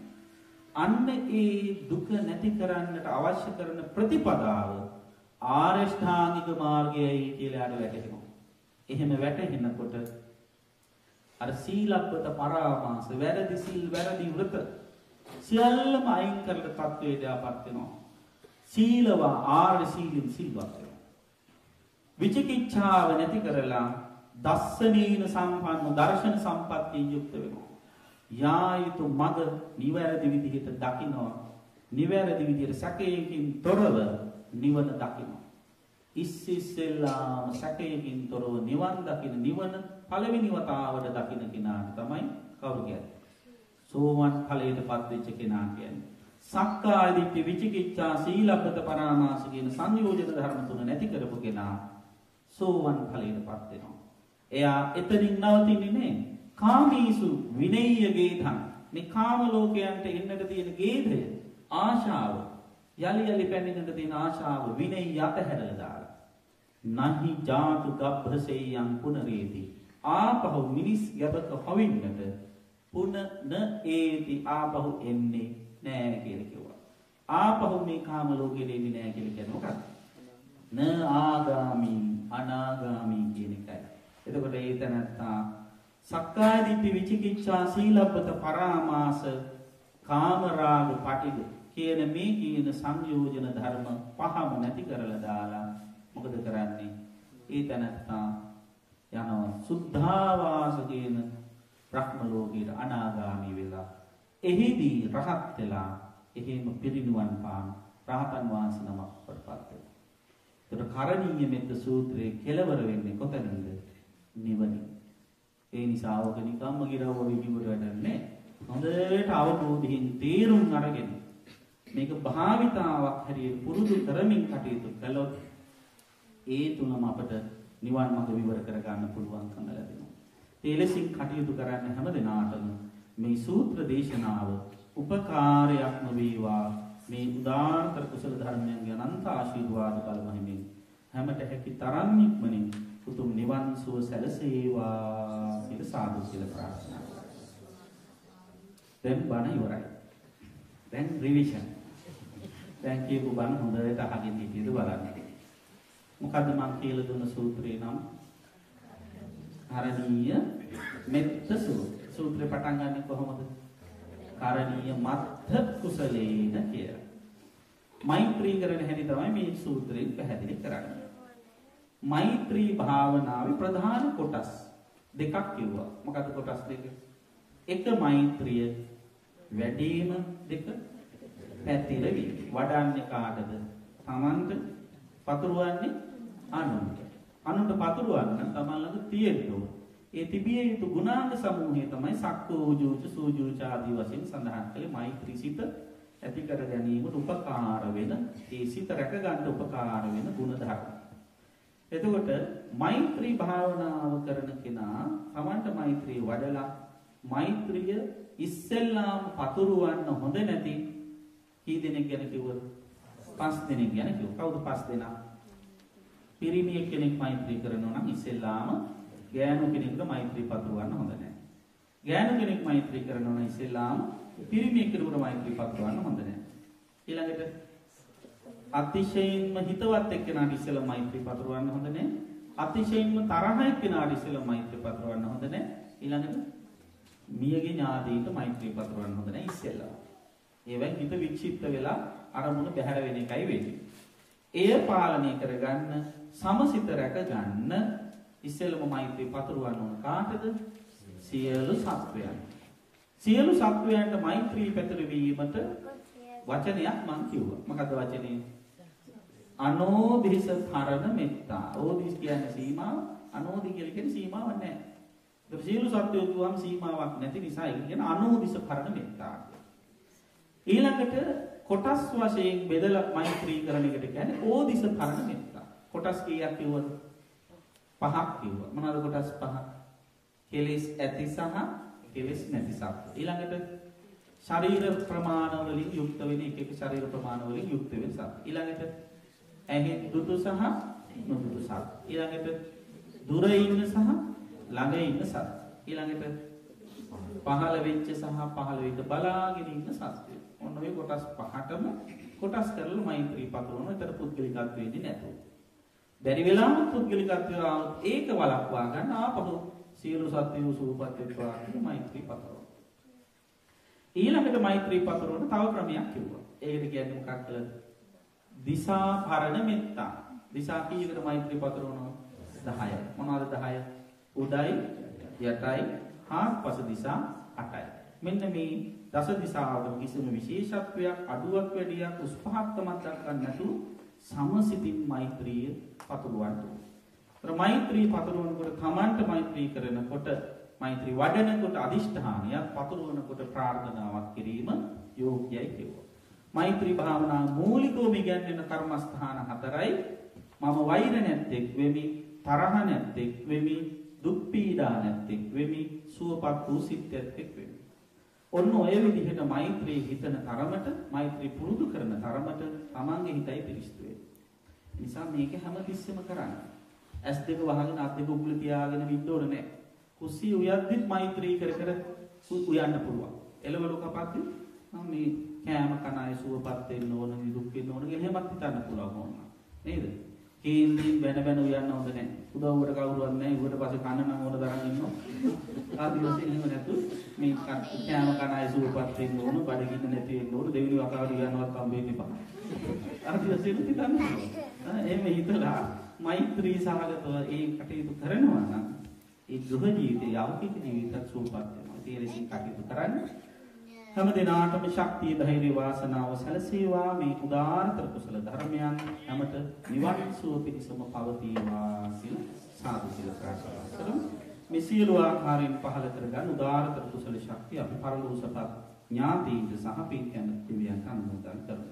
අන්න ඒ දුක නැති කරන්නට අවශ්‍ය කරන ප්‍රතිපදාව ආරෂ්ඨාංගික මාර්ගයයි කියලා අර වැටහෙනවා. එහෙම වැටහෙනකොට අර සීලබ්බත පරාමාස වැරදි සිල් වැරදි වෘත සියල්ලම අයින් කරලා තත්වයට යපත් වෙනවා. සීලවා ආර්ය සීලින් සිල්වත් වෙනවා. විචිකිච්ඡාව නැති කරලා දස්සනීන සම්පන්න දර්ශන සම්පත්තියෙන් යුක්ත වෙනවා. යා යුතු මඟ නිවැරදි විදිහට දකිනවා. නිවැරදි විදිහට සැකයකින් තොරව නිවන දකිනවා. ඉස්සිස්සෙල්ලාම සැකයකින් තොරව නිවන් දකින නිවන පළවෙනි වතාවට දකින කෙනාට තමයි කවුරු කියන්නේ. සෝවන් ඵලයට පත්වෙච්ච කෙනා කියන්නේ. සක්කාය දිට්ඨි විචිකිච්ඡා සීලබ්බත පරාමාස කියන සංයෝජන ධර්ම තුන නැති කරපු කෙනා සෝවන් ඵලයට පත් වෙනවා. එයා එතනින් නවතින්නේ නෑ. කාමීසු විනය්‍ය ගේධං මේ කාම ලෝකයන්ට එන්නට තියෙන ගේධය ආශාව යලි යලි පැමිණෙන්නට තියෙන ආශාව විනය යතහැරලා දාලා. නහි ජාතු ගබ්බසෙයං පුනරේති. ආපහු මිනිස් ගැබක හොවින්නට පුන න ඒති ආපහු එන්නේ නෑ කියලා කිව්වා. ආපහු මේ කාම ලෝකෙට එන්නේ නෑ කියලා කියන්නේ මොකක්ද? න ආගාමි අනාගාමි කියන එකයි. එතකොට ඒ තැනත්තා සක්කාය දිට්ඨි විචිකිච්ඡා සීලබ්බත පරාමාස කාමරාග පටිග කියන මේ කියන සංයෝජන ධර්ම පහම නැති කරලා දාලා මොකද කරන්නේ? ඒ තැනත්තා යනවා සුද්ධාවාස කියන බ්‍රහ්ම ලෝකයට අනාගාමී වෙලා එහිදී රහත් වෙලා එහෙම පිරිනුවන් පාන රහතන් වහන්සේ නමක් වඩපත් වෙනවා. ඒතර කරණීය මෙත්ත සූත්‍රයේ කෙලවර වෙන්නේ කොතනින්ද? නිවනින්. ඒ නිසා ඕක නිකම්ම ගිරවව විදිහට වැඩන්නේ. හොඳට අවබෝධයෙන් තේරුම් අරගෙන මේක භාවිතාවක් හැටියට පුරුදු කරමින් කටයුතු කළොත් ඒ තුනම අපට නිවන් මඟ විවර කරගන්න පුළුවන්කම ලැබෙනවා. ඒ ලෙසින් කටයුතු කරන්න හැම දිනාටම මේ සූත්‍ර දේශනාව උපකාරයක්ම වේවා මේ උදාාරතර කුසල ධර්මයන්ගේ අනන්ත ආශිර්වාද බල මහිමින් හැමට හැකි තරම් ඉක්මනින් උතුම් නිවන් සුව සැලසේවා කියලා සාදු කියලා ප්‍රාර්ථනා කරා. දැන් බණ ඉවරයි. දැන් රිවිෂන්. දැන් කියපු බණ හොඳට අහගෙන හිටියද බලන්න. මොකද්ද මම කියලා දුන්න සූත්‍රේ නම්? කරණීය මෙත්ත සූත්‍රය. සූත්‍රේ පටන් ගන්න කොහොමද? කරණීය මත්ථ කුසලේන කියලා. මෛත්‍රී කරන හැටි තමයි මේ සූත්‍රයෙන් පැහැදිලි කරන්නේ. මෛත්‍රී භාවනාවේ ප්‍රධාන කොටස් දෙකක් කිව්වා. මොකද්ද කොටස් දෙක? එක මෛත්‍රිය වැඩිම දෙක පැතිරවි. වඩන්නේ කාටද? Tamanට පතුරවන්නේ අනුන්ට. අනුන්ට පතුරවන්න තමන් ළඟ තියෙන්න ඕන. ඒ තිබිය යුතු ගුණාංග සමූහය තමයි සක්කෝ උජූච සූජූච ආදී වශයෙන් සඳහන් කළේ මෛත්‍රී සිත ඇති කර ගැනීමට උපකාර වෙන ඒ සිත රැක ගන්න උපකාර වෙන ගුණ ධර්ම. එතකොට මෛත්‍රී භාවනාව කරන කෙනා තමන්ට මෛත්‍රී වඩලා මෛත්‍රිය ඉස්සෙල්ලාම පතුරවන්න හොඳ නැති කී දෙනෙක් ගැන කිව්වද? පස් දෙනෙක් ගැන කිව්වා. කවුද පස් දෙනා? පිරිමි කෙනෙක් මෛත්‍රී කරනවා නම් ඉස්සෙල්ලාම ගෑනු කෙනෙකුට මෛත්‍රී පතුරවන්න හොඳ නැහැ. ගෑනු කෙනෙක් මෛත්‍රී කරනවා නම් ඉස්සෙල්ලාම පිරිමි කෙනෙකුට මෛත්‍රී පතුරවන්න හොඳ නැහැ. ඊළඟට අතිශයින්ම හිතවත් එක්කෙනාට ඉස්සෙල්ලා මෛත්‍රී පතුරවන්න හොඳ නැහැ. අතිශයින්ම තරහ එක්කෙනාට ඉස්සෙල්ලා මෛත්‍රී පතුරවන්න හොඳ නැහැ. ඊළඟට මියගේ ඥාතීන්ට මෛත්‍රී පතුරවන්න හොඳ නැහැ ඉස්සෙල්ලා. ඒවෙන් හිත වික්ෂිප්ත වෙලා අරමුණ බැහැර වෙන එකයි වෙන්නේ. එය පාලනය කරගන්න සමසිත රැක ගන්න ඉස්සෙල්ලම මෛත්‍රී පතුරවන්න ඕන කාටද? සියලු සත්වයන්. සියලු සත්වයන්ට මෛත්‍රී පැතිරවීමට වචනයක් මං කිව්වා. මොකද්ද වචනේ? අනෝදිස තරණ මෙත්තා. ඕදිස් කියන්නේ සීමාව, අනෝදි කියලා කියන්නේ සීමාවක් නැහැ. ඒක සියලු සත්වයෝ කියවම් සීමාවක් නැති නිසා ඒක කියන අනෝදිස කරණ මෙත්තා. ඊළඟට කොටස් වශයෙන් බෙදලා මෛත්‍රී කරන එකට කියන්නේ ඕදිස කරණ මෙත්තා. කොටස් කීයක් කිව්වද? පහක් කිව්වා. මොනවාද කොටස් පහ? කෙලෙස් ඇති සහ කෙලෙස් නැති සත්ත්ව. ඊළඟට ශරීර ප්‍රමාණ වලින් යුක්ත වෙන එක එක ශරීර ප්‍රමාණ වලින් යුක්ත වෙන සත්ත්ව. ඊළඟට ඇහි දුටු සහ නොදුටු සත්ත්ව. ඊළඟට දුර ඉන්න සහ ළඟ ඉන්න සත්ත්ව. ඊළඟට පහළ වෙච්ච සහ පහළ වෙන්න බලාගෙන ඉන්න සත්ත්වය. ඔන්න ඔය කොටස් පහටම කොටස් කරලා මෛත්‍රී පතුරවන. ඒතර පුද්ගලිකත්වෙ ඉන්නේ නැතුව. බැරි වෙලාවත් පුද්ගලිකත්වය ආවොත් ඒක වළක්වා ගන්න ආපහු සියලු සත්වයෝ සූපත් වෙත්වා කියන මෛත්‍රී පතරව. ඊළඟට මෛත්‍රී පතරවන තව ක්‍රමයක් කිව්වා. ඒකට කියන්නේ මොකක්ද? දිසා පරණ මෙත්තා. දිසා කීයකට මෛත්‍රී පතරවනවා? 10යි. මොනවද 10? උඩයි, යටයි, හාත්පස දිසා 8යි. මෙන්න මේ දස දිසාවට කිසිම විශේෂත්වයක් අඩුවක් වැඩියක් උස් පහත්කමක් දක්වන්න නැතුව සමසිතින් මෛත්‍රිය පතුරවන්න ඕනේ. මෛත්‍රී පතුරවනකොට තමන්ට මෛත්‍රී කරනකොට මෛත්‍රී වඩනකොට අදිෂ්ඨානයක් පතුරවනකොට ප්‍රාර්ථනාවක් කිරීම යෝග්‍යයි කිව්වා. මෛත්‍රී භාවනා මූලිකවම ඉගැන්වෙන කර්මස්ථාන හතරයි මම වෛර නැත්තෙක් වෙමි තරහ නැත්තෙක් වෙමි දුක් පීඩා නැත්තෙක් වෙමි සුවපත් වූ සිත් ඇත්තෙක් වෙමි. ඔන්න ඔය විදිහට මෛත්‍රී හිතන තරමට මෛත්‍රී පුරුදු කරන තරමට තමන්ගේ හිතයි පිරිසිදු වෙන්නේ. නිසා මේක හැමතිස්සෙම කරන්න. ඇස් දෙක වහගෙන අත් දෙක උගුල තියාගෙන ඉන්න ඕනේ නැහැ. කුස්සිය උයද්දිත් මෛත්‍රී කර කර උයන්න පුළුවන්. එළවලු කපද්දි මම මේ කෑම කන අය සුවපත් වෙන්න ඕන, දුක් වෙන්න ඕන කියලා එහෙමත් හිතන්න පුළුවන් ඕන. නේද? කේන්දීන් බැන බැන උයන්න හොඳ නැහැ. උදව්වට කවුරුවත් නැහැ. ඌට පස්සේ කන නම් ඕන තරම් ඉන්නවා. ආදි වශයෙන් එහෙම නැතු මේ කෑම කන අය සුවපත් වෙන්න ඕන, බඩගින්න නැති වෙන්න ඕන, දෙවිනි වකාර උයන්නවත් හම්බෙන්න එපා. ආදි වශයෙන් හිතන්න. එහෙම හිතලා මෛත්‍රී සහගතව ඒ කටයුතු කරනවා නම් ඒ ගෘහ ජීවිතය යෞකික ජීවිතයක් සූපත් වෙනවා. ඒ ලෙසින් කටයුතු කරන්න හැම දිනාටම ශක්තිය ධෛර්ය වාසනාව සැලසේවා මේ උදාාරතර කුසල ධර්මයන් හැමත නිවන් සුව පිණිසම පවතිවා කියලා සාදු කියලා ප්‍රාර්ථනා කරමු. මේ සියලු ආකාරයෙන් පහළ කරගන්න උදාාරතර කුසල ශක්තිය අපි පරලෝසපත් ඥාතීන්ට සහ පින්කම් දෙවියන්ට අනුමෝදන් කරමු.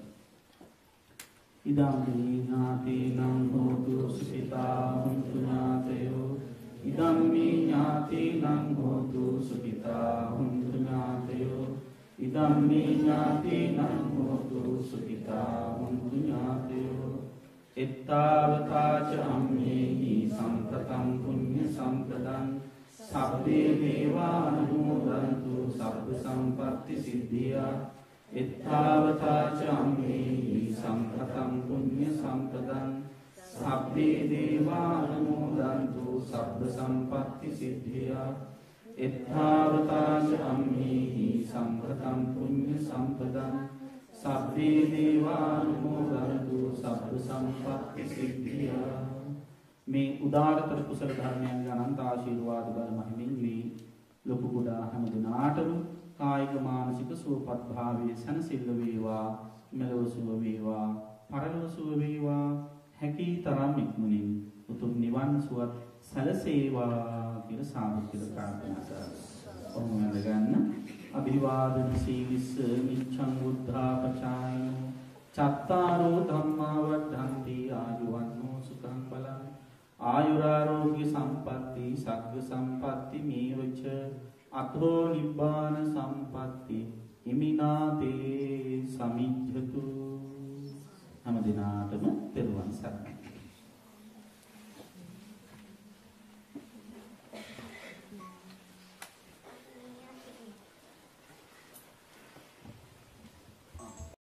ඉදම්මේ ඥාතීනං හෝතු සුඛිතා හුන්තු ඥාතයෝ ඉදම්මේ ඥාතීනං හෝතු සුඛිතා හුන්තු ඥාතයෝ ඉදම්මේ ඥාතීනං හෝතු සුඛිතා හුන්තු ඥාතයෝ. එත්තාවතාච අම්මේහි සම්පතං පුඤ්ඤ සම්පතං සබ්බේ දේවානුමෝදන්තු සබ්බ සම්පත්ති සිද්ධියා. එත්තාවතාච අම්මේහි සම්පතං පුඤ්ඤ සම්පතං සබ්බේ දේවානුමෝදන්තු සබ්බ සම්පත්ති සිද්ධියා. එත්තාවතාච අම්මේහි සම්පතං පුඤ්ඤ සම්පතං සබ්බේ දේවානුමෝදන්තු සබ්බ සම්පත්ති සිද්ධියා. මේ උදාරතර කුසල ධර්මයන් අනන්ත ආශිර්වාද බල මහිමින් වී ලොකු කුඩා හැම දිනාටම කායික මානසික සුවපත් භාවයේ සැනසෙල්ල වේවා මෙලොව සුව වේවා පරලොව සුව වේවා. හැකි තරම් ඉක්මනින් උතුම් නිවන් සුවත් සැලසේවා කියලා සාදු කියලා ප්‍රාර්ථනා කරනවා. ඔන්න ගන්න අභිවාදන සීවිස්ස මිච්ඡං බුද්ධාපචායනෝ චත්තාරෝ ධම්මා වද්ධන්ති ආයුවන්නෝ සුඛං බලං. ආයුරාරෝග්‍ය සම්පatti සග්ග සම්පatti මේවච. අතෝ නිබ්බාන සම්පatti. හිමිනාතේ සමිජ්ජතු හැම දිනාටම පෙරවන් සරණයි.